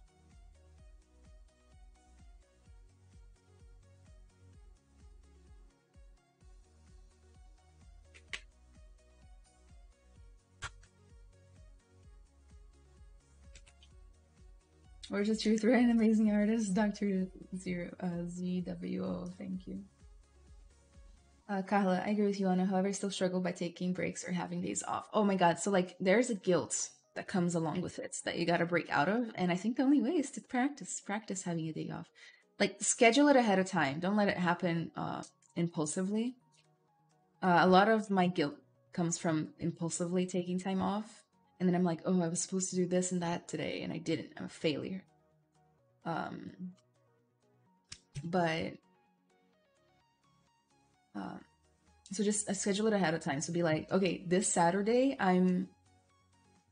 Where's the truth? Right, an amazing artist, Doctor Zero uh, ZWO. Thank you. Uh, Kahla, I agree with you, Anna. However, I still struggle by taking breaks or having days off. Oh my god! So like, there's a guilt that comes along with it that you got to break out of, and I think the only way is to practice. Practice having a day off. Like, schedule it ahead of time. Don't let it happen uh, impulsively. Uh, a lot of my guilt comes from impulsively taking time off and then I'm like, oh, I was supposed to do this and that today, and I didn't. I'm a failure. Um, but uh, so just uh, schedule it ahead of time. So be like, okay, this Saturday I'm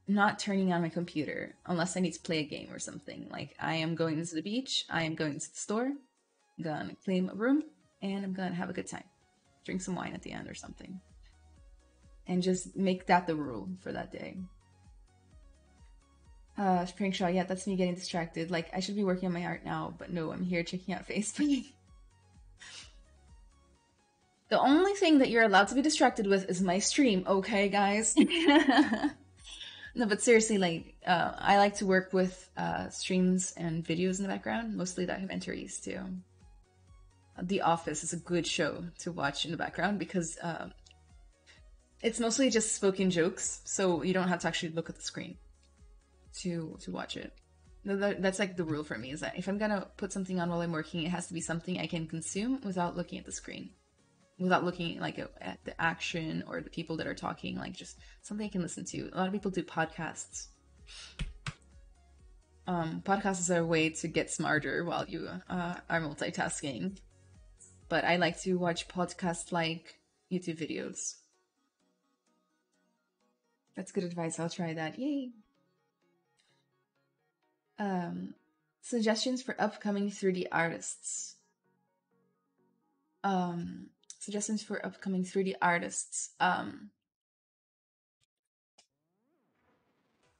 not turning on my computer unless I need to play a game or something. Like I am going to the beach, I am going to the store, I'm gonna clean my room, and I'm gonna have a good time. Drink some wine at the end or something. And just make that the rule for that day. Uh, Spring Shaw, yeah, that's me getting distracted. Like, I should be working on my art now, but no, I'm here checking out Facebook. the only thing that you're allowed to be distracted with is my stream, okay, guys? no, but seriously, like, uh, I like to work with uh, streams and videos in the background, mostly documentaries too. The Office is a good show to watch in the background because uh, it's mostly just spoken jokes, so you don't have to actually look at the screen to to watch it. That's like the rule for me is that if I'm gonna put something on while I'm working, it has to be something I can consume without looking at the screen. without looking like at the action or the people that are talking like just something i can listen to. A lot of people do podcasts. Um podcasts are a way to get smarter while you uh, are multitasking. But i like to watch podcasts like youtube videos. That's good advice. I'll try that. Yay um suggestions for upcoming 3d artists um suggestions for upcoming 3D artists. Um,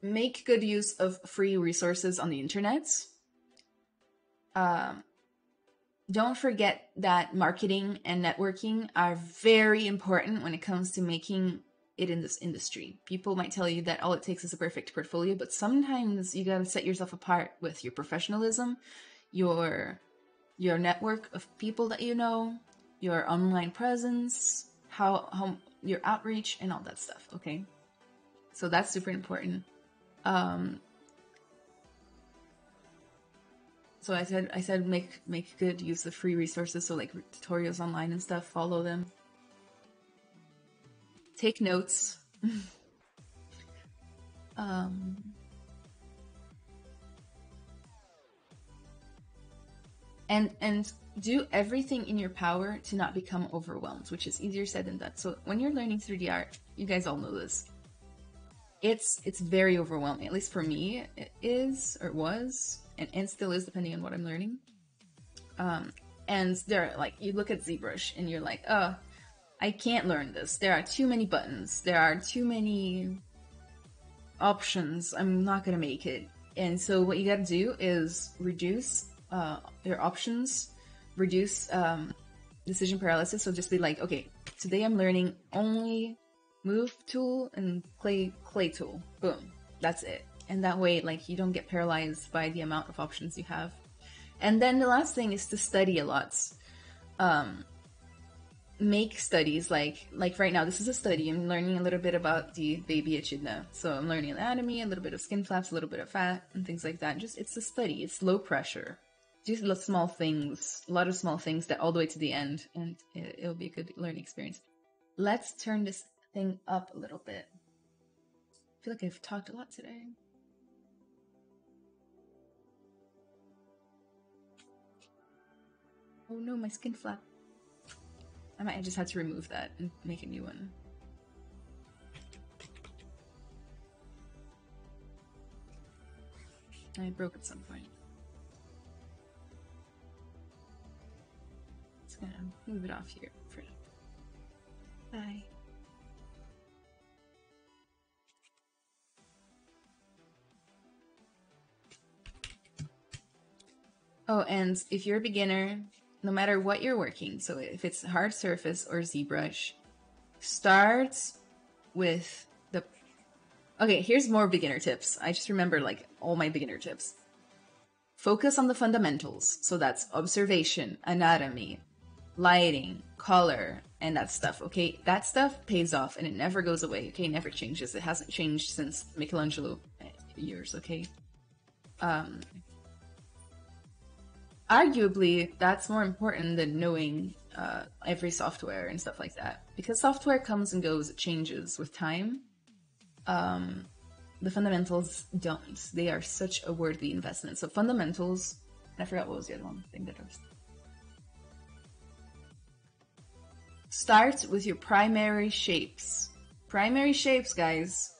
make good use of free resources on the internet. Um, don't forget that marketing and networking are very important when it comes to making it in this industry. People might tell you that all it takes is a perfect portfolio, but sometimes you got to set yourself apart with your professionalism, your your network of people that you know, your online presence, how how your outreach and all that stuff, okay? So that's super important. Um so I said I said make make good use of free resources, so like tutorials online and stuff, follow them. Take notes. um and and do everything in your power to not become overwhelmed, which is easier said than done. So when you're learning 3D art, you guys all know this. It's it's very overwhelming. At least for me, it is or it was, and, and still is depending on what I'm learning. Um, and there, like you look at ZBrush and you're like, oh, I can't learn this. There are too many buttons. There are too many options. I'm not gonna make it. And so what you gotta do is reduce uh, your options reduce um, decision paralysis. So just be like, okay, today I'm learning only move tool and clay clay tool. Boom, that's it. And that way, like you don't get paralyzed by the amount of options you have. And then the last thing is to study a lot. Um, make studies like like right now this is a study i'm learning a little bit about the baby echidna so i'm learning anatomy a little bit of skin flaps a little bit of fat and things like that just it's a study it's low pressure do small things, a lot of small things that all the way to the end, and it, it'll be a good learning experience. Let's turn this thing up a little bit. I feel like I've talked a lot today. Oh no, my skin flap. I might just had to remove that and make a new one. I broke at some point. Just gonna move it off here for now. Bye. Oh, and if you're a beginner, no matter what you're working, so if it's hard surface or ZBrush, start with the. Okay, here's more beginner tips. I just remember like all my beginner tips. Focus on the fundamentals. So that's observation, anatomy, lighting, color, and that stuff, okay? That stuff pays off and it never goes away, okay? Never changes. It hasn't changed since Michelangelo years, okay? Um, arguably, that's more important than knowing uh, every software and stuff like that. Because software comes and goes, it changes with time. Um, the fundamentals don't. They are such a worthy investment. So fundamentals, I forgot what was the other one thing that I was Start with your primary shapes. Primary shapes, guys.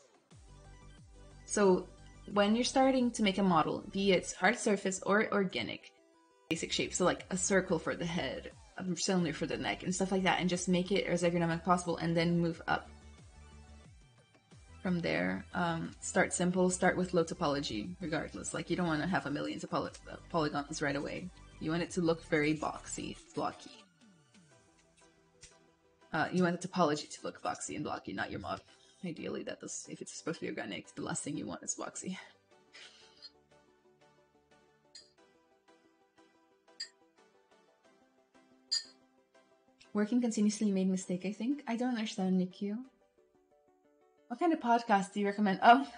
So when you're starting to make a model, be it hard surface or organic, basic shape, so like a circle for the head, a cylinder for the neck, and stuff like that, and just make it as ergonomic as possible, and then move up. From there, um, start simple, start with low topology, regardless. Like, you don't want to have a million poly- polygons right away. You want it to look very boxy, blocky. Uh, you want the topology to look boxy and blocky, not your mob. Ideally, that does, if it's supposed to be organic, the last thing you want is boxy. Working continuously made mistake, I think. I don't understand, Nikyu. What kind of podcast do you recommend? Oh.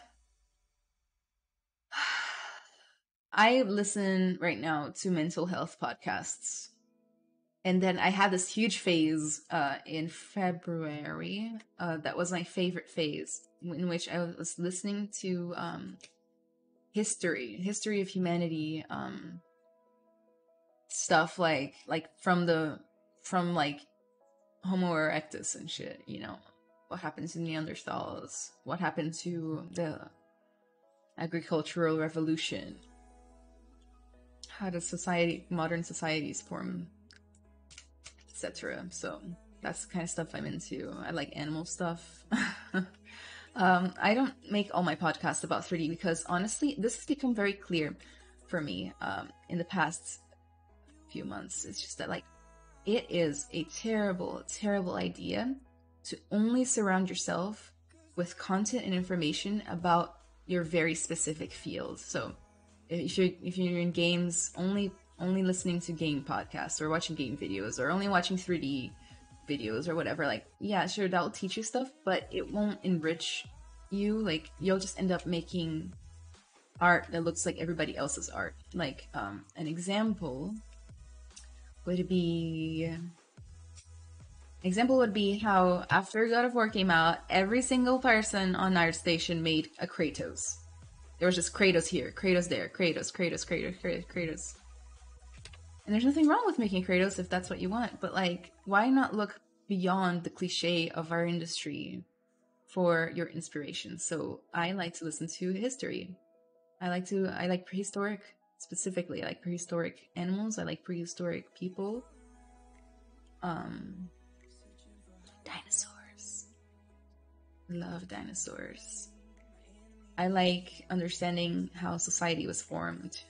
I listen right now to mental health podcasts and then I had this huge phase uh, in February. Uh, that was my favorite phase, in which I was listening to um, history, history of humanity, um, stuff like like from the from like Homo erectus and shit. You know, what happened to Neanderthals? What happened to the agricultural revolution? How does society, modern societies form etc. So that's the kind of stuff I'm into. I like animal stuff. um, I don't make all my podcasts about 3D because honestly, this has become very clear for me um, in the past few months. It's just that like it is a terrible, terrible idea to only surround yourself with content and information about your very specific field. So if you're if you're in games, only only listening to game podcasts or watching game videos or only watching 3D videos or whatever, like, yeah, sure, that'll teach you stuff, but it won't enrich you. Like, you'll just end up making art that looks like everybody else's art. Like, um, an example would be. Example would be how after God of War came out, every single person on ArtStation made a Kratos. There was just Kratos here, Kratos there, Kratos, Kratos, Kratos, Kratos, Kratos. And there's nothing wrong with making Kratos if that's what you want, but like, why not look beyond the cliche of our industry for your inspiration? So I like to listen to history. I like to, I like prehistoric specifically. Like prehistoric animals. I like prehistoric people. Um, dinosaurs. Love dinosaurs. I like understanding how society was formed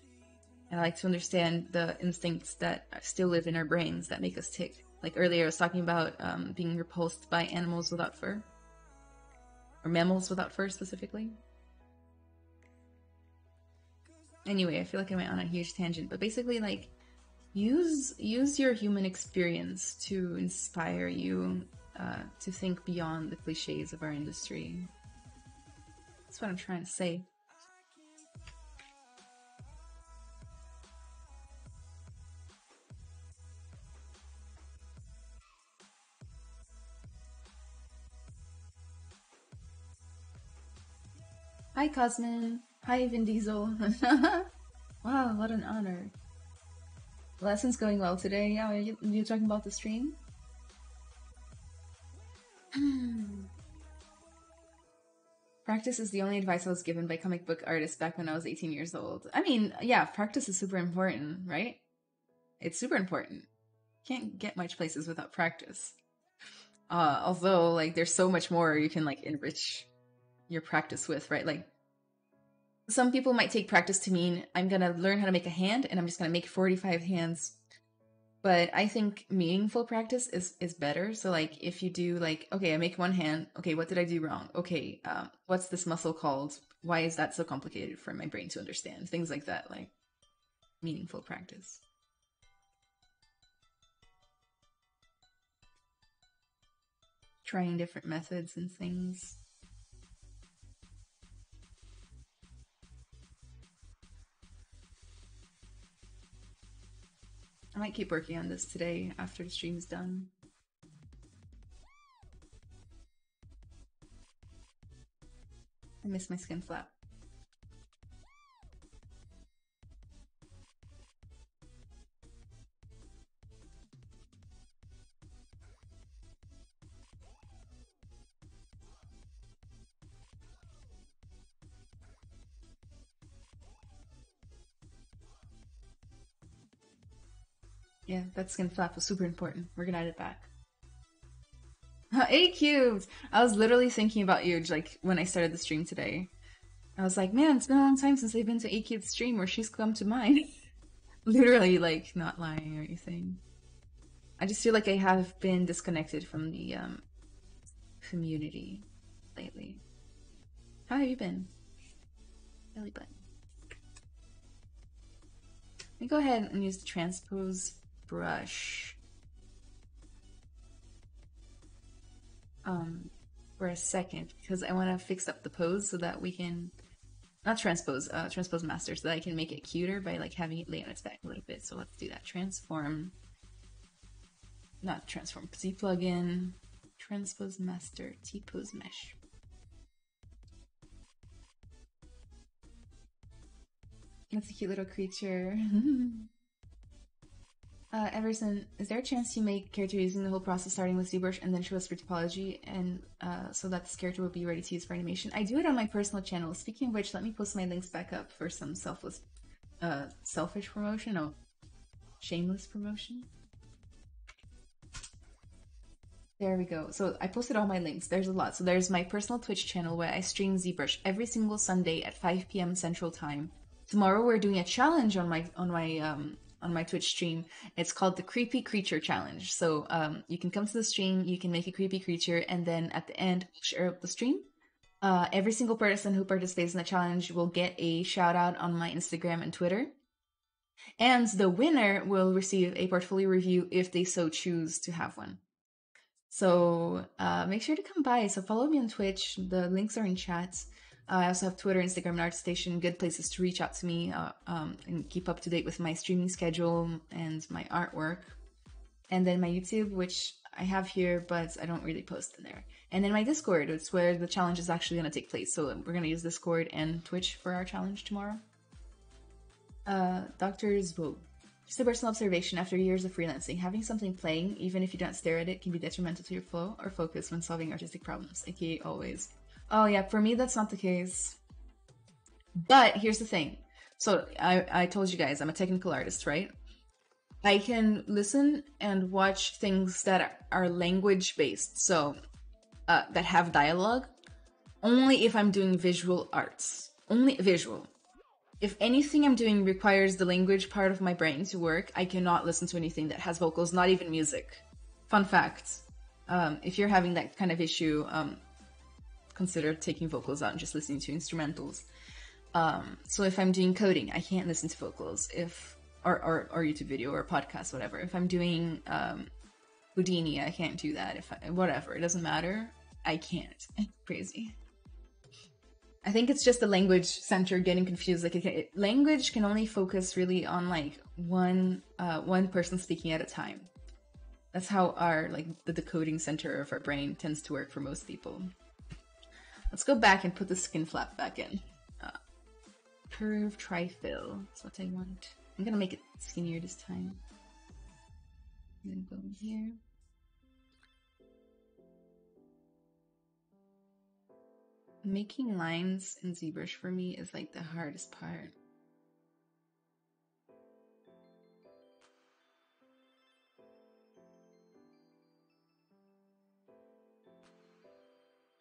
I like to understand the instincts that still live in our brains that make us tick. Like earlier, I was talking about um, being repulsed by animals without fur, or mammals without fur specifically. Anyway, I feel like I went on a huge tangent, but basically, like, use use your human experience to inspire you uh, to think beyond the cliches of our industry. That's what I'm trying to say. Hi, Cosmin. Hi, Vin Diesel. wow, what an honor. Lessons going well today. Yeah, you, you talking about the stream? practice is the only advice I was given by comic book artists back when I was 18 years old. I mean, yeah, practice is super important, right? It's super important. Can't get much places without practice. Uh, although, like, there's so much more you can, like, enrich your practice with, right? Like some people might take practice to mean I'm going to learn how to make a hand and I'm just going to make 45 hands. But I think meaningful practice is is better. So like if you do like okay, I make one hand. Okay, what did I do wrong? Okay, um, what's this muscle called? Why is that so complicated for my brain to understand? Things like that, like meaningful practice. Trying different methods and things. I might keep working on this today after the stream is done. I miss my skin flap. Yeah, that skin flap was super important. We're gonna add it back. Eight cubes! I was literally thinking about you, like, when I started the stream today. I was like, man, it's been a long time since I've been to 8 Cubes stream where she's come to mine. literally, like, not lying or anything. I just feel like I have been disconnected from the um, community lately. How have you been? Belly button. Let me go ahead and use the transpose brush um, for a second because I want to fix up the pose so that we can not transpose uh, transpose master so that I can make it cuter by like having it lay on its back a little bit. So let's do that. Transform not transform, Z plugin, transpose master, T-pose mesh. That's a cute little creature. uh, Everson, is there a chance you make character using the whole process starting with ZBrush and then show us for topology and uh, so that this character will be ready to use for animation? I do it on my personal channel. Speaking of which, let me post my links back up for some selfless, uh, selfish promotion. Oh, shameless promotion. There we go. So I posted all my links. There's a lot. So there's my personal Twitch channel where I stream ZBrush every single Sunday at 5 p.m. Central Time. Tomorrow we're doing a challenge on my on my um on my Twitch stream. It's called the Creepy Creature Challenge. So um you can come to the stream, you can make a creepy creature, and then at the end share up the stream. Uh, every single person who participates in the challenge will get a shout out on my Instagram and Twitter. And the winner will receive a portfolio review if they so choose to have one. So uh, make sure to come by. So follow me on Twitch. The links are in chat. I also have Twitter, Instagram, and ArtStation. Good places to reach out to me uh, um, and keep up to date with my streaming schedule and my artwork. And then my YouTube, which I have here, but I don't really post in there. And then my Discord, it's where the challenge is actually going to take place. So we're going to use Discord and Twitch for our challenge tomorrow. Uh, Doctor's Vote. Just a personal observation after years of freelancing, having something playing, even if you don't stare at it, can be detrimental to your flow or focus when solving artistic problems, aka always. Oh yeah, for me that's not the case. But here's the thing. So I, I told you guys I'm a technical artist, right? I can listen and watch things that are language based, so uh, that have dialogue, only if I'm doing visual arts. Only visual. If anything I'm doing requires the language part of my brain to work, I cannot listen to anything that has vocals, not even music. Fun fact. Um, if you're having that kind of issue, um, consider taking vocals out and just listening to instrumentals. Um, so if I'm doing coding, I can't listen to vocals. If or, or, or YouTube video or podcast, whatever. If I'm doing um, Houdini, I can't do that. If I, whatever, it doesn't matter. I can't. Crazy. I think it's just the language center getting confused. Like, language can only focus really on like one uh, one person speaking at a time. That's how our like the decoding center of our brain tends to work for most people. Let's go back and put the skin flap back in. Uh, curve tri-fill. That's what I want. I'm gonna make it skinnier this time. I'm gonna go here. Making lines in ZBrush for me is like the hardest part.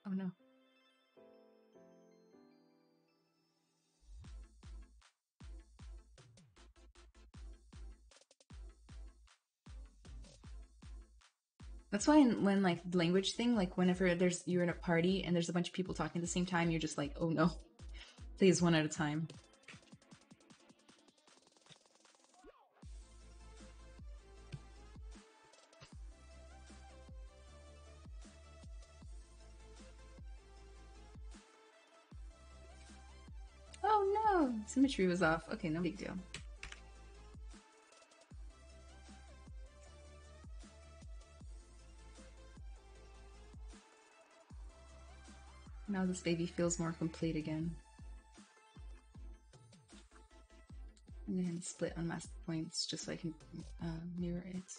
Oh no. That's why when like language thing, like whenever there's you're in a party and there's a bunch of people talking at the same time, you're just like, oh no, please one at a time. Oh no, symmetry was off. Okay, no big deal. Now this baby feels more complete again. And then split unmasked points just so I can uh, mirror it.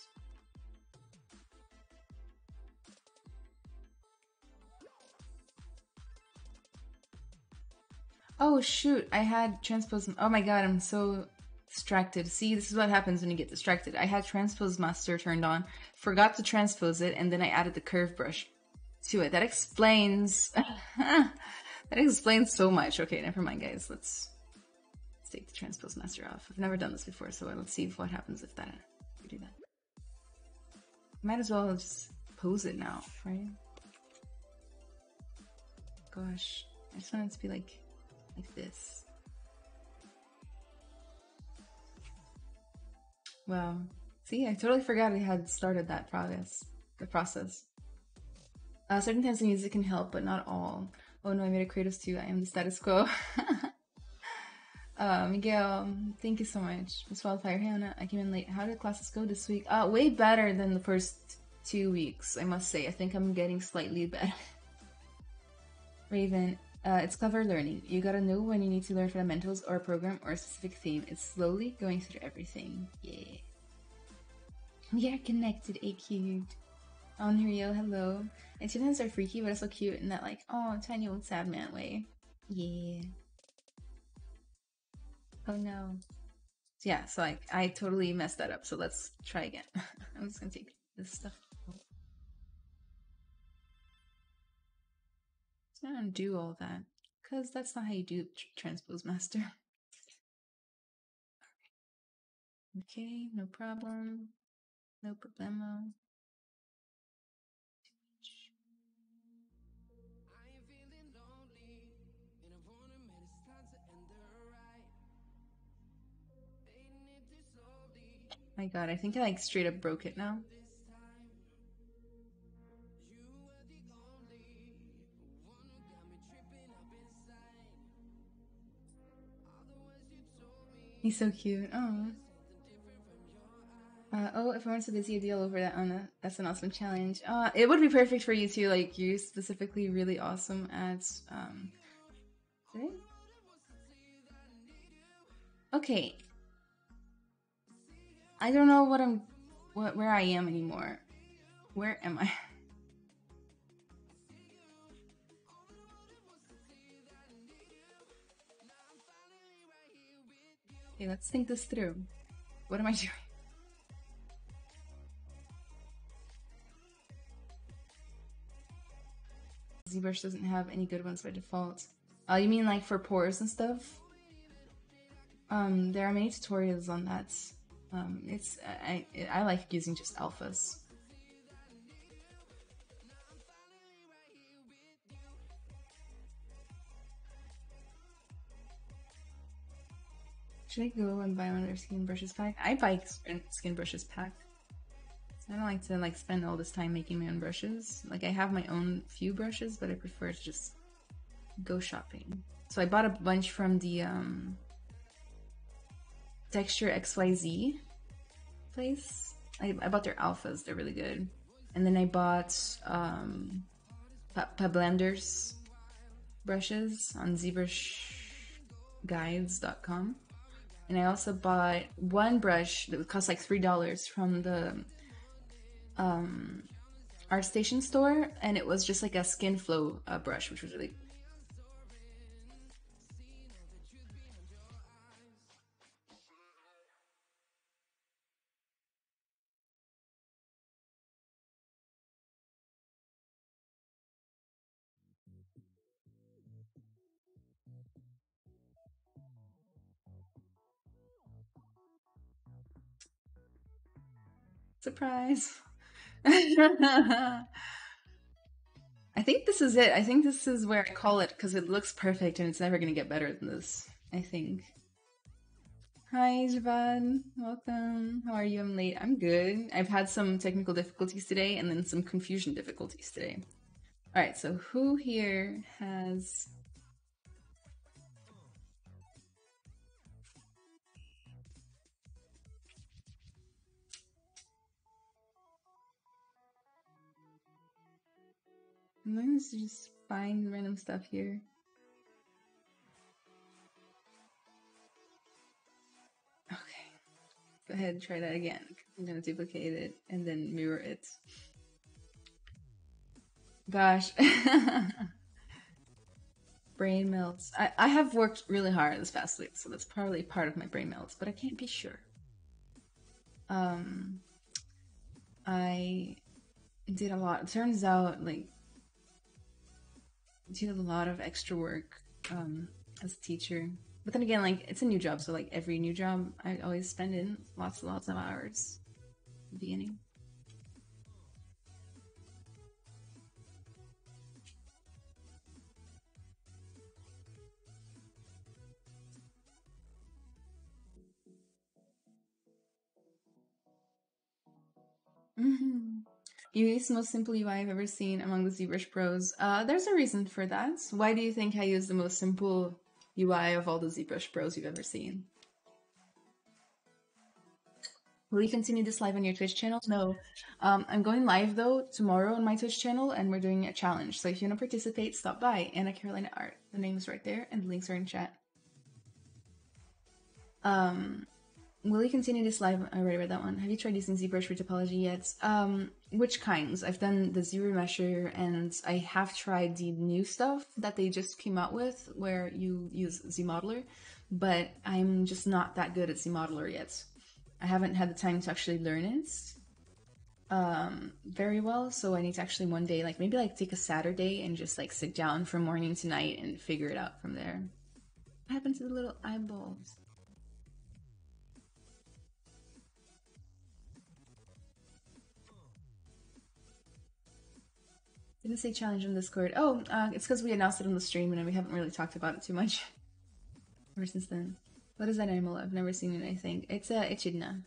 Oh shoot, I had transpose. Oh my god, I'm so distracted. See, this is what happens when you get distracted. I had transpose master turned on, forgot to transpose it, and then I added the curve brush to it. That explains that explains so much. Okay, never mind, guys. Let's, let's take the transpose master off. I've never done this before, so let's see what happens if that we do that. Might as well just pose it now, right? Gosh, I just want it to be like like this. Wow. See, I totally forgot I had started that progress, the process. Uh, certain types of music can help, but not all. Oh no, I made a Kratos too. I am the status quo. Uh, Miguel, thank you so much. Miss Wildfire Hannah, I came in late. How did classes go this week? Uh, way better than the first two weeks, I must say. I think I'm getting slightly better. Raven, uh, it's clever learning. You gotta know when you need to learn fundamentals or a program or a specific theme. It's slowly going through everything. Yeah. We are connected, A cubed. Unreal, hello. And students are freaky, but it's so cute in that like, oh, tiny old sad man way. Yeah. Oh no. Yeah, so like I totally messed that up. So let's try again. I'm just gonna take this stuff. Just gonna undo all that because that's not how you do tr- transpose master. Okay, no problem. No problemo. My god, I think I like straight up broke it now. He's so cute. Oh. Uh, oh, if I weren't so busy, a deal over that on that's an awesome challenge. Uh, it would be perfect for you too. Like you're specifically really awesome at um. Okay. I don't know what I'm, what where I am anymore. Where am I? Okay, let's think this through. What am I doing? ZBrush doesn't have any good ones by default. Oh, you mean like for pores and stuff? Um, there are many tutorials on that. Um, it's I, I like using just alphas. Should I go and buy another skin brushes pack? I buy skin brushes pack. I don't like to like spend all this time making my own brushes. Like I have my own few brushes, but I prefer to just go shopping. So I bought a bunch from the um, Texture XYZ place. I, I bought their alphas, they're really good. And then I bought um, Pablenders brushes on ZBrushGuides.com. And I also bought one brush that would cost like $3 from the um, ArtStation store, and it was just like a skin flow uh, brush, which was really Surprise. I think this is it. I think this is where I call it because it looks perfect and it's never going to get better than this. I think. Hi, Javad. Welcome. How are you? I'm late. I'm good. I've had some technical difficulties today and then some confusion difficulties today. All right, so who here has Let's just find random stuff here. Okay. Go ahead and try that again. I'm gonna duplicate it and then mirror it. Gosh. brain melts. I, I have worked really hard this past week, so that's probably part of my brain melts, but I can't be sure. Um I did a lot. It turns out like do a lot of extra work um, as a teacher. But then again, like it's a new job, so like every new job, I always spend in lots and lots of hours beginning. Mm-hmm. You use the most simple UI I've ever seen among the ZBrush pros. Uh, there's a reason for that. Why do you think I use the most simple UI of all the ZBrush Pros you've ever seen. Will you continue this live on your Twitch channel? No. Um, I'm going live though tomorrow on my Twitch channel and we're doing a challenge. So if you want to participate, stop by. Ana Carolina Art. The name is right there and the links are in chat. Um, will you continue this live? I already read that one. Have you tried using ZBrush for topology yet? Um, which kinds? I've done the ZRemesher, and I have tried the new stuff that they just came out with where you use ZModeler, but I'm just not that good at ZModeler yet. I haven't had the time to actually learn it um very well so i need to actually one day like maybe like take a saturday and just like sit down from morning to night and figure it out from there what happened to the little eyeballs didn't say challenge on discord oh uh, it's because we announced it on the stream and we haven't really talked about it too much ever since then what is that animal? I've never seen it, I think. It's a echidna.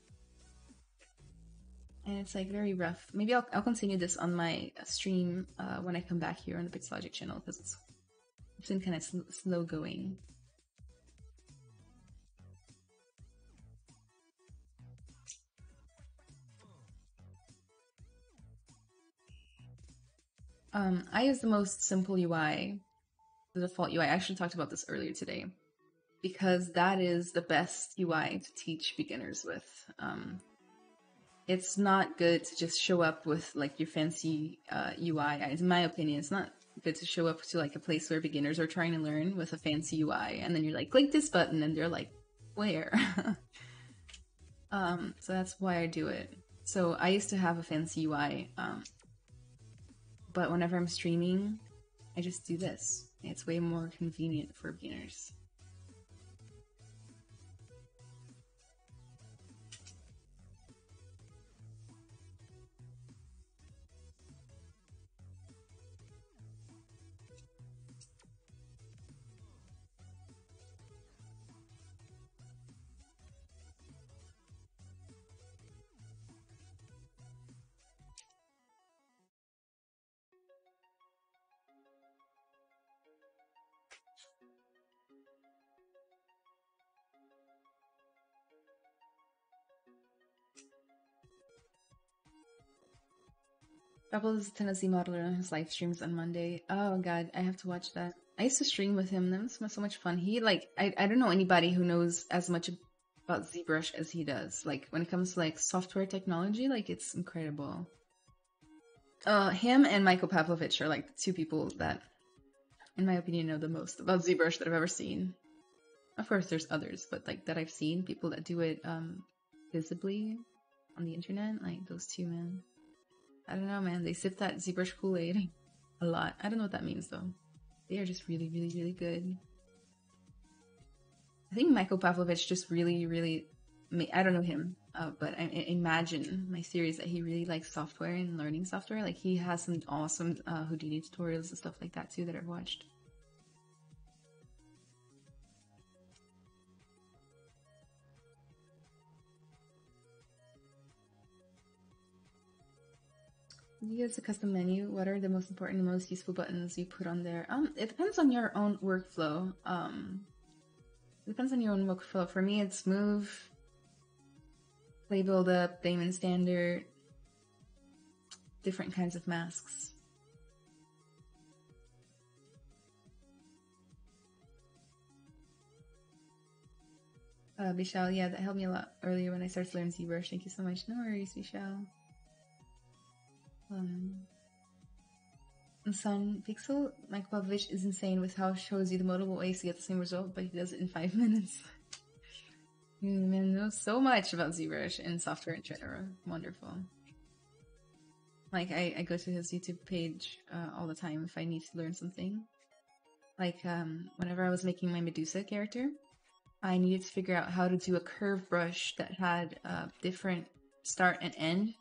And it's like very rough. Maybe I'll, I'll continue this on my stream uh, when I come back here on the Pixologic channel because it's, it's been kind of sl slow going. Um, I use the most simple UI, the default UI. I actually talked about this earlier today because that is the best UI to teach beginners with. Um, it's not good to just show up with like your fancy uh, UI. In my opinion, it's not good to show up to like a place where beginners are trying to learn with a fancy UI, and then you're like, click this button, and they're like, where? um, so that's why I do it. So I used to have a fancy UI, um, but whenever I'm streaming, I just do this. It's way more convenient for beginners. Rebel is a Tennessee modeler on his live streams on Monday. Oh god, I have to watch that. I used to stream with him. That was so much fun. He like I, I don't know anybody who knows as much about ZBrush as he does. Like when it comes to like software technology, like it's incredible. Uh, him and Michael Pavlovich are like the two people that, in my opinion, know the most about ZBrush that I've ever seen. Of course, there's others, but like that I've seen people that do it um visibly on the internet. Like those two men. I don't know, man. They sip that ZBrush Kool Aid a lot. I don't know what that means though. They are just really, really, really good. I think Michael Pavlovich just really, really. I don't know him, uh, but I, imagine my is that he really likes software and learning software. Like he has some awesome uh, Houdini tutorials and stuff like that too that I've watched. You use a custom menu. What are the most important and most useful buttons you put on there? Um, it depends on your own workflow. Um, it depends on your own workflow. For me, it's move, play build up, Dam Standard, different kinds of masks. Uh, Vishal, yeah, that helped me a lot earlier when I started learning ZBrush. Thank you so much. No worries, Vishal. Um, Sun Pixel, Mike Pavlovich is insane with how shows you the multiple ways to get the same result, but he does it in five minutes. Man knows so much about ZBrush and software in general. Wonderful. Like I, I go to his YouTube page uh, all the time if I need to learn something. Like um, whenever I was making my Medusa character, I needed to figure out how to do a curve brush that had uh, different start and end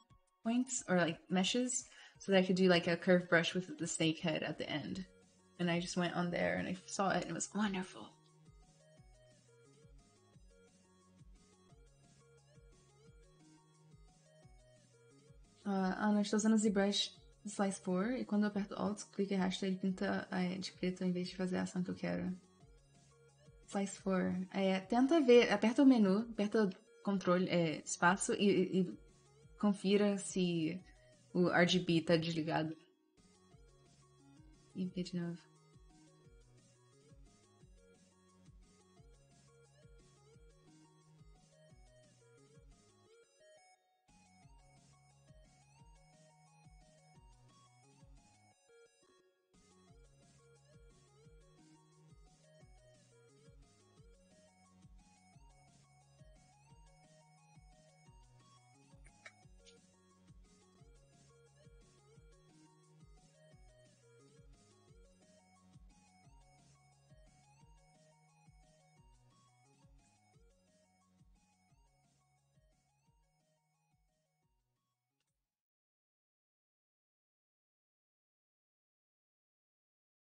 points or like meshes so that I could do like a curved brush with the snake head at the end. And I just went on there and I saw it and it was wonderful. Uh, Ana, estou usando o ZBrush Slice 4 e quando eu aperto Alt, clico e arrasto, ele pinta a de preto em vez de fazer a ação que eu quero. Slice 4. É, tenta ver, aperta o menu, aperta o controle, é, espaço e, e confira se o RGB tá desligado. E de novo.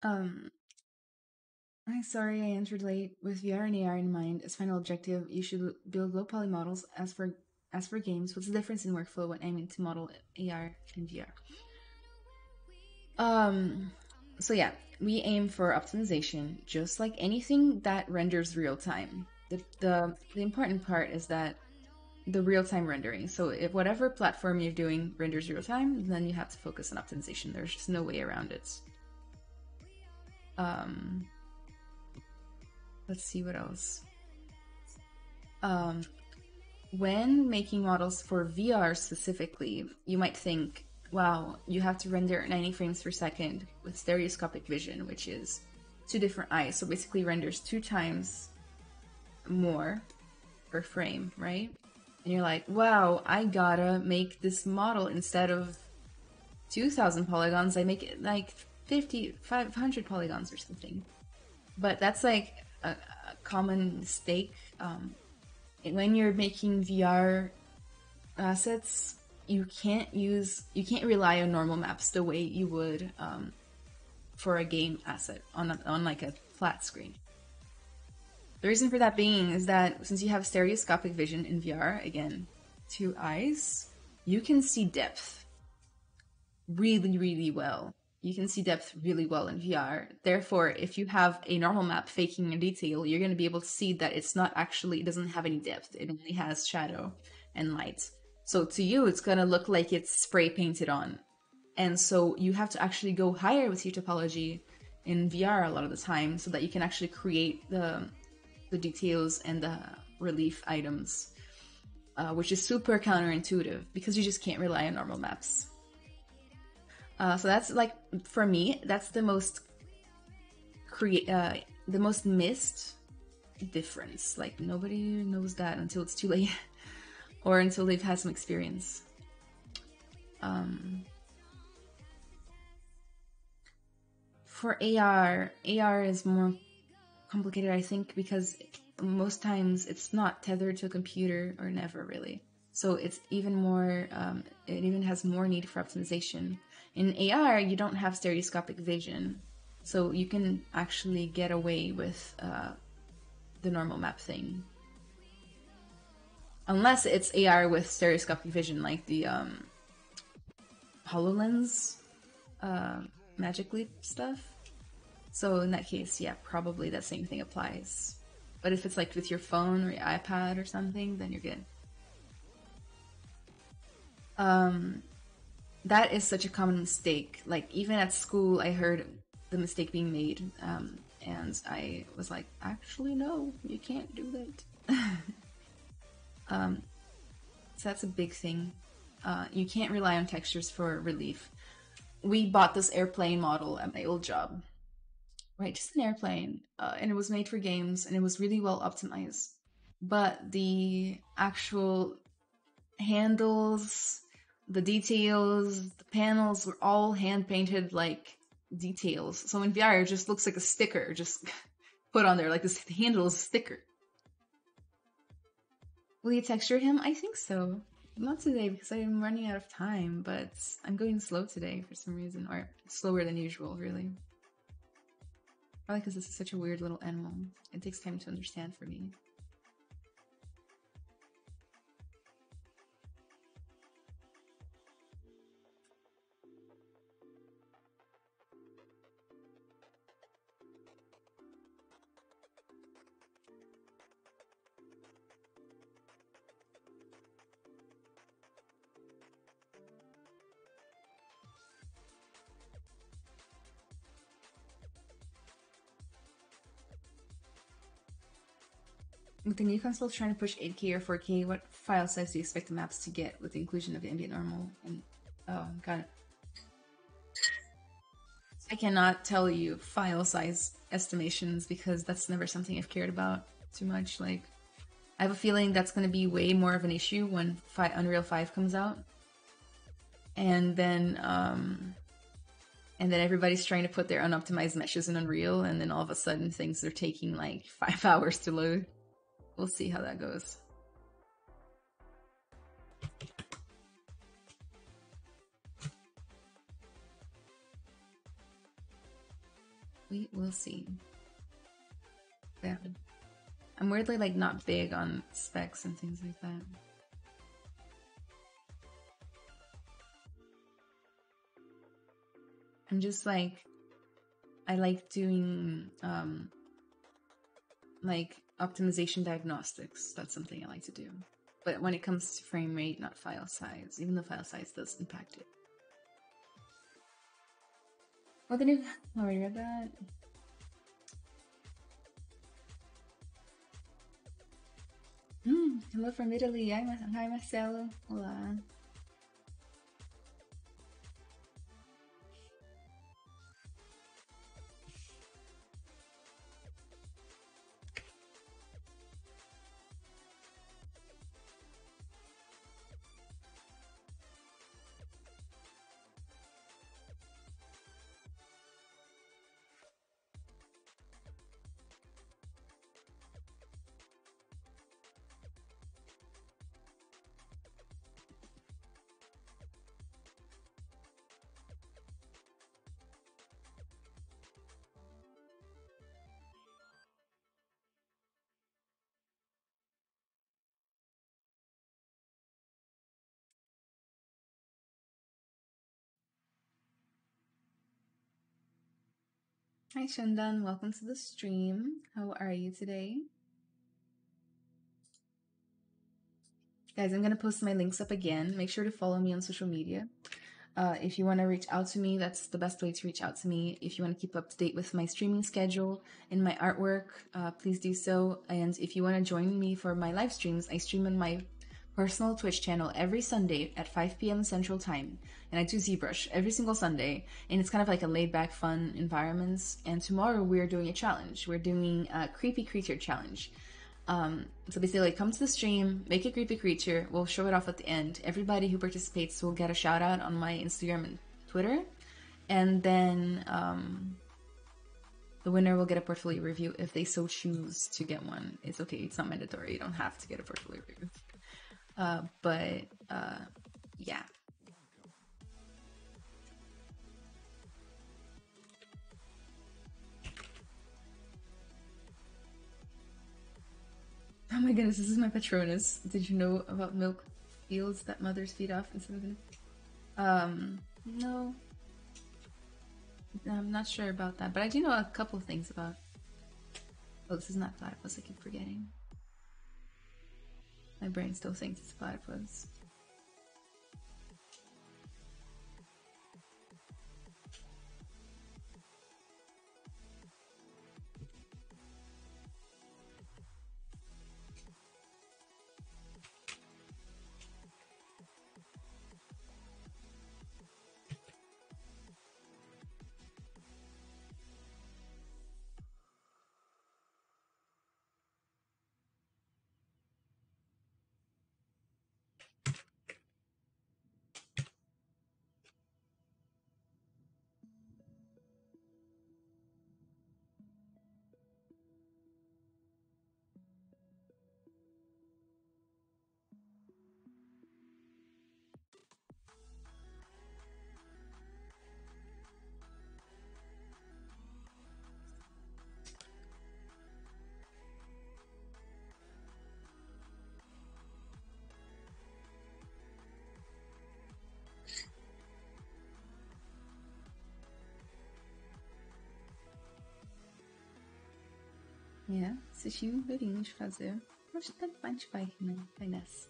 Um, I'm sorry I entered late. With VR and AR in mind as final objective, you should build low poly models. As for as for games, what's the difference in workflow when aiming to model AR and VR? Um, so yeah, we aim for optimization, just like anything that renders real time. The the the important part is that the real time rendering. So if whatever platform you're doing renders real time, then you have to focus on optimization. There's just no way around it. Um, let's see what else. Um, when making models for VR specifically, you might think, wow, you have to render 90 frames per second with stereoscopic vision, which is two different eyes. So basically renders two times more per frame, right? And you're like, wow, I gotta make this model instead of 2000 polygons, I make it like 50, 500 polygons or something. But that's like a, a common mistake. Um, when you're making VR assets, you can't use, you can't rely on normal maps the way you would um, for a game asset on, a, on like a flat screen. The reason for that being is that since you have stereoscopic vision in VR, again, two eyes, you can see depth really, really well you can see depth really well in VR. Therefore, if you have a normal map faking a detail, you're going to be able to see that it's not actually, it doesn't have any depth. It only has shadow and light. So to you, it's going to look like it's spray painted on. And so you have to actually go higher with your topology in VR a lot of the time so that you can actually create the, the details and the relief items, uh, which is super counterintuitive because you just can't rely on normal maps. Uh, so that's like for me, that's the most create uh, the most missed difference. Like nobody knows that until it's too late, or until they've had some experience. Um, for AR, AR is more complicated, I think, because most times it's not tethered to a computer or never really. So it's even more, um, it even has more need for optimization. In AR, you don't have stereoscopic vision, so you can actually get away with uh, the normal map thing. Unless it's AR with stereoscopic vision, like the um, HoloLens uh, Magic Leap stuff. So in that case, yeah, probably that same thing applies. But if it's like with your phone or your iPad or something, then you're good. Um, that is such a common mistake. Like even at school, I heard the mistake being made, um, and I was like, actually, no, you can't do that. um, so that's a big thing. Uh, you can't rely on textures for relief. We bought this airplane model at my old job, right? Just an airplane, uh, and it was made for games, and it was really well optimized. But the actual handles the details, the panels were all hand painted like details. So in VR, it just looks like a sticker just put on there, like this handle is a sticker. Will you texture him? I think so. Not today because I'm running out of time, but I'm going slow today for some reason, or slower than usual, really. Probably because this is such a weird little animal. It takes time to understand for me. With the new console trying to push 8K or 4K, what file size do you expect the maps to get with the inclusion of ambient normal? And oh, got it. I cannot tell you file size estimations because that's never something I've cared about too much. Like, I have a feeling that's going to be way more of an issue when Fi- Unreal 5 comes out. And then, um, and then everybody's trying to put their unoptimized meshes in Unreal, and then all of a sudden things are taking like five hours to load. We'll see how that goes. We will see. Yeah. I'm weirdly like not big on specs and things like that. I'm just like I like doing um like optimization diagnostics. That's something I like to do. But when it comes to frame rate, not file size, even though file size does impact it. Oh, the new. Already read that. Hmm. Hello from Italy. Hi, Marcelo. Olá. Hi Shandan, welcome to the stream. How are you today? Guys, I'm going to post my links up again. Make sure to follow me on social media. Uh, if you want to reach out to me, that's the best way to reach out to me. If you want to keep up to date with my streaming schedule and my artwork, uh, please do so. And if you want to join me for my live streams, I stream on my personal Twitch channel every Sunday at 5 p.m. Central Time. And I do ZBrush every single Sunday. And it's kind of like a laid back, fun environment. And tomorrow we're doing a challenge. We're doing a creepy creature challenge. Um, so basically, come to the stream, make a creepy creature. We'll show it off at the end. Everybody who participates will get a shout out on my Instagram and Twitter. And then um, the winner will get a portfolio review if they so choose to get one. It's okay, it's not mandatory. You don't have to get a portfolio review. Uh, but uh, yeah. Oh my goodness, this is my Patronus. Did you know about milk fields that mothers feed off instead of Um, no. I'm not sure about that, but I do know a couple things about. Oh, this is not platypus. I keep forgetting. My brain still thinks it's platypus. É, assisti um verinho de fazer. Acho que a gente vai, né? Vai nessa.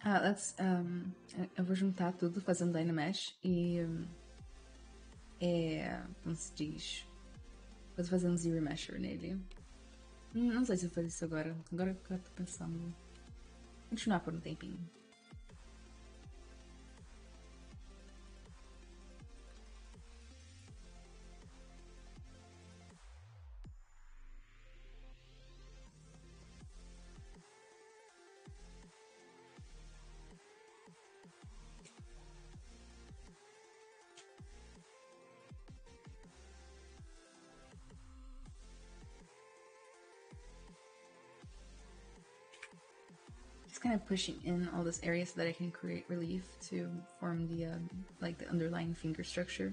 Ah, let's, um, eu vou juntar tudo fazendo Dynamesh e É. Como se diz? Depois fazer um zero measure nele. Hum, Não sei se eu vou fazer isso agora. Agora que eu tô pensando. Vou continuar por um tempinho. Kind of pushing in all this area so that I can create relief to form the um, like the underlying finger structure.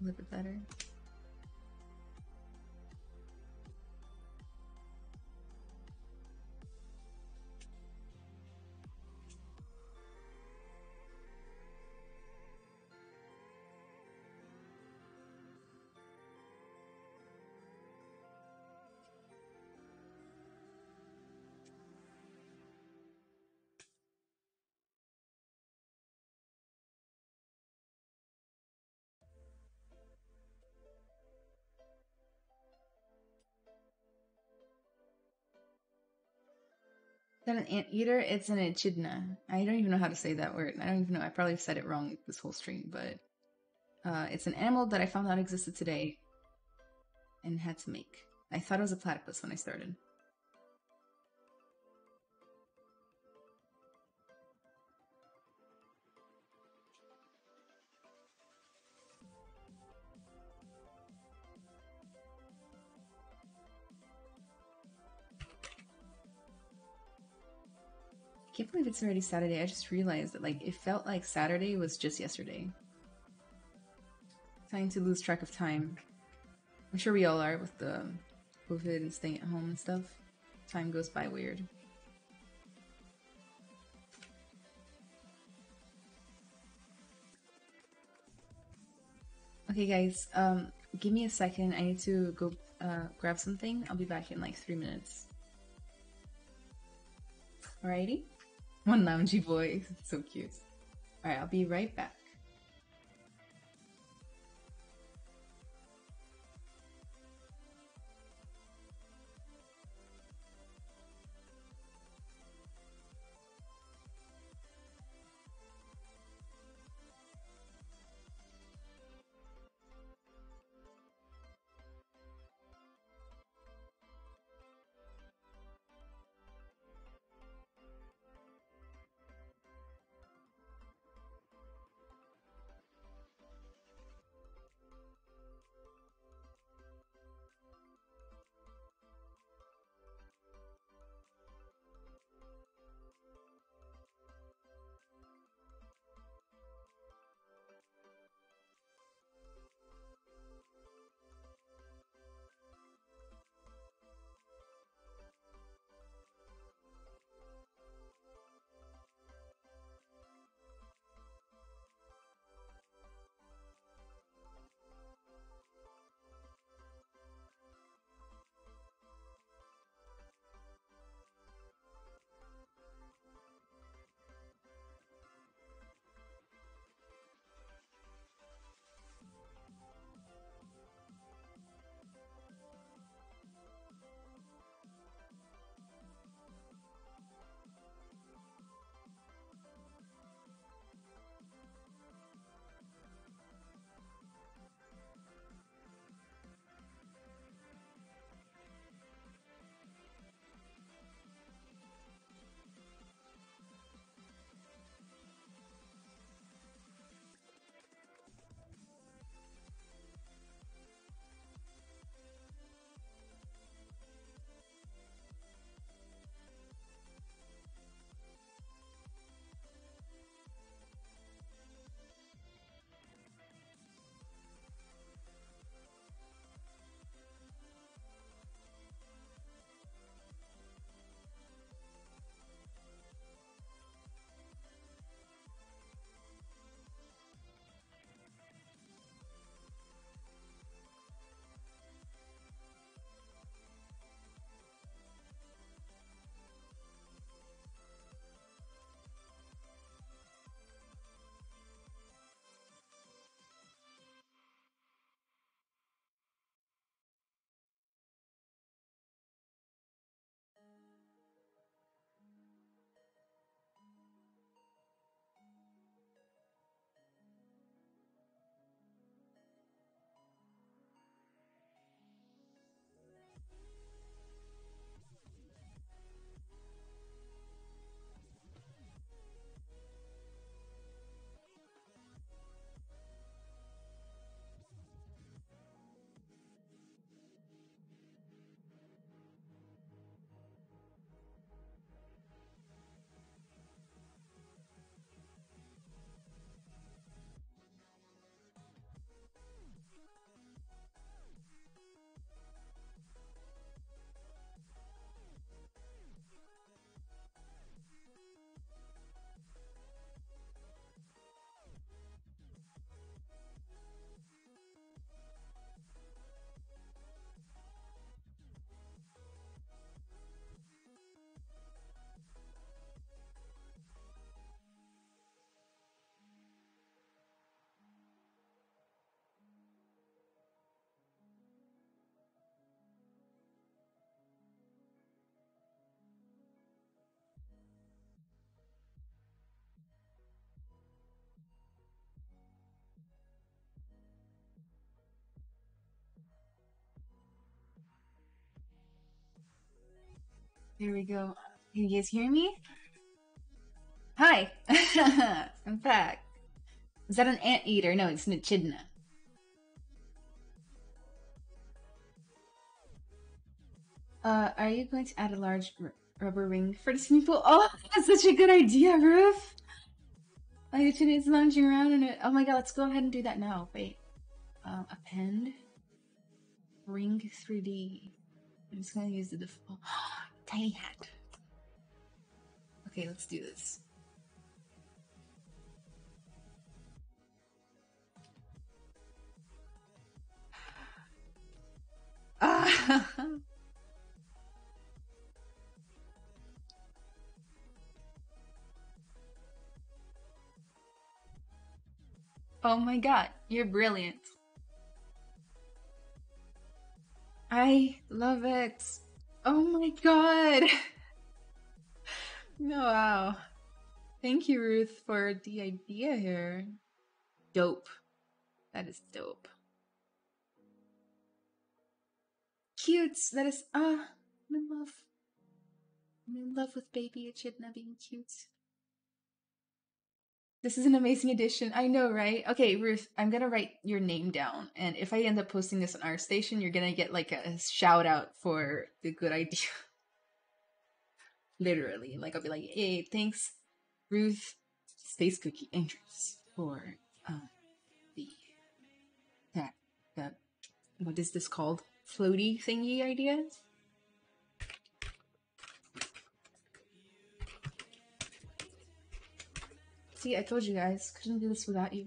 A little bit better. That an anteater? It's an echidna. I don't even know how to say that word. I don't even know. I probably said it wrong this whole stream, but uh, it's an animal that I found out existed today and had to make. I thought it was a platypus when I started. It's already Saturday. I just realized that like it felt like Saturday was just yesterday. Trying to lose track of time. I'm sure we all are with the COVID and staying at home and stuff. Time goes by weird. Okay, guys, um, give me a second. I need to go uh, grab something. I'll be back in like three minutes. Alrighty? One loungy boy. so cute. Alright, I'll be right back. Here we go. Can you guys hear me? Hi! I'm back. Is that an anteater? No, it's an echidna. Uh, are you going to add a large rubber ring for the swimming pool? Oh, that's such a good idea, Ruth! My echidna is lounging around in it. Oh my god, let's go ahead and do that now. Wait. Um, append. Ring 3D. I'm just gonna use the default. Tiny hat. Okay, let's do this. oh my god, you're brilliant. I love it. Oh my god. no, wow. Thank you, Ruth, for the idea here. Dope. That is dope. Cute. That is ah, I'm in love. I'm in love with baby Echidna being cute. This is an amazing addition. I know, right? Okay, Ruth, I'm gonna write your name down, and if I end up posting this on ArtStation, you're gonna get like a shout out for the good idea. Literally, like I'll be like, "Hey, thanks, Ruth, Space Cookie Andrews, for uh, the that that what is this called? Floaty thingy idea." See, I told you guys, couldn't do this without you.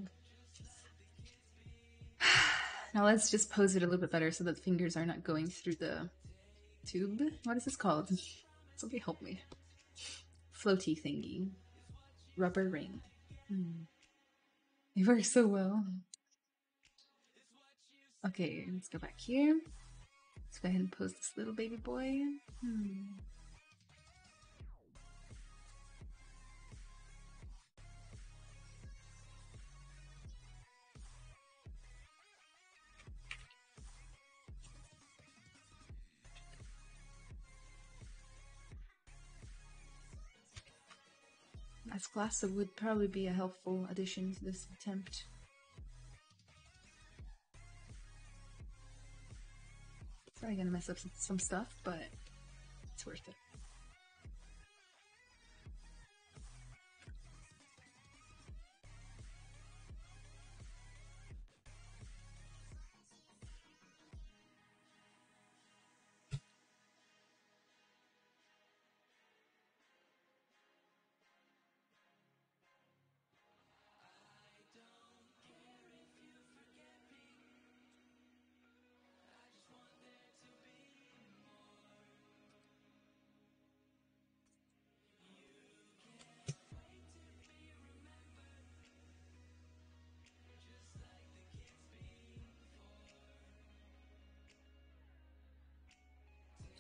now let's just pose it a little bit better so that the fingers are not going through the tube. What is this called? Somebody help me. Floaty thingy. Rubber ring. Hmm. They work so well. Okay, let's go back here. Let's go ahead and pose this little baby boy. Hmm. As glass would probably be a helpful addition to this attempt. Probably gonna mess up some stuff, but it's worth it.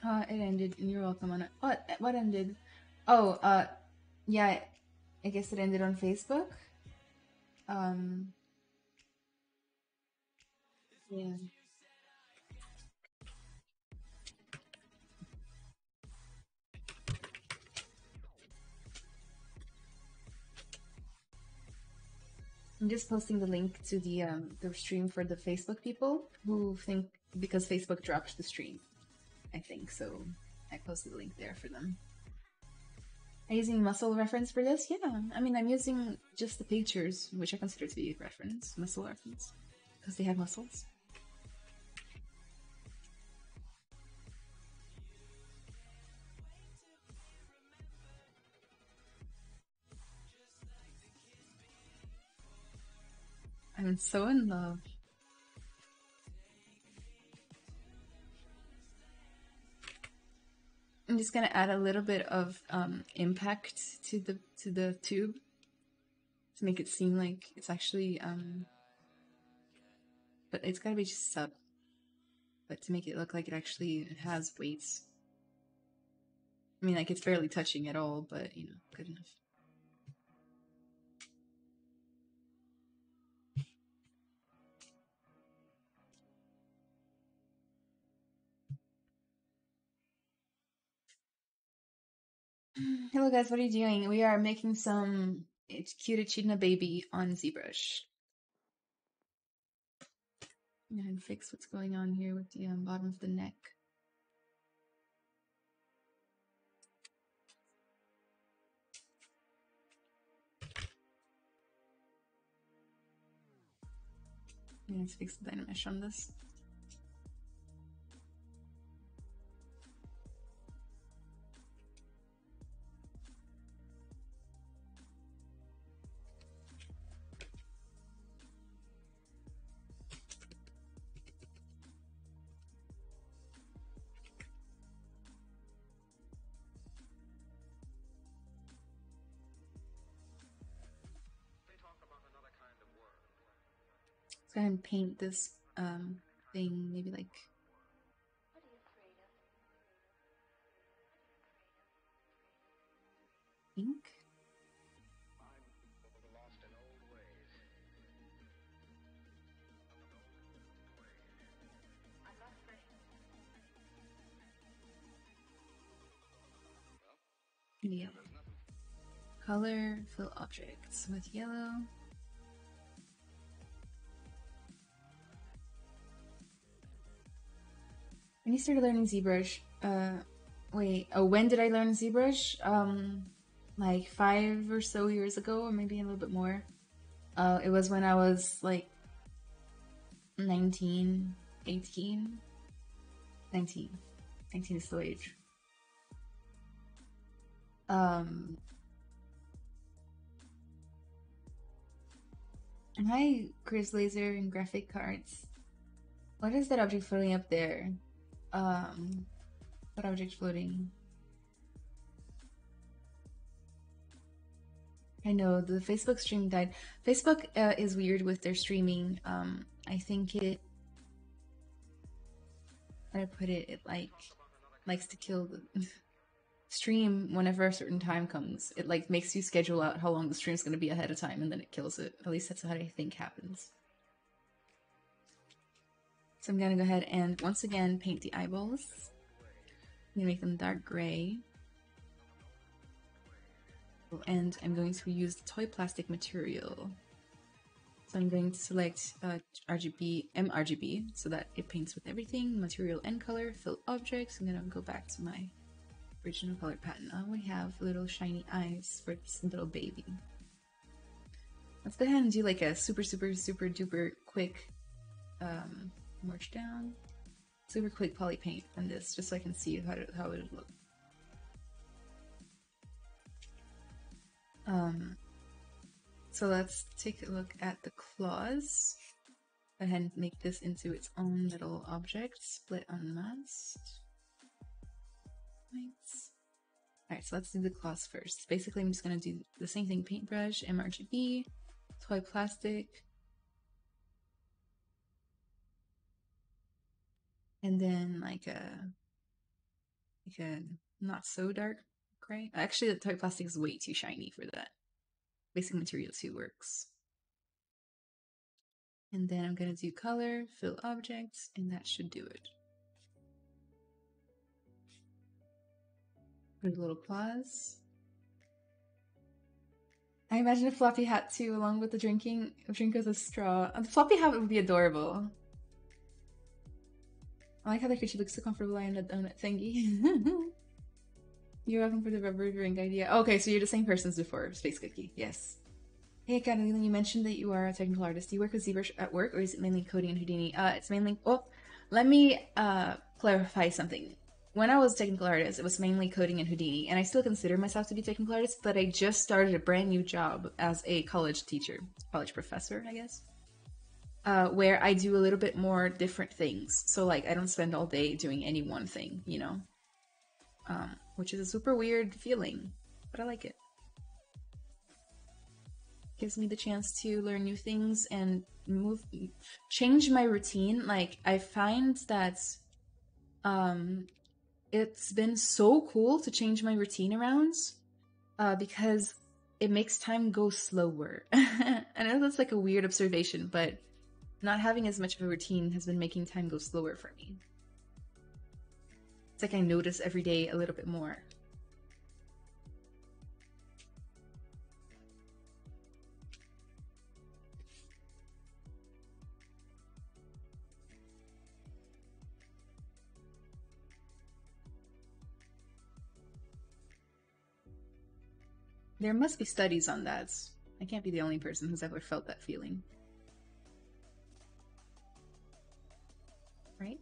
Uh, it ended, and you're welcome on it. What? What ended? Oh, uh, yeah, I guess it ended on Facebook. Um, yeah. I'm just posting the link to the um, the stream for the Facebook people who think because Facebook dropped the stream. I think, so I posted a link there for them. Are you using muscle reference for this? Yeah, I mean, I'm using just the pictures, which I consider to be reference, muscle reference, because they have muscles. I'm so in love. I'm just gonna add a little bit of um, impact to the to the tube to make it seem like it's actually um, but it's gotta be just sub but to make it look like it actually has weights. I mean like it's barely touching at all but you know good enough Hello guys, what are you doing? We are making some it's cute echidna baby on ZBrush. And fix what's going on here with the um, bottom of the neck. Let's fix the Dynamesh on this. And paint this um, thing, maybe like pink. Yellow. Color, fill objects with yellow. When you started learning ZBrush, uh, wait, oh, when did I learn ZBrush? Um, like five or so years ago, or maybe a little bit more. Uh, it was when I was like 19, 18, 19. 19 is the age. Um, hi, Chris Laser and graphic cards. What is that object floating up there? Um, what object floating? I know the Facebook stream died. Facebook uh, is weird with their streaming. Um, I think it. How I put it? It like likes to kill the stream whenever a certain time comes. It like makes you schedule out how long the stream's going to be ahead of time, and then it kills it. At least that's how I think happens. So I'm gonna go ahead and once again paint the eyeballs. I'm gonna make them dark gray. And I'm going to use the toy plastic material. So I'm going to select uh, RGB, mRGB, so that it paints with everything, material and color, fill objects. I'm gonna go back to my original color pattern. We have little shiny eyes for this little baby. Let's go ahead and do like a super, super, super duper quick um, merge down. Super quick poly paint on this, just so I can see how, how it would look. Um, so let's take a look at the claws. Go ahead and make this into its own little object. Split unmasked. Thanks. Alright, so let's do the claws first. Basically, I'm just going to do the same thing. Paintbrush, mRGB, toy plastic, and then like a like a not so dark gray. Actually, the toy plastic is way too shiny for that. Basic material too works. And then I'm gonna do color, fill objects, and that should do it. Put a little pause. I imagine a floppy hat too, along with the drinking drink with a straw. The floppy hat would be adorable. I like how the creature looks so comfortable on the thingy. you're welcome for the rubber ring idea. Okay, so you're the same person as before, Space Cookie. Yes. Hey, Catalina, you mentioned that you are a technical artist. Do you work with ZBrush at work, or is it mainly coding and Houdini? Uh, it's mainly. Well, let me uh, clarify something. When I was a technical artist, it was mainly coding and Houdini, and I still consider myself to be a technical artist. But I just started a brand new job as a college teacher, college professor, I guess uh, where I do a little bit more different things. So like I don't spend all day doing any one thing, you know, um, which is a super weird feeling, but I like it. Gives me the chance to learn new things and move, change my routine. Like I find that, um, it's been so cool to change my routine around, uh, because it makes time go slower. I know that's like a weird observation, but not having as much of a routine has been making time go slower for me. It's like I notice every day a little bit more. There must be studies on that. I can't be the only person who's ever felt that feeling. Right?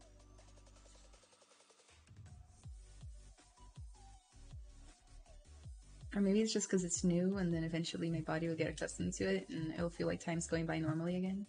Or maybe it's just because it's new and then eventually my body will get accustomed to it and it'll feel like time's going by normally again.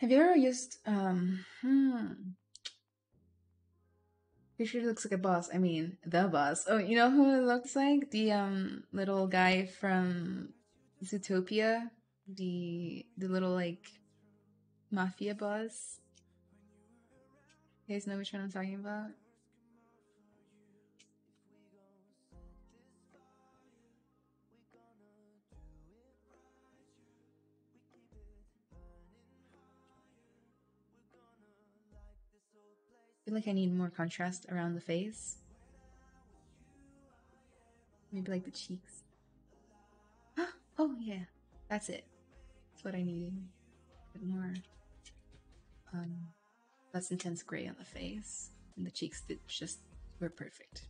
Have you ever used um hmm looks like a boss. I mean, the boss. Oh, you know who it looks like? The um little guy from Zootopia. The the little like mafia boss. You guys know which one I'm talking about? Feel like I need more contrast around the face. Maybe like the cheeks. oh yeah, that's it. That's what I needed. A bit more um less intense gray on the face. And the cheeks that just were perfect.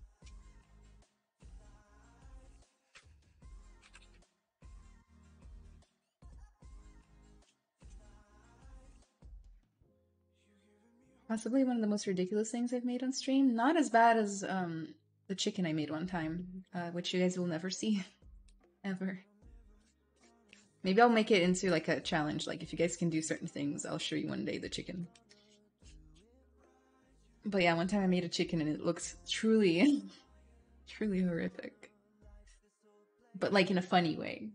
Possibly one of the most ridiculous things I've made on stream. Not as bad as um, the chicken I made one time, uh, which you guys will never see. Ever. Maybe I'll make it into like a challenge. Like if you guys can do certain things, I'll show you one day the chicken. But yeah, one time I made a chicken and it looks truly, truly horrific. But like in a funny way.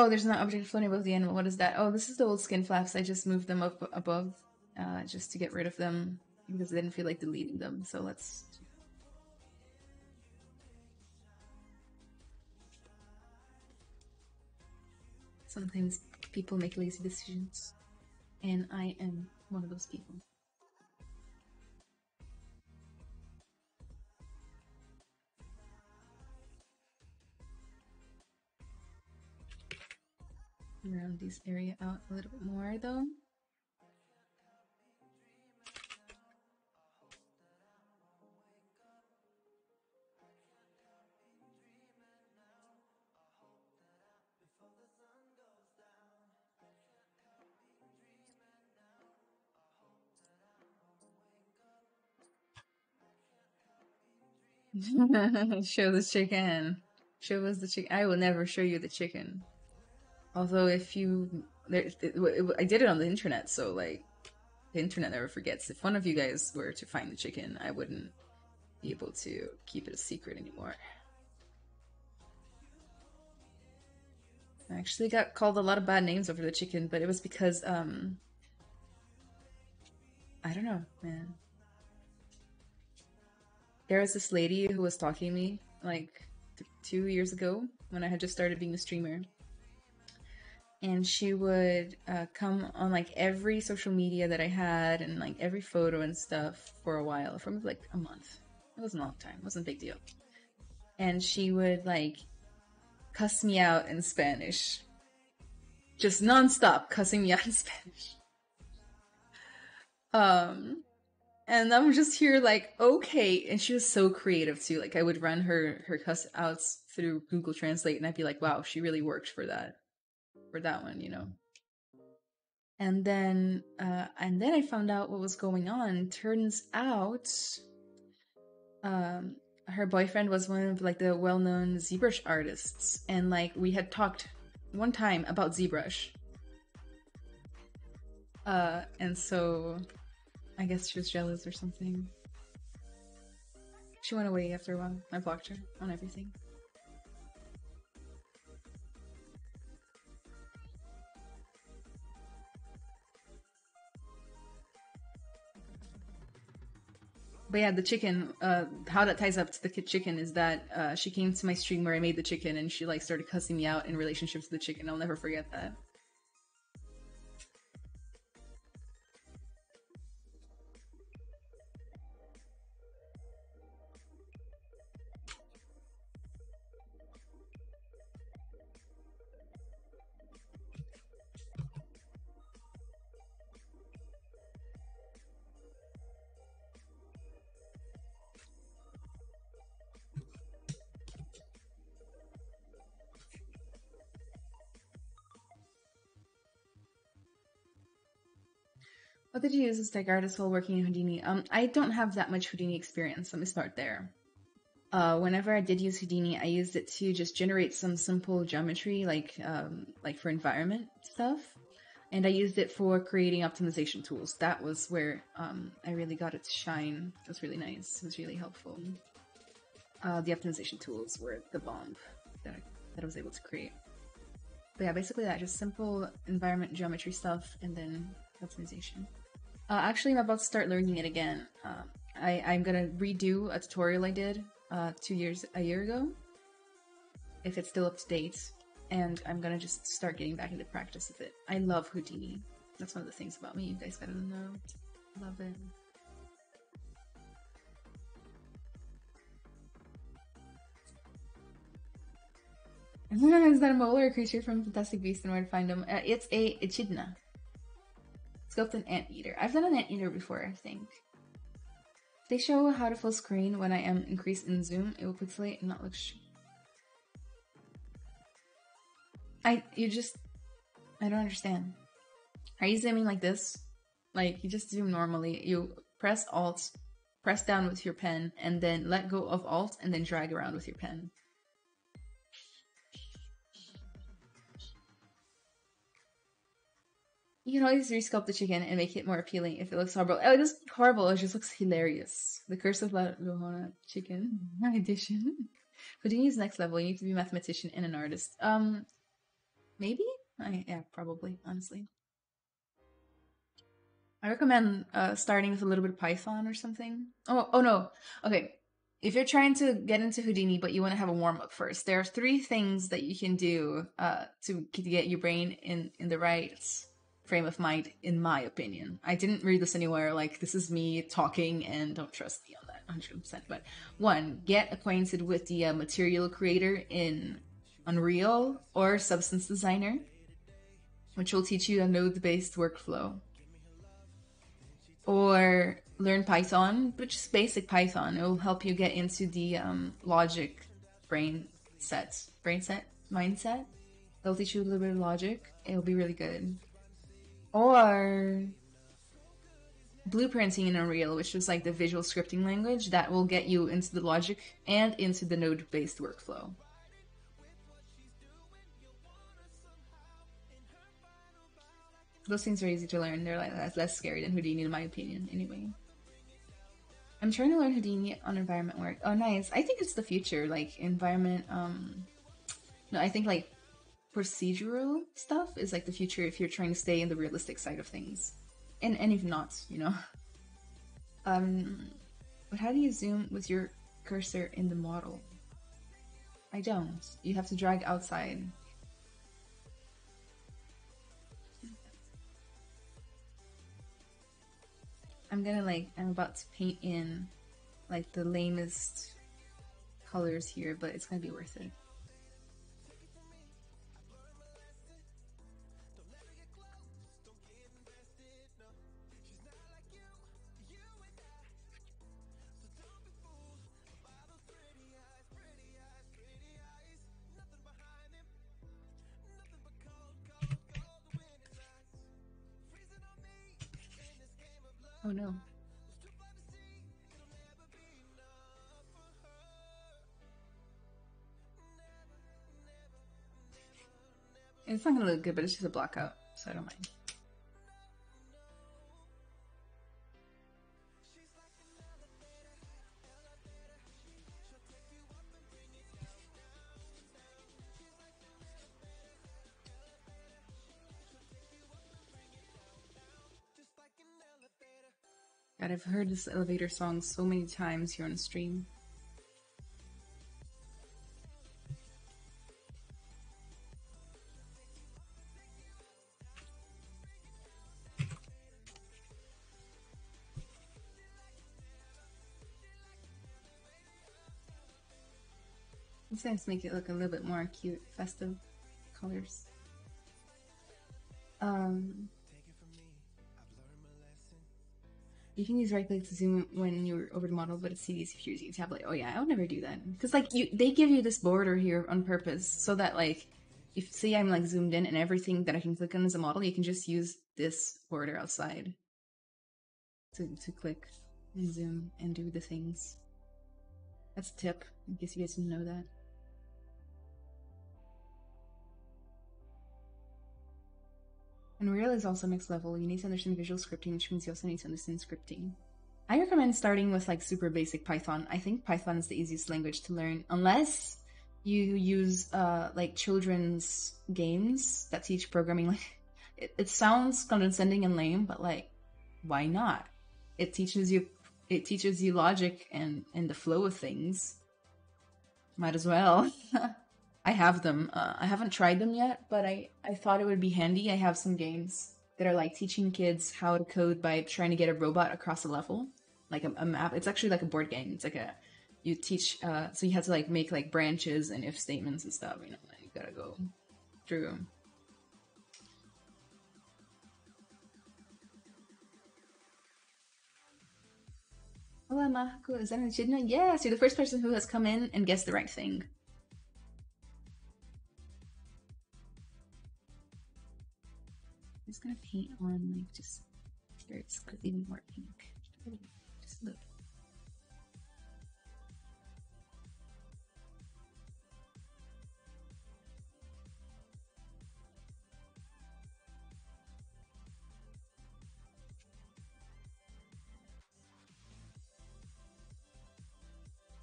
Oh, there's an object floating above the animal. What is that? Oh, this is the old skin flaps. I just moved them up above uh, just to get rid of them because I didn't feel like deleting them. So let's... Sometimes people make lazy decisions. And I am one of those people. Round this area out a little bit more though. show the chicken. Show us the chicken. I will never show you the chicken. Although if you, there, I did it on the internet, so like the internet never forgets. If one of you guys were to find the chicken, I wouldn't be able to keep it a secret anymore. I actually got called a lot of bad names over the chicken, but it was because um I don't know, man. There was this lady who was talking to me like two years ago when I had just started being a streamer and she would uh, come on like every social media that I had and like every photo and stuff for a while, for like a month. It wasn't a long time, it wasn't a big deal. And she would like cuss me out in Spanish. Just nonstop cussing me out in Spanish. Um, and I'm just here like, okay. And she was so creative too. Like I would run her her cuss outs through Google Translate, and I'd be like, wow, she really worked for that for that one, you know. And then, uh, and then I found out what was going on. Turns out, um, her boyfriend was one of like the well-known ZBrush artists, and like we had talked one time about ZBrush. Uh, and so, I guess she was jealous or something. She went away after a while. I blocked her on everything. But yeah, the chicken. Uh, how that ties up to the chicken is that uh, she came to my stream where I made the chicken, and she like started cussing me out in relationship to the chicken. I'll never forget that. What did you use as tech artist while working in Houdini? Um, I don't have that much Houdini experience. Let me start there. Uh, whenever I did use Houdini, I used it to just generate some simple geometry, like um, like for environment stuff, and I used it for creating optimization tools. That was where um, I really got it to shine. It was really nice. It was really helpful. Uh, the optimization tools were the bomb that I, that I was able to create. But yeah, basically that just simple environment geometry stuff, and then optimization. Uh, actually, I'm about to start learning it again. Uh, I, I'm gonna redo a tutorial I did uh, two years, a year ago, if it's still up to date, and I'm gonna just start getting back into practice with it. I love Houdini. That's one of the things about me. You guys gotta know. Love it. Is that a a creature from Fantastic Beasts and where to find them? Uh, it's a echidna. Scoped an anteater. I've done an anteater before, I think. They show how to full screen when I am increased in zoom, it will pixelate and not look I you just I don't understand. Are you zooming like this? Like you just zoom normally. You press alt, press down with your pen, and then let go of alt and then drag around with your pen. You can always resculpt the chicken and make it more appealing if it looks horrible. Oh, it doesn't look horrible, it just looks hilarious. The Curse of La Llorona Chicken edition. Houdini's next level, you need to be a mathematician and an artist. Um, maybe? I, yeah, probably, honestly. I recommend uh, starting with a little bit of Python or something. Oh, oh no. Okay. If you're trying to get into Houdini, but you want to have a warm up first, there are three things that you can do uh, to, to get your brain in, in the right frame of mind, in my opinion. I didn't read this anywhere. Like, this is me talking, and don't trust me on that 100%. But one, get acquainted with the uh, material creator in Unreal or Substance Designer, which will teach you a node based workflow. Or learn Python, which is basic Python. It will help you get into the um, logic brain set, brain set mindset. They'll teach you a little bit of logic. It'll be really good or blueprinting in Unreal, which is like the visual scripting language that will get you into the logic and into the node based workflow. Those things are easy to learn. They're like less, less scary than Houdini, in my opinion. Anyway, I'm trying to learn Houdini on environment work. Oh, nice. I think it's the future. Like environment. Um, no, I think like procedural stuff is like the future if you're trying to stay in the realistic side of things. And and if not, you know. Um but how do you zoom with your cursor in the model? I don't. You have to drag outside. I'm gonna like I'm about to paint in like the lamest colors here, but it's gonna be worth it. Oh no. It's not gonna look good, but it's just a blockout, so I don't mind. God, I've heard this elevator song so many times here on stream. Let's make it look a little bit more cute, festive colors. Um, you can use right click to zoom when you're over the model, but it's tedious if you're using a tablet. Oh yeah, I would never do that because like you, they give you this border here on purpose so that like if say I'm like zoomed in and everything that I can click on as a model, you can just use this border outside to to click and zoom and do the things. That's a tip in case you guys didn't know that. Unreal is also mixed level. You need to understand visual scripting, which means you also need to understand scripting. I recommend starting with like super basic Python. I think Python is the easiest language to learn, unless you use uh, like children's games that teach programming. Like it, it sounds condescending and lame, but like why not? It teaches you it teaches you logic and and the flow of things. Might as well. I have them. Uh, I haven't tried them yet, but I, I thought it would be handy. I have some games that are like teaching kids how to code by trying to get a robot across a level, like a, a map. It's actually like a board game. It's like a you teach. Uh, so you have to like make like branches and if statements and stuff. You know, you gotta go through. Hola, Mahako. Is that? Yes, you're the first person who has come in and guessed the right thing. I'm just gonna paint on like just here it's even more pink. Just look.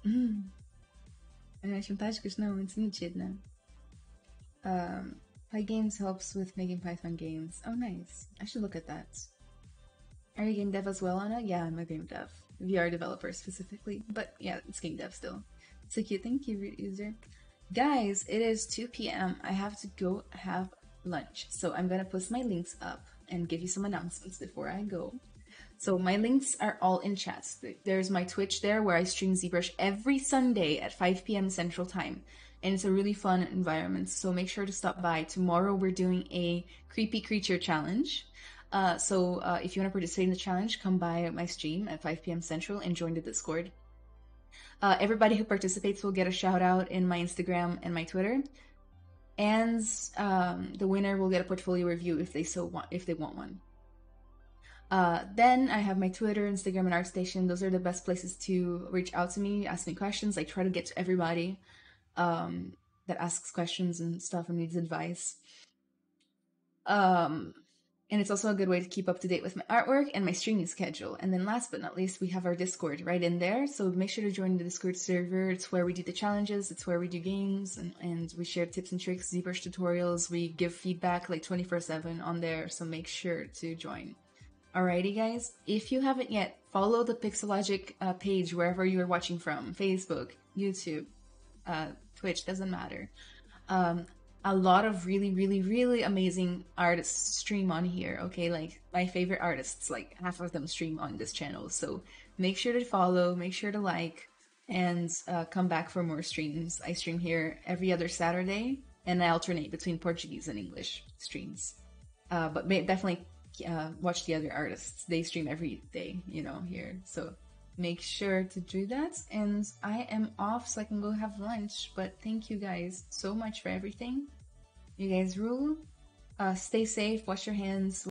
Hum. As fantásticas não, it's mentira. Um, PyGames helps with making Python games. Oh, nice. I should look at that. Are you game dev as well, Ana? Yeah, I'm a game dev. VR developer specifically. But yeah, it's game dev still. So cute. Thank you, user. Guys, it is 2 p.m. I have to go have lunch. So I'm gonna post my links up and give you some announcements before I go. So my links are all in chats. There's my Twitch there where I stream ZBrush every Sunday at 5 p.m. Central Time and it's a really fun environment. So make sure to stop by. Tomorrow we're doing a creepy creature challenge. Uh, so uh, if you want to participate in the challenge, come by my stream at 5 p.m. Central and join the Discord. Uh, everybody who participates will get a shout out in my Instagram and my Twitter, and um, the winner will get a portfolio review if they so want if they want one. Uh, then I have my Twitter, Instagram, and ArtStation. Those are the best places to reach out to me, ask me questions. I try to get to everybody um, that asks questions and stuff and needs advice. Um, and it's also a good way to keep up to date with my artwork and my streaming schedule. And then last but not least, we have our Discord right in there. So make sure to join the Discord server. It's where we do the challenges, it's where we do games, and, and we share tips and tricks, ZBrush tutorials. We give feedback like 24 7 on there. So make sure to join. Alrighty, guys. If you haven't yet, follow the Pixologic uh, page wherever you are watching from Facebook, YouTube, uh, Twitch, doesn't matter. Um, a lot of really, really, really amazing artists stream on here. Okay, like my favorite artists, like half of them stream on this channel. So make sure to follow, make sure to like, and uh, come back for more streams. I stream here every other Saturday, and I alternate between Portuguese and English streams. Uh, but definitely uh, watch the other artists. They stream every day, you know, here. So make sure to do that. And I am off so I can go have lunch. But thank you guys so much for everything. You guys rule. Uh, stay safe, wash your hands.